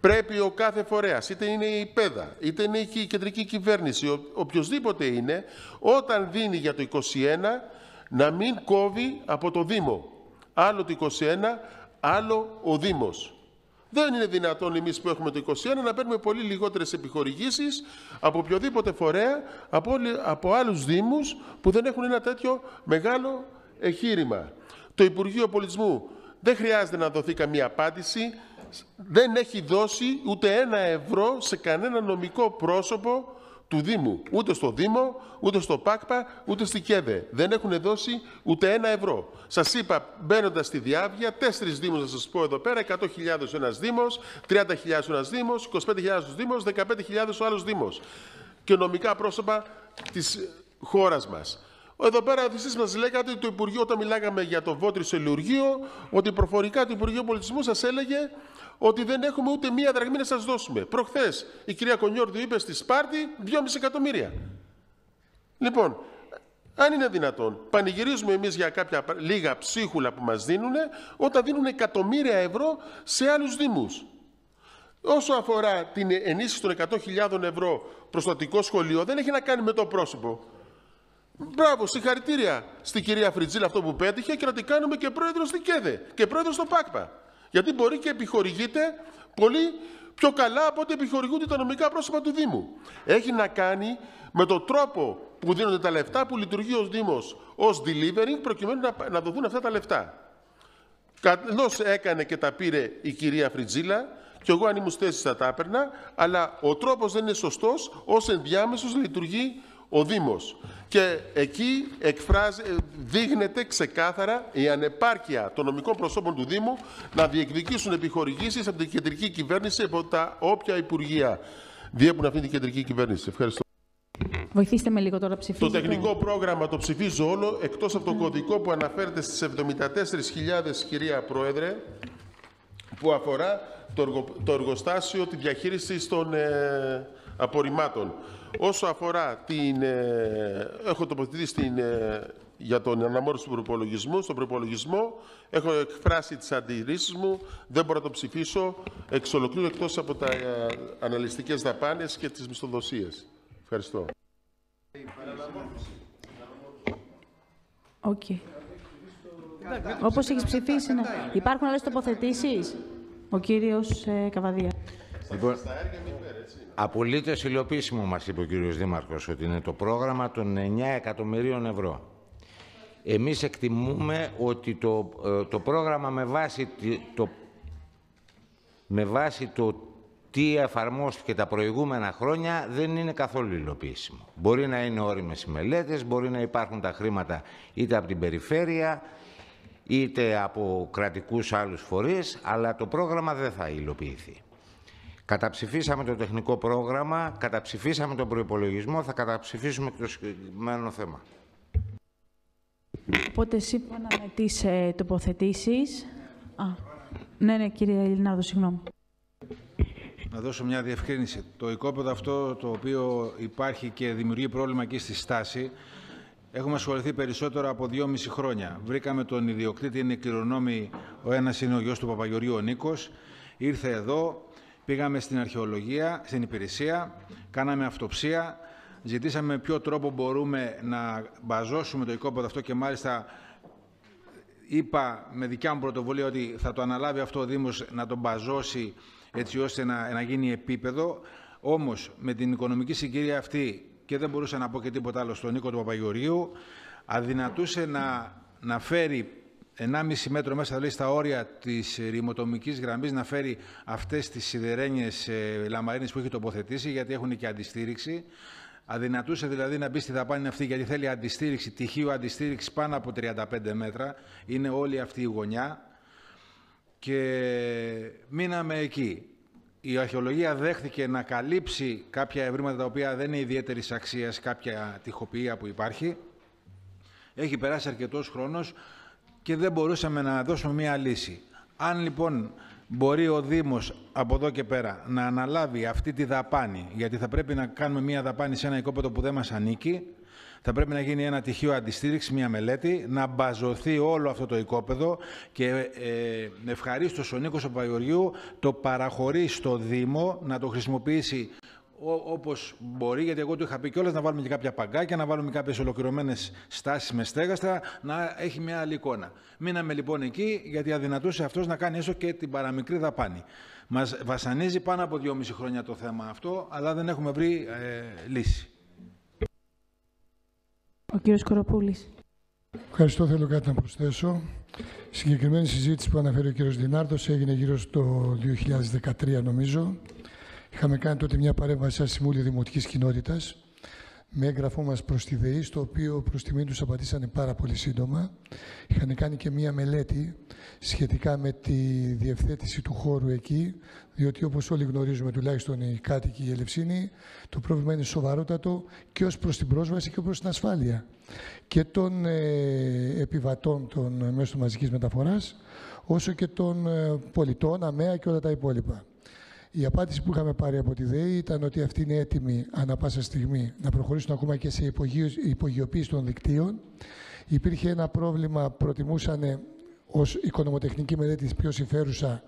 Πρέπει ο κάθε φορέας, είτε είναι η ΠΕΔΑ, είτε είναι η κεντρική κυβέρνηση, ο, οποιοδήποτε είναι, όταν δίνει για το 21, να μην κόβει από το Δήμο. Άλλο το 21, άλλο ο Δήμος. Δεν είναι δυνατόν εμείς που έχουμε το 21 να παίρνουμε πολύ λιγότερες επιχορηγήσεις από οποιοδήποτε φορέα, από, από άλλους Δήμους που δεν έχουν ένα τέτοιο μεγάλο εγχείρημα. Το Υπουργείο Πολιτισμού δεν χρειάζεται να δοθεί καμία απάντηση. Δεν έχει δώσει ούτε ένα ευρώ σε κανένα νομικό πρόσωπο του Δήμου. Ούτε στο Δήμο, ούτε στο ΠΑΚΠΑ, ούτε στη ΚΕΔΕ. Δεν έχουν δώσει ούτε ένα ευρώ. Σας είπα, μπαίνοντας στη διάβια, τέσσερις Δήμους να σας πω εδώ πέρα: 100.000 ο ένας Δήμος, 30.000 ο ένας Δήμος, 25.000 ο Δήμο, 15.000 ο άλλο Δήμο. Και νομικά πρόσωπα της χώρας μας. Εδώ πέρα εσεί μας λέγατε το Υπουργείο, όταν μιλάγαμε για το βότρι σε ότι προφορικά το Υπουργείο Πολιτισμού σας έλεγε ότι δεν έχουμε ούτε μία δραγμή να σας δώσουμε. Προχθές η κυρία Κονιόρδου είπε στη Σπάρτη 2,5 εκατομμύρια. Λοιπόν, αν είναι δυνατόν, πανηγυρίζουμε εμείς για κάποια λίγα ψίχουλα που μας δίνουν, όταν δίνουν εκατομμύρια ευρώ σε άλλους Δήμους. Όσο αφορά την ενίσχυση των 100.000 ευρώ προ το Αττικό Σχολείο, δεν έχει να κάνει με το πρόσωπο. Μπράβο, συγχαρητήρια στην κυρία Φριτζίλα αυτό που πέτυχε και να την κάνουμε και πρόεδρο στην ΚΕΔΕ και πρόεδρο στο ΠΑΚΠΑ. Γιατί μπορεί και επιχορηγείται πολύ πιο καλά από ό,τι επιχορηγούνται τα νομικά πρόσωπα του Δήμου. Έχει να κάνει με τον τρόπο που δίνονται τα λεφτά που λειτουργεί ο Δήμος ως delivering προκειμένου να, να δοθούν αυτά τα λεφτά. Καλώ έκανε και τα πήρε η κυρία Φριτζίλα και εγώ αν ήμουν θέση θα τα έπαιρνα, αλλά ο τρόπος δεν είναι σωστός ως ενδιάμεσος λειτουργεί ο Δήμος. Και εκεί εκφράζει, δείχνεται ξεκάθαρα η ανεπάρκεια των νομικών προσώπων του Δήμου να διεκδικήσουν επιχορηγήσεις από την κεντρική κυβέρνηση από τα όποια υπουργεία διέπουν αυτή την κεντρική κυβέρνηση. Ευχαριστώ. Βοηθήστε με λίγο τώρα ψηφίζετε. Το τεχνικό πρόγραμμα το ψηφίζω όλο, εκτός από το κωδικό που αναφέρεται στις 74.000, κυρία Πρόεδρε, που αφορά το, εργοστάσιο, τη διαχείριση των ε, απορριμμάτων. Όσο αφορά την... Ε, έχω τοποθετηθεί στην, ε, για τον αναμόρφωση του προπολογισμού. Στον προπολογισμό έχω εκφράσει τις αντιρρήσεις μου, δεν μπορώ να το ψηφίσω εξ ολοκλήρου εκτός από τα ε, αναλυστικές δαπάνες και τις μισθοδοσίες. Ευχαριστώ. OK. Okay. Όπως έχεις ψηφίσει, ναι. Υπάρχουν άλλες τοποθετήσεις; Ο κύριος ε, Καβαδία. Λοιπόν, απολύτως υλοποιήσιμο μας είπε ο κύριος Δήμαρχος ότι είναι το πρόγραμμα των 9 εκατομμυρίων ευρώ. Εμείς εκτιμούμε ότι το, ε, το πρόγραμμα με βάση το, με βάση το τι εφαρμόστηκε τα προηγούμενα χρόνια δεν είναι καθόλου υλοποιήσιμο. Μπορεί να είναι ώριμες οι μελέτες, μπορεί να υπάρχουν τα χρήματα είτε από την περιφέρεια, είτε από κρατικούς άλλους φορείς, αλλά το πρόγραμμα δεν θα υλοποιηθεί. Καταψηφίσαμε το τεχνικό πρόγραμμα, καταψηφίσαμε τον προϋπολογισμό, θα καταψηφίσουμε και το συγκεκριμένο θέμα. Οπότε σύμφωνα με τις ε, τοποθετήσεις... Α, ναι, ναι, κύριε Ελληνάδο, συγγνώμη. Να δώσω μια διευκρίνηση. Το οικόπεδο αυτό το οποίο υπάρχει και δημιουργεί πρόβλημα εκεί στη στάση, έχουμε ασχοληθεί περισσότερο από δυόμιση χρόνια. Βρήκαμε τον ιδιοκτήτη, είναι κληρονόμοι, ο ένας είναι ο γιος του Παπαγιορίου, ο Νίκος. Ήρθε εδώ, πήγαμε στην αρχαιολογία, στην υπηρεσία, κάναμε αυτοψία, ζητήσαμε με ποιο τρόπο μπορούμε να μπαζώσουμε το οικόπεδο αυτό και μάλιστα είπα με δικιά μου πρωτοβουλία ότι θα το αναλάβει αυτό ο Δήμος να τον μπαζώσει έτσι ώστε να, να γίνει επίπεδο. Όμως με την οικονομική συγκυρία αυτή και δεν μπορούσα να πω και τίποτα άλλο στον Νίκο του Παπαγιορίου, αδυνατούσε να, να φέρει 1,5 μέτρο μέσα λέει, στα όρια της ρημοτομικής γραμμής να φέρει αυτές τις σιδερένιες ε, λαμαρίνες που έχει τοποθετήσει γιατί έχουν και αντιστήριξη. Αδυνατούσε δηλαδή να μπει στη δαπάνη αυτή γιατί θέλει αντιστήριξη, τυχείο αντιστήριξη πάνω από 35 μέτρα. Είναι όλη αυτή η γωνιά. Και μείναμε εκεί. Η αρχαιολογία δέχθηκε να καλύψει κάποια ευρήματα τα οποία δεν είναι ιδιαίτερης αξίας, κάποια τυχοποιία που υπάρχει. Έχει περάσει αρκετός χρόνος και δεν μπορούσαμε να δώσουμε μία λύση. Αν λοιπόν μπορεί ο Δήμος από εδώ και πέρα να αναλάβει αυτή τη δαπάνη, γιατί θα πρέπει να κάνουμε μία δαπάνη σε ένα οικόπεδο που δεν μας ανήκει, θα πρέπει να γίνει ένα τυχείο αντιστήριξη, μια μελέτη, να μπαζωθεί όλο αυτό το οικόπεδο και ε, ευχαρίστως ο Νίκος Παπαγιοριού το παραχωρεί στο Δήμο να το χρησιμοποιήσει όπως μπορεί, γιατί εγώ του είχα πει κιόλας να βάλουμε και κάποια παγκάκια, να βάλουμε κάποιες ολοκληρωμένες στάσεις με στέγαστρα, να έχει μια άλλη εικόνα. Μείναμε λοιπόν εκεί, γιατί αδυνατούσε αυτός να κάνει έστω και την παραμικρή δαπάνη. Μας βασανίζει πάνω από δυόμιση χρόνια το θέμα αυτό, αλλά δεν έχουμε βρει ε, λύση. Ο κύριος Κοροπούλης. Ευχαριστώ. Θέλω κάτι να προσθέσω. Η συγκεκριμένη συζήτηση που αναφέρει ο κύριος Δινάρδος έγινε γύρω στο 2013 νομίζω. Είχαμε κάνει τότε μια παρέμβαση σαν Συμβούλιο Δημοτικής Κοινότητας με έγγραφό μας προς τη ΔΕΗ, στο οποίο προς τιμή τους απαντήσανε πάρα πολύ σύντομα. Είχαν κάνει και μία μελέτη σχετικά με τη διευθέτηση του χώρου εκεί, διότι όπως όλοι γνωρίζουμε, τουλάχιστον οι κάτοικοι η Ελευσίνη, το πρόβλημα είναι σοβαρότατο και ως προς την πρόσβαση και προς την ασφάλεια και των ε, επιβατών των μέσων μαζικής μεταφοράς, όσο και των ε, πολιτών, αμαία και όλα τα υπόλοιπα. Η απάντηση που είχαμε πάρει από τη ΔΕΗ ήταν ότι αυτή είναι έτοιμη ανά πάσα στιγμή να προχωρήσουν ακόμα και σε υπογειοποίηση των δικτύων. Υπήρχε ένα πρόβλημα, προτιμούσαν ως οικονομοτεχνική μελέτη πιο συμφέρουσα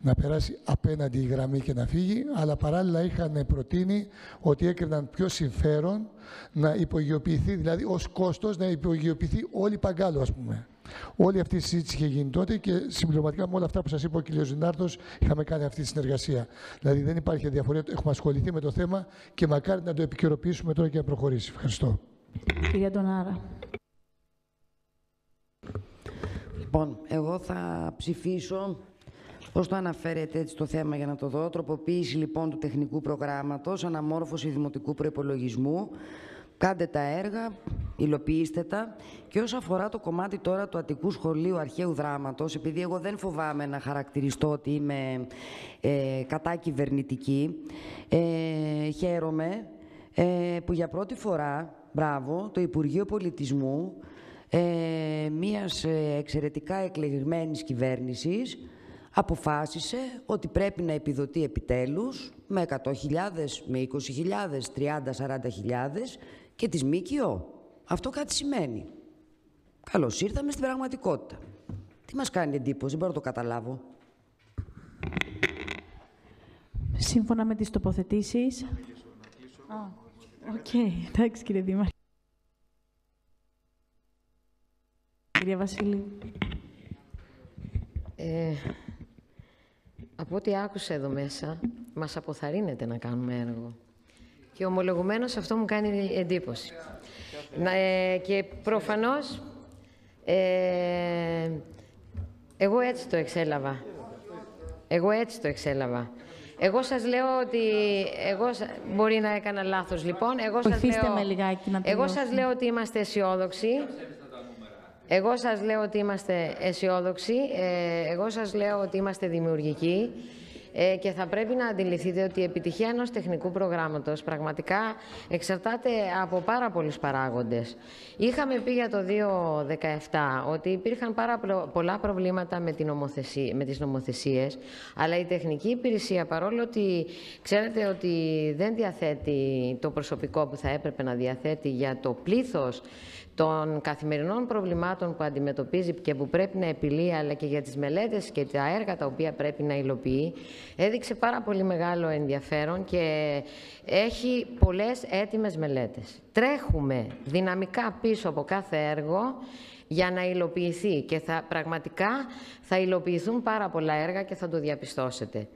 να περάσει απέναντι η γραμμή και να φύγει, αλλά παράλληλα είχαν προτείνει ότι έκριναν πιο συμφέρον να υπογειοποιηθεί, δηλαδή ως κόστος να υπογειοποιηθεί όλη η Παγκάλου, ας πούμε. Όλη αυτή η συζήτηση είχε γίνει τότε και συμπληρωματικά με όλα αυτά που σας είπε ο κ. Ζινάρτο, είχαμε κάνει αυτή τη συνεργασία. Δηλαδή δεν υπάρχει διαφορά, έχουμε ασχοληθεί με το θέμα και μακάρι να το επικαιροποιήσουμε τώρα και να προχωρήσει. Ευχαριστώ. Κυρία Ντονάρα. Λοιπόν, εγώ θα ψηφίσω Πώς το αναφέρετε έτσι το θέμα για να το δω. Τροποποίηση λοιπόν του τεχνικού προγράμματος, αναμόρφωση δημοτικού προϋπολογισμού, Κάντε τα έργα, υλοποιήστε τα. Και όσο αφορά το κομμάτι τώρα του Αττικού Σχολείου Αρχαίου Δράματος, επειδή εγώ δεν φοβάμαι να χαρακτηριστώ ότι είμαι ε, κατά κυβερνητική, ε, χαίρομαι ε, που για πρώτη φορά, μπράβο, το Υπουργείο Πολιτισμού ε, μιας ε, εξαιρετικά εκλεγμένης κυβέρνησης αποφάσισε ότι πρέπει να επιδοτεί επιτέλους με 100.000, με 20.000, 30, 40.000 και της ΜΚΟ. Αυτό κάτι σημαίνει. Καλώς ήρθαμε στην πραγματικότητα. Τι μας κάνει εντύπωση, δεν μπορώ να το καταλάβω. Σύμφωνα με τις τοποθετήσεις... Οκ, εντάξει κύριε Δήμαρχε. Κυρία Βασίλη. Ε, από ό,τι άκουσα εδώ μέσα, μας αποθαρρύνετε να κάνουμε έργο. Και ομολογουμένως αυτό μου κάνει εντύπωση. Να, ε, και προφανώς, ε, εγώ έτσι το εξέλαβα. Εγώ έτσι το εξέλαβα. Εγώ σας λέω ότι... Εγώ, μπορεί να έκανα λάθος, λοιπόν. Εγώ σας λέω, με λιγάκι να Εγώ σας λέω ότι είμαστε αισιόδοξοι. Εγώ σας λέω ότι είμαστε αισιόδοξοι. Ε, εγώ σας λέω ότι είμαστε δημιουργικοί. Ε, και θα πρέπει να αντιληφθείτε ότι η επιτυχία ενός τεχνικού προγράμματος πραγματικά εξαρτάται από πάρα πολλούς παράγοντες. Είχαμε πει για το 2017 ότι υπήρχαν πάρα πολλά προβλήματα με, την νομοθεσία, με τις νομοθεσίες, αλλά η τεχνική υπηρεσία, παρόλο ότι ξέρετε ότι δεν διαθέτει το προσωπικό που θα έπρεπε να διαθέτει για το πλήθος των καθημερινών προβλημάτων που αντιμετωπίζει και που πρέπει να επιλύει, αλλά και για τις μελέτες και τα έργα τα οποία πρέπει να υλοποιεί, έδειξε πάρα πολύ μεγάλο ενδιαφέρον και έχει πολλές έτοιμες μελέτες. Τρέχουμε δυναμικά πίσω από κάθε έργο για να υλοποιηθεί και θα, πραγματικά θα υλοποιηθούν πάρα πολλά έργα και θα το διαπιστώσετε.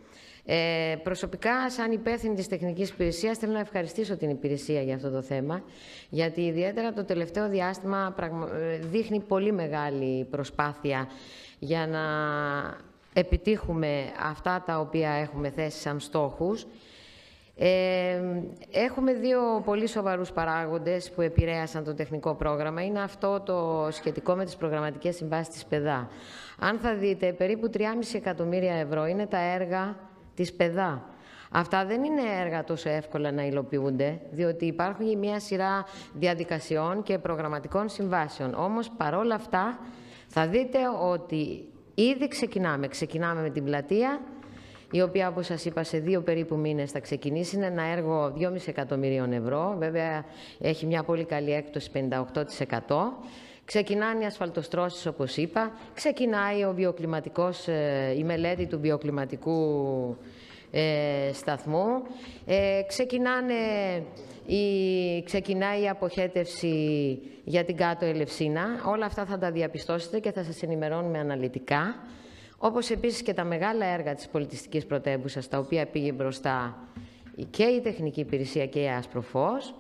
Ε, προσωπικά, σαν υπεύθυνη της τεχνικής υπηρεσίας, θέλω να ευχαριστήσω την υπηρεσία για αυτό το θέμα, γιατί ιδιαίτερα το τελευταίο διάστημα ε, δείχνει πολύ μεγάλη προσπάθεια για να επιτύχουμε αυτά τα οποία έχουμε θέσει σαν στόχους. Ε, έχουμε δύο πολύ σοβαρούς παράγοντες που επηρέασαν το τεχνικό πρόγραμμα. Είναι αυτό το σχετικό με τις προγραμματικές συμβάσεις της ΠΕΔΑ. Αν θα δείτε, περίπου 3,5 εκατομμύρια ευρώ είναι τα έργα της ΠΕΔΑ. Αυτά δεν είναι έργα τόσο εύκολα να υλοποιούνται, διότι υπάρχουν μια σειρά διαδικασιών και προγραμματικών συμβάσεων. Όμως, παρόλα αυτά, θα δείτε ότι ήδη ξεκινάμε. Ξεκινάμε με την πλατεία, η οποία, όπως σας είπα, σε δύο περίπου μήνες θα ξεκινήσει. Είναι ένα έργο 2,5 εκατομμυρίων ευρώ. Βέβαια, έχει μια πολύ καλή έκπτωση 58%. Ξεκινάνε οι ασφαλτοστρώσεις, όπως είπα. Ξεκινάει ο βιοκλιματικός, ε, η μελέτη του βιοκλιματικού ε, σταθμού. Ε, ξεκινάνε η, ξεκινάει η αποχέτευση για την κάτω Ελευσίνα. Όλα αυτά θα τα διαπιστώσετε και θα σας ενημερώνουμε αναλυτικά. Όπως επίσης και τα μεγάλα έργα της πολιτιστικής πρωτεύουσας, τα οποία πήγε μπροστά και η Τεχνική Υπηρεσία και η Άσπροφός.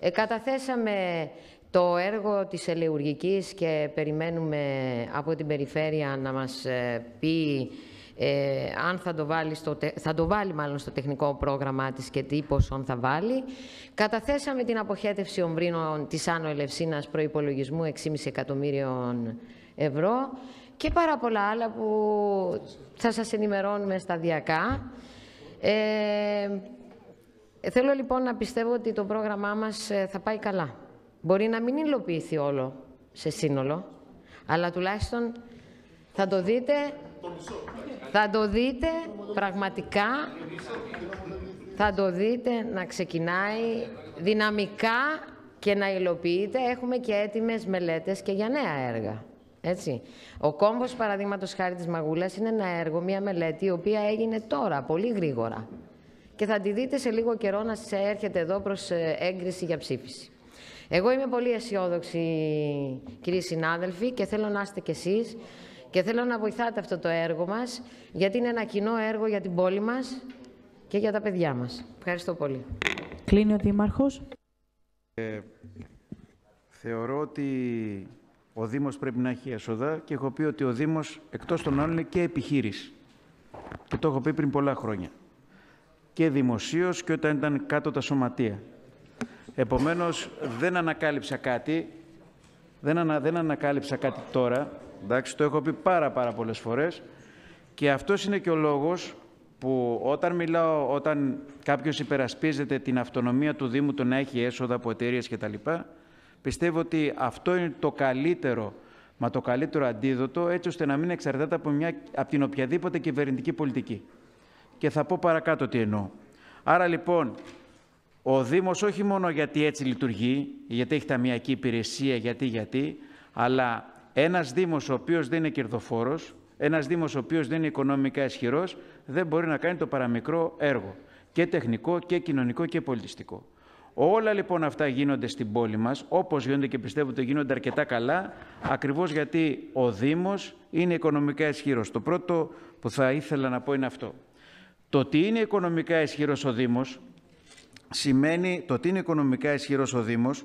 Ε, καταθέσαμε το έργο της ελεουργικής και περιμένουμε από την περιφέρεια να μας ε, πει ε, αν θα το, βάλει στο, θα το βάλει μάλλον στο τεχνικό πρόγραμμά της και τι ποσόν θα βάλει. Καταθέσαμε την αποχέτευση ομβρίνων της Άνω Ελευσίνας προϋπολογισμού 6,5 εκατομμύριων ευρώ και πάρα πολλά άλλα που θα σας ενημερώνουμε σταδιακά. Ε, θέλω λοιπόν να πιστεύω ότι το πρόγραμμά μας ε, θα πάει καλά. Μπορεί να μην υλοποιηθεί όλο σε σύνολο, αλλά τουλάχιστον θα το δείτε, θα το δείτε πραγματικά, θα το δείτε να ξεκινάει δυναμικά και να υλοποιείται. Έχουμε και έτοιμες μελέτες και για νέα έργα. Έτσι. Ο κόμβος, παραδείγματος χάρη της Μαγούλας, είναι ένα έργο, μια μελέτη, η οποία έγινε τώρα, πολύ γρήγορα. Και θα τη δείτε σε λίγο καιρό να έρχεται εδώ προς ε, έγκριση για ψήφιση. Εγώ είμαι πολύ αισιόδοξη, κύριοι συνάδελφοι, και θέλω να είστε κι εσείς και θέλω να βοηθάτε αυτό το έργο μας, γιατί είναι ένα κοινό έργο για την πόλη μας και για τα παιδιά μας. Ευχαριστώ πολύ. Κλείνει ο Δήμαρχος. Ε, θεωρώ ότι ο Δήμος πρέπει να έχει έσοδα και έχω πει ότι ο Δήμος, εκτός των άλλων, είναι και επιχείρηση. Και το έχω πει πριν πολλά χρόνια. Και δημοσίως και όταν ήταν κάτω τα σωματεία. Επομένως, δεν ανακάλυψα κάτι, δεν, ανα, δεν ανακάλυψα κάτι τώρα, εντάξει, το έχω πει πάρα πάρα πολλές φορές και αυτός είναι και ο λόγος που όταν μιλάω, όταν κάποιος υπερασπίζεται την αυτονομία του Δήμου, το να έχει έσοδα από εταιρείες κτλ., πιστεύω ότι αυτό είναι το καλύτερο, μα το καλύτερο αντίδοτο, έτσι ώστε να μην εξαρτάται από, μια, από την οποιαδήποτε κυβερνητική πολιτική. Και θα πω παρακάτω τι εννοώ. Άρα λοιπόν, ο Δήμος όχι μόνο γιατί έτσι λειτουργεί, γιατί έχει ταμιακή υπηρεσία, γιατί, γιατί, αλλά ένας Δήμος ο οποίος δεν είναι κερδοφόρος, ένας Δήμος ο οποίος δεν είναι οικονομικά ισχυρός, δεν μπορεί να κάνει το παραμικρό έργο. Και τεχνικό και κοινωνικό και πολιτιστικό. Όλα λοιπόν αυτά γίνονται στην πόλη μας, όπως γίνονται και πιστεύω ότι γίνονται αρκετά καλά, ακριβώς γιατί ο Δήμος είναι οικονομικά ισχυρός. Το πρώτο που θα ήθελα να πω είναι αυτό. Το ότι είναι οικονομικά ισχυρός ο Δήμος, σημαίνει, το ότι είναι οικονομικά ισχυρός ο Δήμος,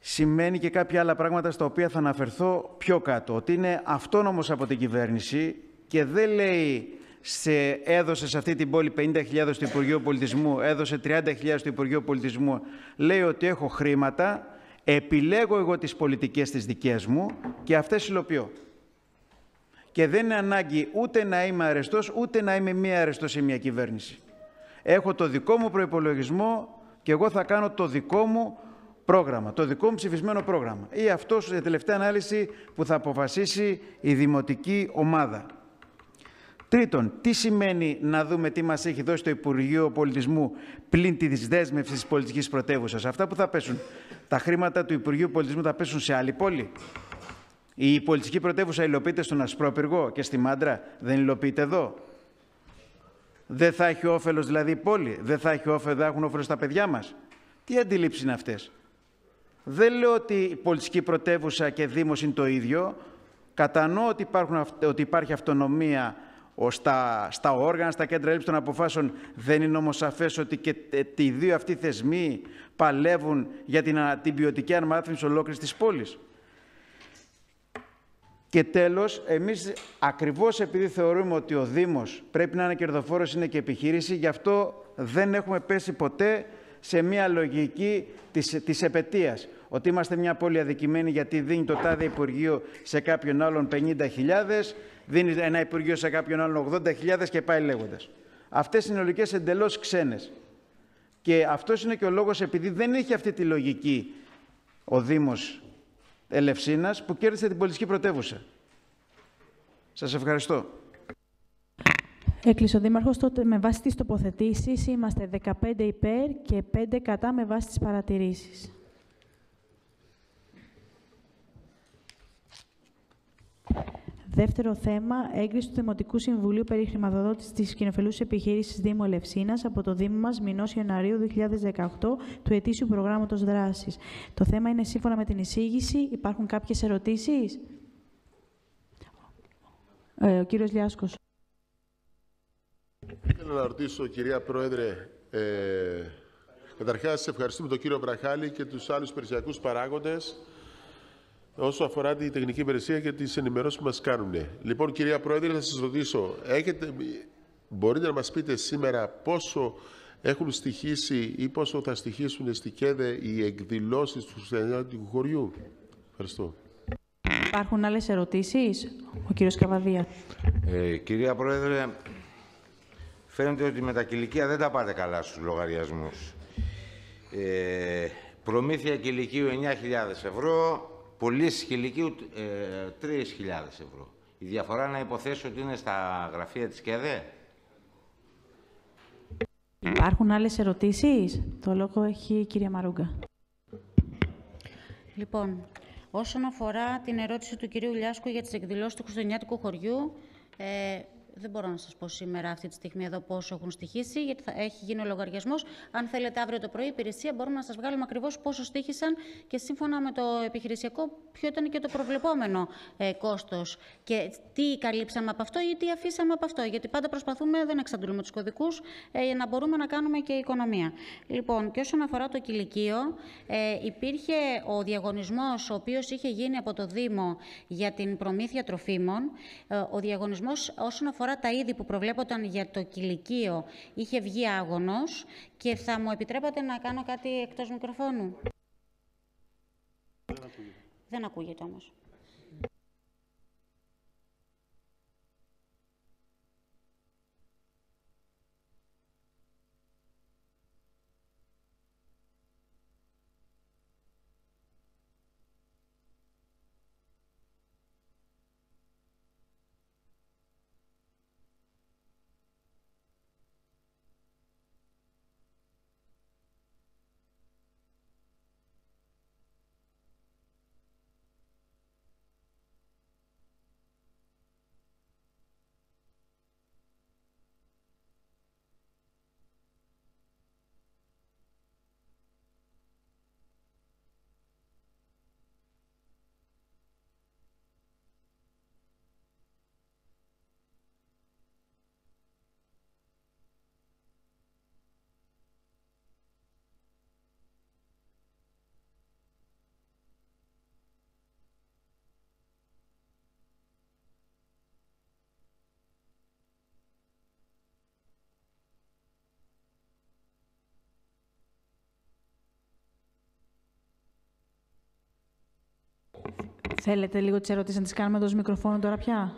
σημαίνει και κάποια άλλα πράγματα στα οποία θα αναφερθώ πιο κάτω. Ότι είναι αυτόνομος από την κυβέρνηση και δεν λέει σε, έδωσε σε αυτή την πόλη 50.000 στο Υπουργείο Πολιτισμού, έδωσε 30.000 στο Υπουργείο Πολιτισμού, λέει ότι έχω χρήματα, επιλέγω εγώ τις πολιτικές τις δικές μου και αυτές υλοποιώ. Και δεν είναι ανάγκη ούτε να είμαι αρεστός, ούτε να είμαι μία αρεστός σε μια κυβέρνηση. Έχω το δικό μου προϋπολογισμό και εγώ θα κάνω το δικό μου πρόγραμμα, το δικό μου ψηφισμένο πρόγραμμα. Ή αυτός η τελευταία ανάλυση που θα αποφασίσει η δημοτική ομάδα. Τρίτον, τι σημαίνει να δούμε τι μας έχει δώσει το Υπουργείο Πολιτισμού πλην της δέσμευσης της πολιτικής πρωτεύουσας. Αυτά που θα πέσουν, τα χρήματα του Υπουργείου Πολιτισμού θα πέσουν σε άλλη πόλη. Η πολιτική πρωτεύουσα υλοποιείται στον Ασπρόπυργο και στη Μάντρα, δεν υλοποιείται εδώ. Δεν θα έχει όφελος δηλαδή η πόλη, δεν θα, έχει όφελος, δεν έχουν όφελος τα παιδιά μας. Τι αντιλήψεις είναι αυτές; Δεν λέω ότι η πολιτική πρωτεύουσα και Δήμος είναι το ίδιο. Κατανοώ ότι, υπάρχουν, ότι υπάρχει αυτονομία στα, στα όργανα, στα κέντρα λήψη των αποφάσεων. Δεν είναι όμως σαφές ότι και οι δύο αυτοί θεσμοί παλεύουν για την, την ποιοτική αναμάθμιση ολόκληρης της πόλης. Και τέλος, εμείς ακριβώς επειδή θεωρούμε ότι ο Δήμος πρέπει να είναι κερδοφόρος, είναι και επιχείρηση, γι' αυτό δεν έχουμε πέσει ποτέ σε μια λογική της, της επαιτίας. Ότι είμαστε μια πόλη αδικημένη γιατί δίνει το τάδε Υπουργείο σε κάποιον άλλον 50.000, δίνει ένα Υπουργείο σε κάποιον άλλον 80.000 και πάει λέγοντας. Αυτές είναι λογικές εντελώς ξένες. Και αυτός είναι και ο λόγος επειδή δεν έχει αυτή τη λογική ο Δήμος Ελευσίνας που κέρδισε την πολιτική πρωτεύουσα. Σας ευχαριστώ. Έκλεισε ο Δήμαρχος. Τότε με βάση τις τοποθετήσεις είμαστε 15 υπέρ και 5 κατά με βάση τις παρατηρήσεις. Δεύτερο θέμα, έγκριση του Δημοτικού Συμβουλίου περί χρηματοδότησης της κοινοφελούς επιχείρησης Δήμου Ελευσίνας από το Δήμο μας μηνός Ιανουαρίου 2018 του ετήσιου προγράμματος δράσης. Το θέμα είναι σύμφωνα με την εισήγηση. Υπάρχουν κάποιες ερωτήσεις; Ε, ο κύριος Λιάσκος. Θέλω να ρωτήσω, κυρία Πρόεδρε, ε, καταρχάς ευχαριστούμε τον κύριο Βραχάλη και τους άλλους περιουσιακού παράγοντες όσο αφορά τη τεχνική υπηρεσία και τις ενημερώσεις που μας κάνουν. Λοιπόν, κυρία Πρόεδρε, θα σας ρωτήσω, έχετε, μπορείτε να μας πείτε σήμερα πόσο έχουν στοιχήσει ή πόσο θα στοιχήσουν στη ΚΕΔΕ οι εκδηλώσεις του Χριστιανιάτικου χωριού; Ευχαριστώ. Υπάρχουν άλλες ερωτήσεις, ο κύριος Καβαδία. Ε, κυρία Πρόεδρε, φαίνεται ότι με τα κηλικία δεν τα πάτε καλά στους λογαριασμούς. Ε, προμήθεια κηλικίου 9.000 ευρώ, πωλήσει χιλικίου ε, 3.000 ευρώ. Η διαφορά να υποθέσω ότι είναι στα γραφεία της ΚΕΔΕ. Υπάρχουν άλλες ερωτήσεις; Το λόγο έχει η κυρία Μαρούγκα. Λοιπόν, όσον αφορά την ερώτηση του κυρίου Λιάσκου για τις εκδηλώσεις του Χριστουγεννιάτικου χωριού, ε, δεν μπορώ να σας πω σήμερα αυτή τη στιγμή εδώ πόσο έχουν στοιχήσει, γιατί θα έχει γίνει ο λογαριασμός. Αν θέλετε αύριο το πρωί, η υπηρεσία μπορούμε να σας βγάλουμε ακριβώς πόσο στήχησαν και σύμφωνα με το επιχειρησιακό, ποιο ήταν και το προβλεπόμενο ε, κόστος. Και τι καλύψαμε από αυτό ή τι αφήσαμε από αυτό. Γιατί πάντα προσπαθούμε, δεν εξαντλούμε τους κωδικούς, ε, για να μπορούμε να κάνουμε και οικονομία. Λοιπόν, και όσον αφορά το κηλικείο, ε, υπήρχε ο διαγωνισμός ο οποίος είχε γίνει από το Δήμο για την προμήθεια τροφίμων. Ε, ο διαγωνισμός όσον αφορά αφορά τα είδη που προβλέπονταν για το κηλικείο είχε βγει άγωνος και θα μου επιτρέπατε να κάνω κάτι εκτός μικροφώνου; Δεν ακούγεται. Δεν ακούγεται όμως. Θέλετε λίγο τις ερωτήσεις να τις κάνουμε εδώ στο μικροφόνο τώρα πια;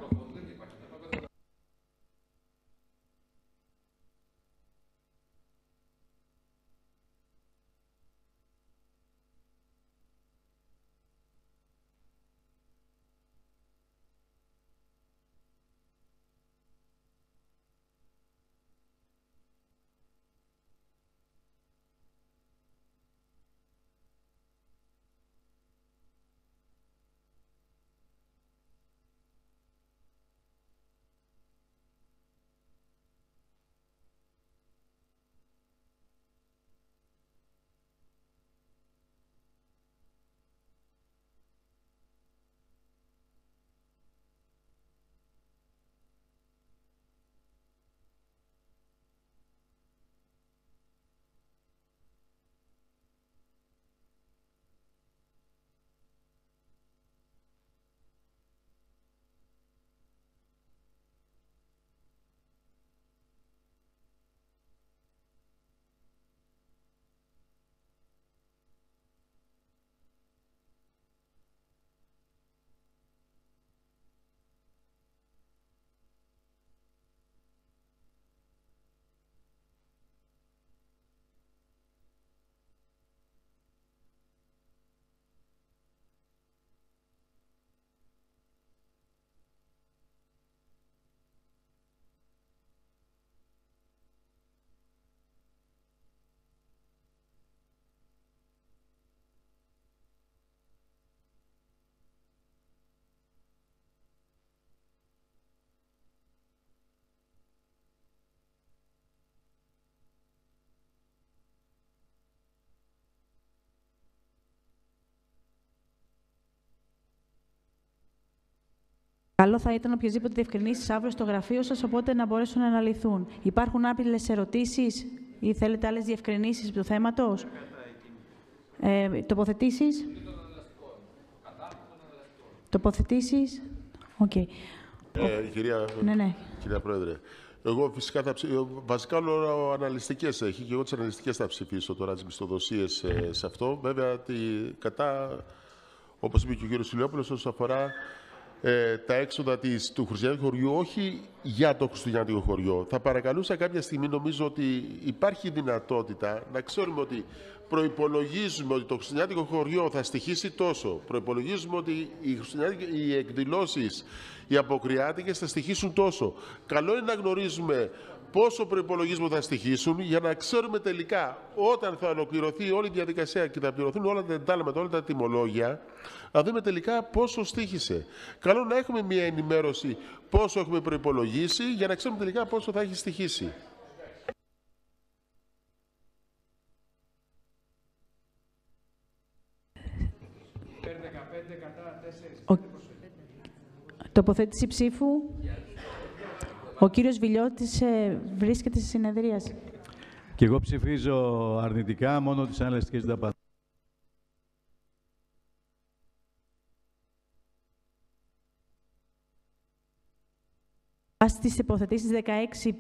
Καλό θα ήταν οποιεσδήποτε διευκρινίσεις αύριο στο γραφείο σας, οπότε να μπορέσουν να αναλυθούν. Υπάρχουν άλλες ερωτήσεις ή θέλετε άλλες διευκρινίσεις του θέματος; Ε, τοποθετήσεις; Τοποθετήσεις; OK. Okay. Ε, κυρία, ναι, ναι. κυρία Πρόεδρε, εγώ φυσικά θα ψηφίσω. Βασικά όλο ανελαστικές έχει και εγώ τις ανελαστικές θα ψηφίσω τώρα τις μισθοδοσίες ε, σε αυτό. Βέβαια, τη, κατά, όπως είπε και ο κύριος Ηλιόπουλος, όσον αφορά ε, τα έξοδα της, του Χριστιανικού χωριού, όχι για το Χριστιανικό χωριό. Θα παρακαλούσα κάποια στιγμή, νομίζω ότι υπάρχει δυνατότητα να ξέρουμε ότι προϋπολογίζουμε ότι το Χριστιανικό χωριό θα στοιχήσει τόσο. Προϋπολογίζουμε ότι οι, οι εκδηλώσεις, οι αποκριάτικες θα στοιχήσουν τόσο. Καλό είναι να γνωρίζουμε πόσο προπολογισμό θα στοιχήσουν για να ξέρουμε τελικά όταν θα ολοκληρωθεί όλη η διαδικασία και θα πληρωθούν όλα τα εντάλματα, όλα τα τιμολόγια, να δούμε τελικά πόσο στήχησε. Καλό να έχουμε μια ενημέρωση πόσο έχουμε προπολογίσει για να ξέρουμε τελικά πόσο θα έχει στοιχήσει. Ο... Τοποθέτηση ψήφου. Ο κύριος Βιλιώτης ε, βρίσκεται στη συνεδρίαση. Και εγώ ψηφίζω αρνητικά μόνο τις αναλυστικές δαπάνες. Βάσει τις υποθετήσεις 16...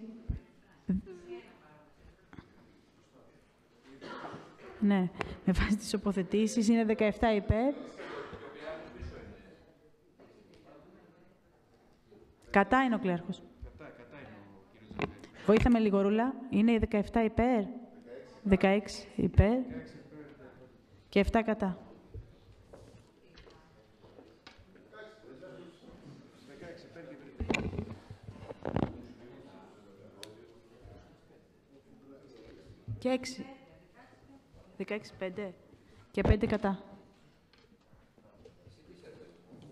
Ναι, με βάση τις υποθετήσεις είναι 17 υπέρ. Κατά είναι ο κλέρχος. Βοήθα με λίγο, Ρούλα. Είναι 17 υπέρ. 16 υπέρ. Και 7 κατά. Και 6. 16, 5. Και 5 κατά.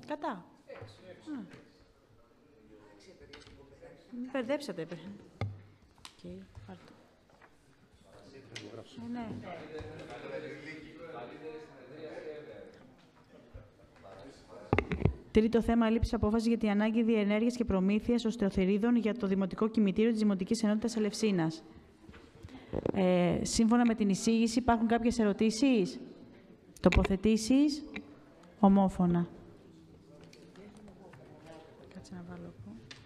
Κατά. Μπερδέψατε. Okay, ναι, ναι. Τρίτο θέμα, λήψη απόφασης για την ανάγκη διενέργειας και προμήθειας οστεοθερίδων για το Δημοτικό Κημητήριο της Δημοτικής Ενότητας Αλευσίνας. Ε, σύμφωνα με την εισήγηση, υπάρχουν κάποιες ερωτήσεις, τοποθετήσεις, ομόφωνα. Κάτσε να βάλω.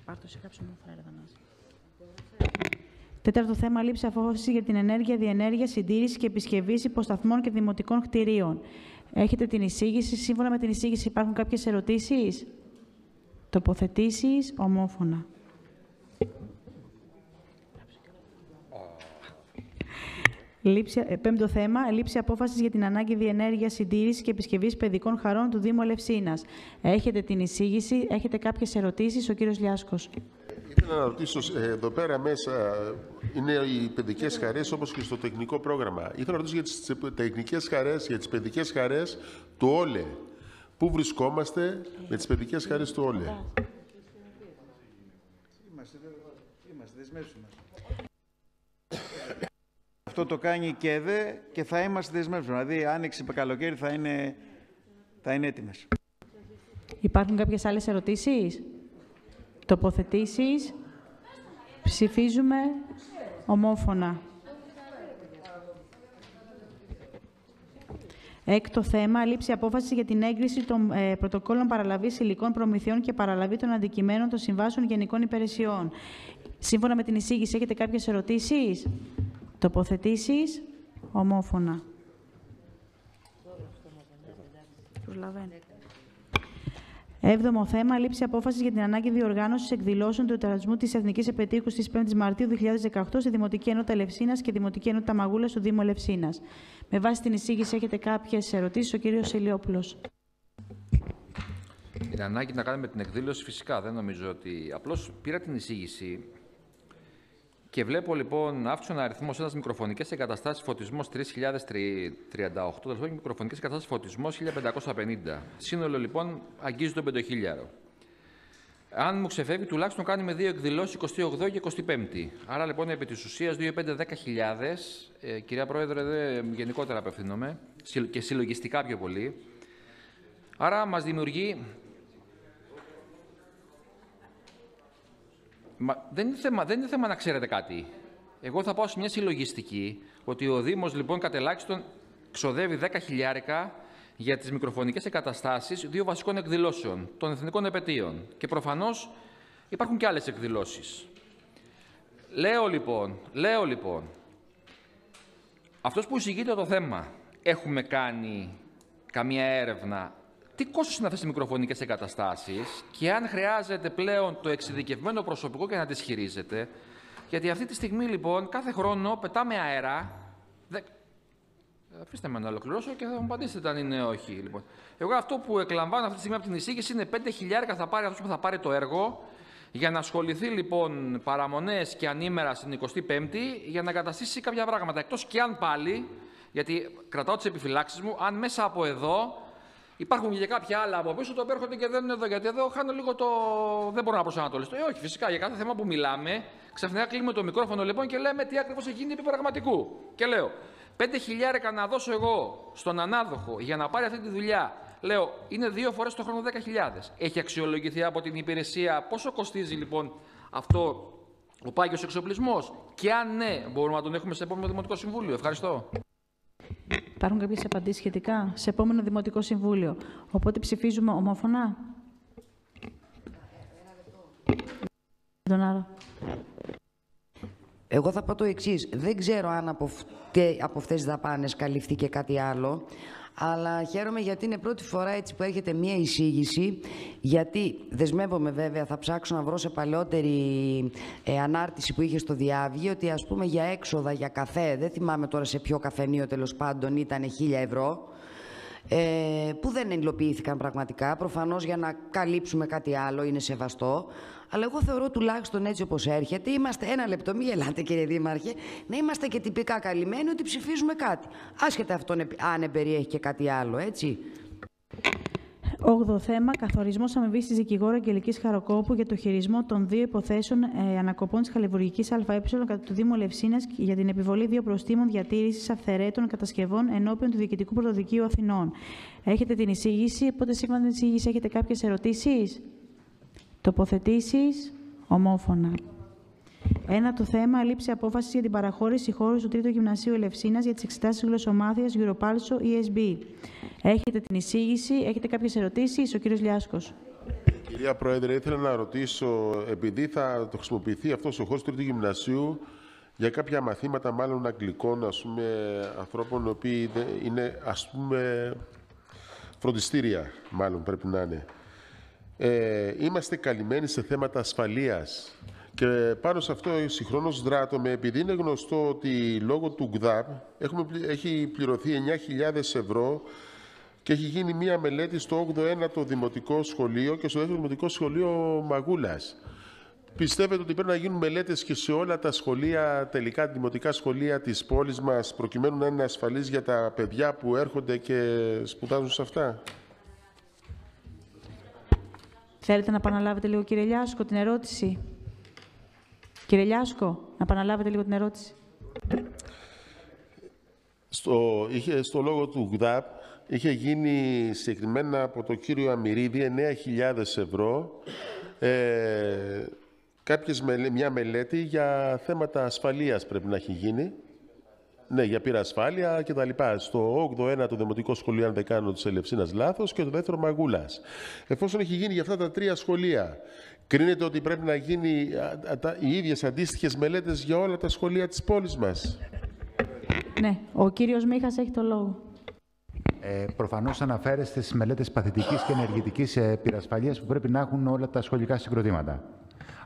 Πάρ' σε κάποιο ομόφωνα, Τέταρτο θέμα, λήψη απόφασης για την ενέργεια, διενέργεια, συντήρηση και επισκευή υποσταθμών και δημοτικών κτηρίων. Έχετε την εισήγηση; Σύμφωνα με την εισήγηση υπάρχουν κάποιες ερωτήσεις; Τοποθετήσεις ομόφωνα. Λήψη, ε, πέμπτο θέμα, λήψη απόφασης για την ανάγκη διενέργειας, συντήρησης και επισκευής παιδικών χαρών του Δήμου Ελευσίνα. Έχετε την εισήγηση, έχετε κάποιες ερωτήσεις, ο κύριος Λιάσκος. Ήθελα να ρωτήσω, ε, εδώ πέρα μέσα είναι οι παιδικές χαρές όπως και στο τεχνικό πρόγραμμα. Ήθελα να ρωτήσω για τις τεχνικές χαρές, για τις παιδικές χαρές του ΟΛΕ. Πού βρισκόμαστε με τις παιδικές χαρές του ΟΛΕ. Είμαστε, είμαστε Αυτό το κάνει και ΕΔΕ και θα είμαστε δεσμεύσιμοι. Δηλαδή, άνοιξη καλοκαίρι θα είναι, θα είναι έτοιμες. Υπάρχουν κάποιες άλλες ερωτήσεις; Τοποθετήσεις; Ψηφίζουμε ομόφωνα. Έκτο θέμα, λήψη απόφασης για την έγκριση των ε, πρωτοκόλων παραλαβής υλικών προμηθειών και παραλαβή των αντικειμένων των συμβάσεων γενικών υπηρεσιών. Σύμφωνα με την εισήγηση, έχετε κάποιες ερωτήσεις; Τοποθετήσεις. Ομόφωνα. Προσλαβαίνετε. Έβδομο θέμα, λήψη απόφασης για την ανάγκη διοργάνωσης εκδηλώσεων του εορτασμού της Εθνικής Επαιτίου τη 5η Μαρτίου 2018 στη Δημοτική Ενότητα Ελευσίνα και Δημοτική Ενότητα Μαγούλας του Δήμου Ελευσίνα. Με βάση την εισήγηση, έχετε κάποιες ερωτήσεις, ο κ. Σελιόπουλο. Την ανάγκη να κάνουμε την εκδήλωση, φυσικά δεν νομίζω ότι. Απλώς πήρα την εισήγηση και βλέπω λοιπόν αύξηση αριθμός ένας μικροφωνικές εγκαταστάσεις φωτισμός 3038, τέλος μικροφωνικές εγκαταστάσεις φωτισμός 1550. Σύνολο λοιπόν αγγίζει τον 5.000. Αν μου ξεφεύγει, τουλάχιστον κάνει με δύο εκδηλώσεις 28 και 25. Άρα λοιπόν επί της ουσίας 2, 5, 10 ε, κυρία Πρόεδρε, δε, γενικότερα απευθύνομαι και συλλογιστικά πιο πολύ. Άρα μας δημιουργεί Μα δεν, είναι θέμα, δεν είναι θέμα να ξέρετε κάτι. Εγώ θα πάω σε μια συλλογιστική ότι ο Δήμος λοιπόν κατ' ελάχιστον ξοδεύει 10 χιλιάρικα για τις μικροφωνικές εγκαταστάσεις δύο βασικών εκδηλώσεων των εθνικών επαιτίων. Και προφανώς υπάρχουν και άλλες εκδηλώσεις. Λέω λοιπόν, λέω λοιπόν, αυτός που εισηγείται το θέμα, έχουμε κάνει καμία έρευνα τι κόστος είναι αυτές οι μικροφωνικές εγκαταστάσεις και αν χρειάζεται πλέον το εξειδικευμένο προσωπικό και να τις χειρίζεται. Γιατί αυτή τη στιγμή λοιπόν κάθε χρόνο πετάμε αέρα. Δε... Αφήστε με να ολοκληρώσω και θα μου απαντήσετε αν είναι όχι. Λοιπόν. Εγώ αυτό που εκλαμβάνω αυτή τη στιγμή από την εισήγηση είναι 5 χιλιάρικα θα πάρει αυτός που θα πάρει το έργο για να ασχοληθεί λοιπόν παραμονές και ανήμερα στην 25η για να καταστήσει κάποια πράγματα. Εκτός και αν πάλι, γιατί κρατάω τις επιφυλάξεις μου, αν μέσα από εδώ Υπάρχουν και κάποια άλλα από πίσω τα οποία έρχονται και δεν είναι εδώ. Γιατί εδώ χάνω λίγο το. Δεν μπορώ να προσανατολιστώ. Ε, όχι, φυσικά για κάθε θέμα που μιλάμε, ξαφνικά κλείνουμε το μικρόφωνο λοιπόν και λέμε τι ακριβώς έχει γίνει επί πραγματικού. Και λέω, 5 χιλιάρικα να δώσω εγώ στον ανάδοχο για να πάρει αυτή τη δουλειά. Λέω, είναι δύο φορές το χρόνο 10.000. Έχει αξιολογηθεί από την υπηρεσία πόσο κοστίζει λοιπόν αυτό ο πάγιος εξοπλισμός. Και αν ναι, μπορούμε να τον έχουμε σε επόμενο Δημοτικό Συμβούλιο. Ευχαριστώ. Υπάρχουν κάποιες απαντήσεις σχετικά σε επόμενο Δημοτικό Συμβούλιο. Οπότε ψηφίζουμε ομόφωνα. Εγώ θα πω το εξής. Δεν ξέρω αν από, από αυτές τις δαπάνες καλυφθεί κάτι άλλο. Αλλά χαίρομαι γιατί είναι πρώτη φορά έτσι που έρχεται μία εισήγηση. Γιατί δεσμεύομαι βέβαια, θα ψάξω να βρω σε παλαιότερη ε, ανάρτηση που είχε στο Διάβγη ότι ας πούμε για έξοδα, για καφέ, δεν θυμάμαι τώρα σε ποιο καφενείο τέλος πάντων ήταν χίλια ευρώ ε, που δεν υλοποιήθηκαν πραγματικά. Προφανώς για να καλύψουμε κάτι άλλο είναι σεβαστό. Αλλά εγώ θεωρώ τουλάχιστον έτσι όπως έρχεται, είμαστε ένα λεπτό, μην γελάτε κύριε Δήμαρχε, να είμαστε και τυπικά καλυμμένοι ότι ψηφίζουμε κάτι. Άσχετα αυτό αν περιέχει και κάτι άλλο, έτσι. Όγδο θέμα, καθορισμός αμοιβή τη δικηγόρου Αγγελικής Χαροκόπου για το χειρισμό των δύο υποθέσεων ε, ανακοπών της Χαλιβουργικής ΑΕ κατά του Δήμου Λευσίνα για την επιβολή δύο προστήμων διατήρησης αυθαιρέτων κατασκευών ενώπιον του Διοικητικού Πρωτοδικείου Αθηνών. Έχετε την εισήγηση, οπότε σύμφωνα με την εισήγηση έχετε κάποιες ερωτήσεις; Τοποθετήσεις. Ομόφωνα. Ένα το θέμα, λήψη απόφασης για την παραχώρηση χώρου του Τρίτου Γυμνασίου Ελευσίνας για τις εξετάσεις γλωσσομάθεια Europalso ESB. Έχετε την εισήγηση, έχετε κάποιες ερωτήσεις, ο κύριος Λιάσκος. Κυρία Πρόεδρε, ήθελα να ρωτήσω, επειδή θα το χρησιμοποιηθεί αυτός ο χώρος του Τρίτου Γυμνασίου για κάποια μαθήματα, μάλλον αγγλικών, ας πούμε, ανθρώπων οι οποίοι είναι, ας πούμε, φροντιστήρια μάλλον πρέπει να είναι. Ε, είμαστε καλυμμένοι σε θέματα ασφαλείας και πάνω σε αυτό συγχρόνως δράτομαι, επειδή είναι γνωστό ότι λόγω του ΓΔΑΠ έχουμε, έχει πληρωθεί 9.000 ευρώ και έχει γίνει μία μελέτη στο 8ο Δημοτικό Σχολείο και στο 2ο Δημοτικό Σχολείο Μαγούλας. Πιστεύετε ότι πρέπει να γίνουν μελέτες και σε όλα τα σχολεία, τελικά δημοτικά σχολεία της πόλης μας, προκειμένου να είναι ασφαλείς για τα παιδιά που έρχονται και σπουδάζουν σε αυτά; Θέλετε να επαναλάβετε λίγο, κύριε Λιάσκο, την ερώτηση; Κύριε Λιάσκο, να επαναλάβετε λίγο την ερώτηση. Στο, είχε, στο λόγο του ΓΔΑΠ είχε γίνει συγκεκριμένα από το κύριο Αμυρίδη 9.000 ευρώ ε, κάποιες, μια μελέτη για θέματα ασφαλείας πρέπει να έχει γίνει. Ναι, για πυρασφάλεια και τα λοιπά. Στο 8ο, 1ο Δημοτικό Σχολείο, αν δεν κάνω της Ελευσίνας λάθος, και το δεύτερο Μαγούλας. Εφόσον έχει γίνει για αυτά τα τρία σχολεία, κρίνεται ότι πρέπει να γίνει οι ίδιες αντίστοιχες μελέτες για όλα τα σχολεία της πόλης μας. Ναι, ο κύριος Μίχας έχει το λόγο. Ε, Προφανώς αναφέρεστε στις μελέτες παθητικής και ενεργητικής ε, πυρασφαλείας που πρέπει να έχουν όλα τα σχολικά συγκροτήματα.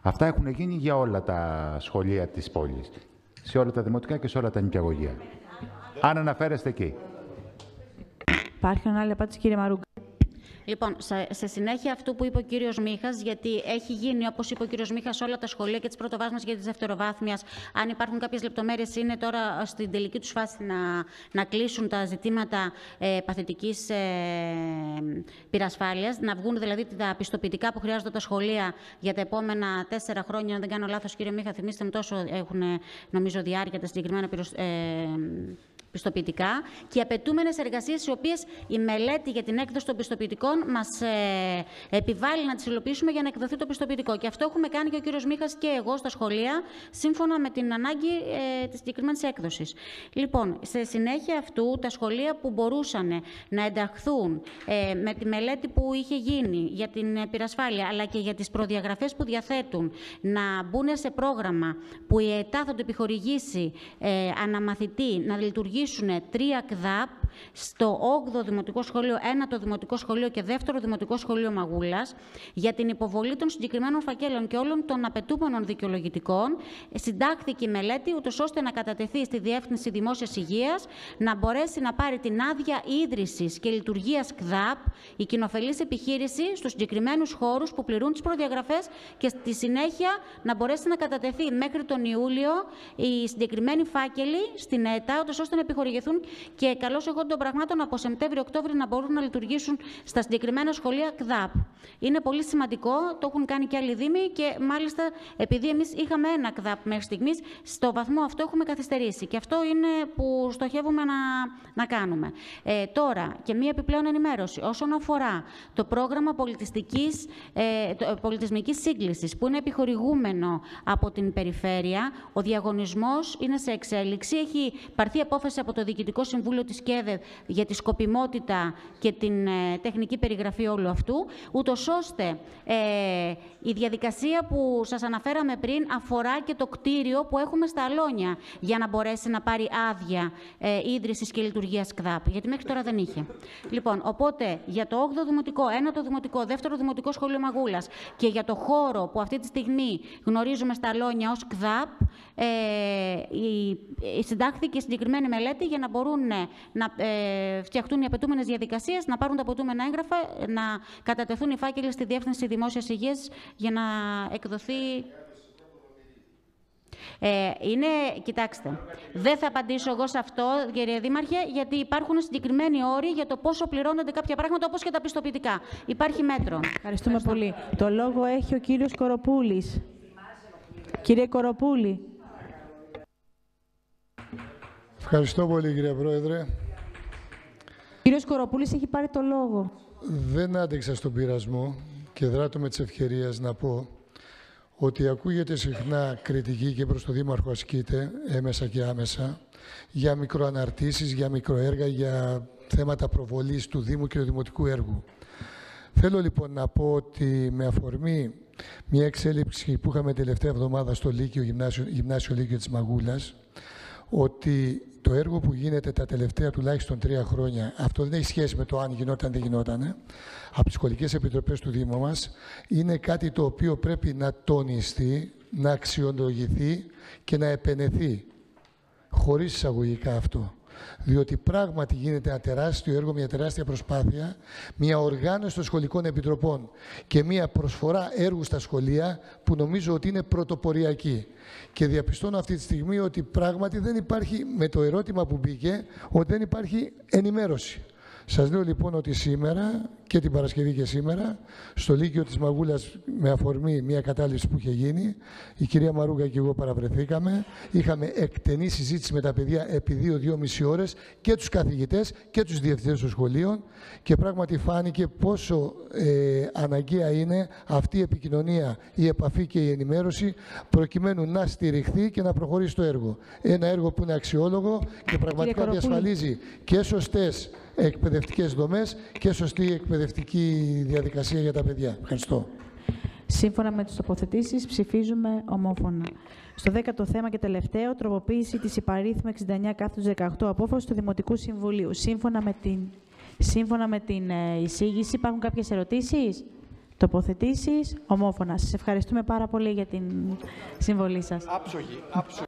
Αυτά έχουν γίνει για όλα τα σχολεία της πόλης, σε όλα τα δημοτικά και σε όλα τα νοικιαγωγεία. Αν αναφέρεστε εκεί. Υπάρχει άλλη απάντηση, κύριε Μαρούγκα. Λοιπόν, σε συνέχεια αυτού που είπε ο κύριος Μίχας, γιατί έχει γίνει, όπως είπε ο κύριος Μίχας, όλα τα σχολεία και τις πρωτοβάθμιες και τις δευτεροβάθμια. Αν υπάρχουν κάποιες λεπτομέρειες, είναι τώρα στην τελική τους φάση να, να κλείσουν τα ζητήματα ε, παθητικής ε, πυρασφάλειας, να βγουν δηλαδή τα πιστοποιητικά που χρειάζονται τα σχολεία για τα επόμενα τέσσερα χρόνια. Αν δεν κάνω λάθος, κύριε Μίχα, θυμίστε με τόσο έχουν νομίζω διάρκεια τα συγκεκριμένα πυροσ... ε, πιστοποιητικά και απαιτούμενες εργασίες, οι οποίες η μελέτη για την έκδοση των πιστοποιητικών μας ε, επιβάλλει να τις υλοποιήσουμε για να εκδοθεί το πιστοποιητικό. Και αυτό έχουμε κάνει και ο κύριος Μίχας και εγώ στα σχολεία, σύμφωνα με την ανάγκη ε, της συγκεκριμένης έκδοσης. Λοιπόν, σε συνέχεια αυτού, τα σχολεία που μπορούσαν να ενταχθούν ε, με τη μελέτη που είχε γίνει για την πυρασφάλεια, αλλά και για τις προδιαγραφές που διαθέτουν, να μπουν σε πρόγραμμα που η ΕΤΑ θα το επιχορηγήσει ε, αναμαθητή να λειτουργήσει δημιουργήσουν τρία ΚΔΑΠ στο 8ο Δημοτικό Σχολείο, 1ο Δημοτικό Σχολείο και 2ο Δημοτικό Σχολείο Μαγούλας για την υποβολή των συγκεκριμένων φακέλων και όλων των απαιτούμενων δικαιολογητικών. Συντάχθηκε η μελέτη, ούτως ώστε να κατατεθεί στη Διεύθυνση Δημόσιας Υγείας, να μπορέσει να πάρει την άδεια ίδρυσης και λειτουργίας ΚΔΑΠ, η κοινοφελής επιχείρηση, στους συγκεκριμένους χώρους που πληρούν τις προδιαγραφές και στη συνέχεια να μπορέσει να κατατεθεί μέχρι τον Ιούλιο η συγκεκριμένη φάκελη στην ΕΤΑ, ώστε να επιχορηγηθούν και καλώς εγώ των πραγμάτων από Σεπτέμβριο-Οκτώβριο να μπορούν να λειτουργήσουν στα συγκεκριμένα σχολεία ΚΔΑΠ. Είναι πολύ σημαντικό, το έχουν κάνει και άλλοι Δήμοι και μάλιστα επειδή εμείς είχαμε ένα ΚΔΑΠ μέχρι στιγμής, στο βαθμό αυτό έχουμε καθυστερήσει. Και αυτό είναι που στοχεύουμε να, να κάνουμε. Ε, τώρα, και μία επιπλέον ενημέρωση όσον αφορά το πρόγραμμα πολιτιστικής ε, πολιτισμικής σύγκλησης που είναι επιχορηγούμενο από την περιφέρεια. Ο διαγωνισμός είναι σε εξέλιξη. Έχει πάρθει απόφαση από το Διοικητικό Συμβούλιο της ΚΕΔΕ για τη σκοπιμότητα και την ε, τεχνική περιγραφή όλου αυτού, ούτως ώστε ε, η διαδικασία που σας αναφέραμε πριν αφορά και το κτίριο που έχουμε στα Αλόνια για να μπορέσει να πάρει άδεια ε, ίδρυσης και λειτουργίας ΚΔΑΠ, γιατί μέχρι τώρα δεν είχε. Λοιπόν, οπότε για το 8ο Δημοτικό, 1ο Δημοτικό, 2ο Δημοτικό Σχολείο Μαγούλας και για το χώρο που αυτή τη στιγμή γνωρίζουμε στα Αλόνια ως ΚΔΑΠ, ε, η, η συντάχθηκε συγκεκριμένη μελέτη για να μπορούν να ε, φτιαχτούν οι απαιτούμενες διαδικασίες, να πάρουν τα απαιτούμενα έγγραφα, να κατατεθούν οι φάκελοι στη Διεύθυνση Δημόσιας Υγείας για να εκδοθεί ε, είναι, κοιτάξτε, δεν θα απαντήσω εγώ σε αυτό, κύριε Δήμαρχε, γιατί υπάρχουν συγκεκριμένοι όροι για το πόσο πληρώνονται κάποια πράγματα, όπως και τα πιστοποιητικά. Υπάρχει μέτρο. Ευχαριστούμε πολύ. Το λόγο έχει ο κύριος Κοροπούλης. Κύριε Κοροπούλη. Ευχαριστώ πολύ, κύριε Πρόεδρε. Κύριος Κοροπούλης έχει πάρει το λόγο. Δεν άντεξα στον πειρασμό και δράτω με τις ευκαιρίες να πω ότι ακούγεται συχνά κριτική και προς το Δήμαρχο ασκείται έμεσα και άμεσα για μικροαναρτήσεις, για μικροέργα, για θέματα προβολής του Δήμου και του Δημοτικού έργου. Θέλω λοιπόν να πω ότι με αφορμή μια εξέλιξη που είχαμε τελευταία εβδομάδα στο Λύκειο, Γυμνάσιο, Γυμνάσιο Λύκειο της Μαγούλας, ότι το έργο που γίνεται τα τελευταία τουλάχιστον τρία χρόνια, αυτό δεν έχει σχέση με το αν γινόταν ή δεν γινόταν, από τις σχολικές επιτροπές του Δήμου μας, είναι κάτι το οποίο πρέπει να τονιστεί, να αξιολογηθεί και να επενεθεί. Χωρίς εισαγωγικά αυτό. Διότι πράγματι γίνεται ένα τεράστιο έργο, μια τεράστια προσπάθεια, μια οργάνωση των σχολικών επιτροπών και μια προσφορά έργου στα σχολεία που νομίζω ότι είναι πρωτοποριακή. Και διαπιστώνω αυτή τη στιγμή ότι πράγματι δεν υπάρχει, με το ερώτημα που μπήκε, ότι δεν υπάρχει ενημέρωση. Σας λέω λοιπόν ότι σήμερα και την Παρασκευή και σήμερα, στο Λύκειο της Μαγούλας με αφορμή μια κατάληψη που είχε γίνει, η κυρία Μαρούγκα και εγώ παραβρεθήκαμε, είχαμε εκτενή συζήτηση με τα παιδιά επί δύο-δύο μισή ώρες και τους καθηγητές και τους διευθυντές των σχολείων. Και πράγματι φάνηκε πόσο ε, αναγκαία είναι αυτή η επικοινωνία, η επαφή και η ενημέρωση προκειμένου να στηριχθεί και να προχωρήσει το έργο. Ένα έργο που είναι αξιόλογο και πραγματικά διασφαλίζει και σωστές εκπαιδευτικές δομές και σωστή εκπαιδευτική διαδικασία για τα παιδιά. Ευχαριστώ. Σύμφωνα με τις τοποθετήσεις, ψηφίζουμε ομόφωνα. Στο δέκατο θέμα και τελευταίο, τροποποίηση της υπαρίθμου 69 κάθετος 18 απόφασης του Δημοτικού Συμβουλίου. Σύμφωνα με την, σύμφωνα με την ε, εισήγηση, υπάρχουν κάποιες ερωτήσεις, τοποθετήσεις, ομόφωνα. Σας ευχαριστούμε πάρα πολύ για την συμβολή σας. Άψογη, άψογη.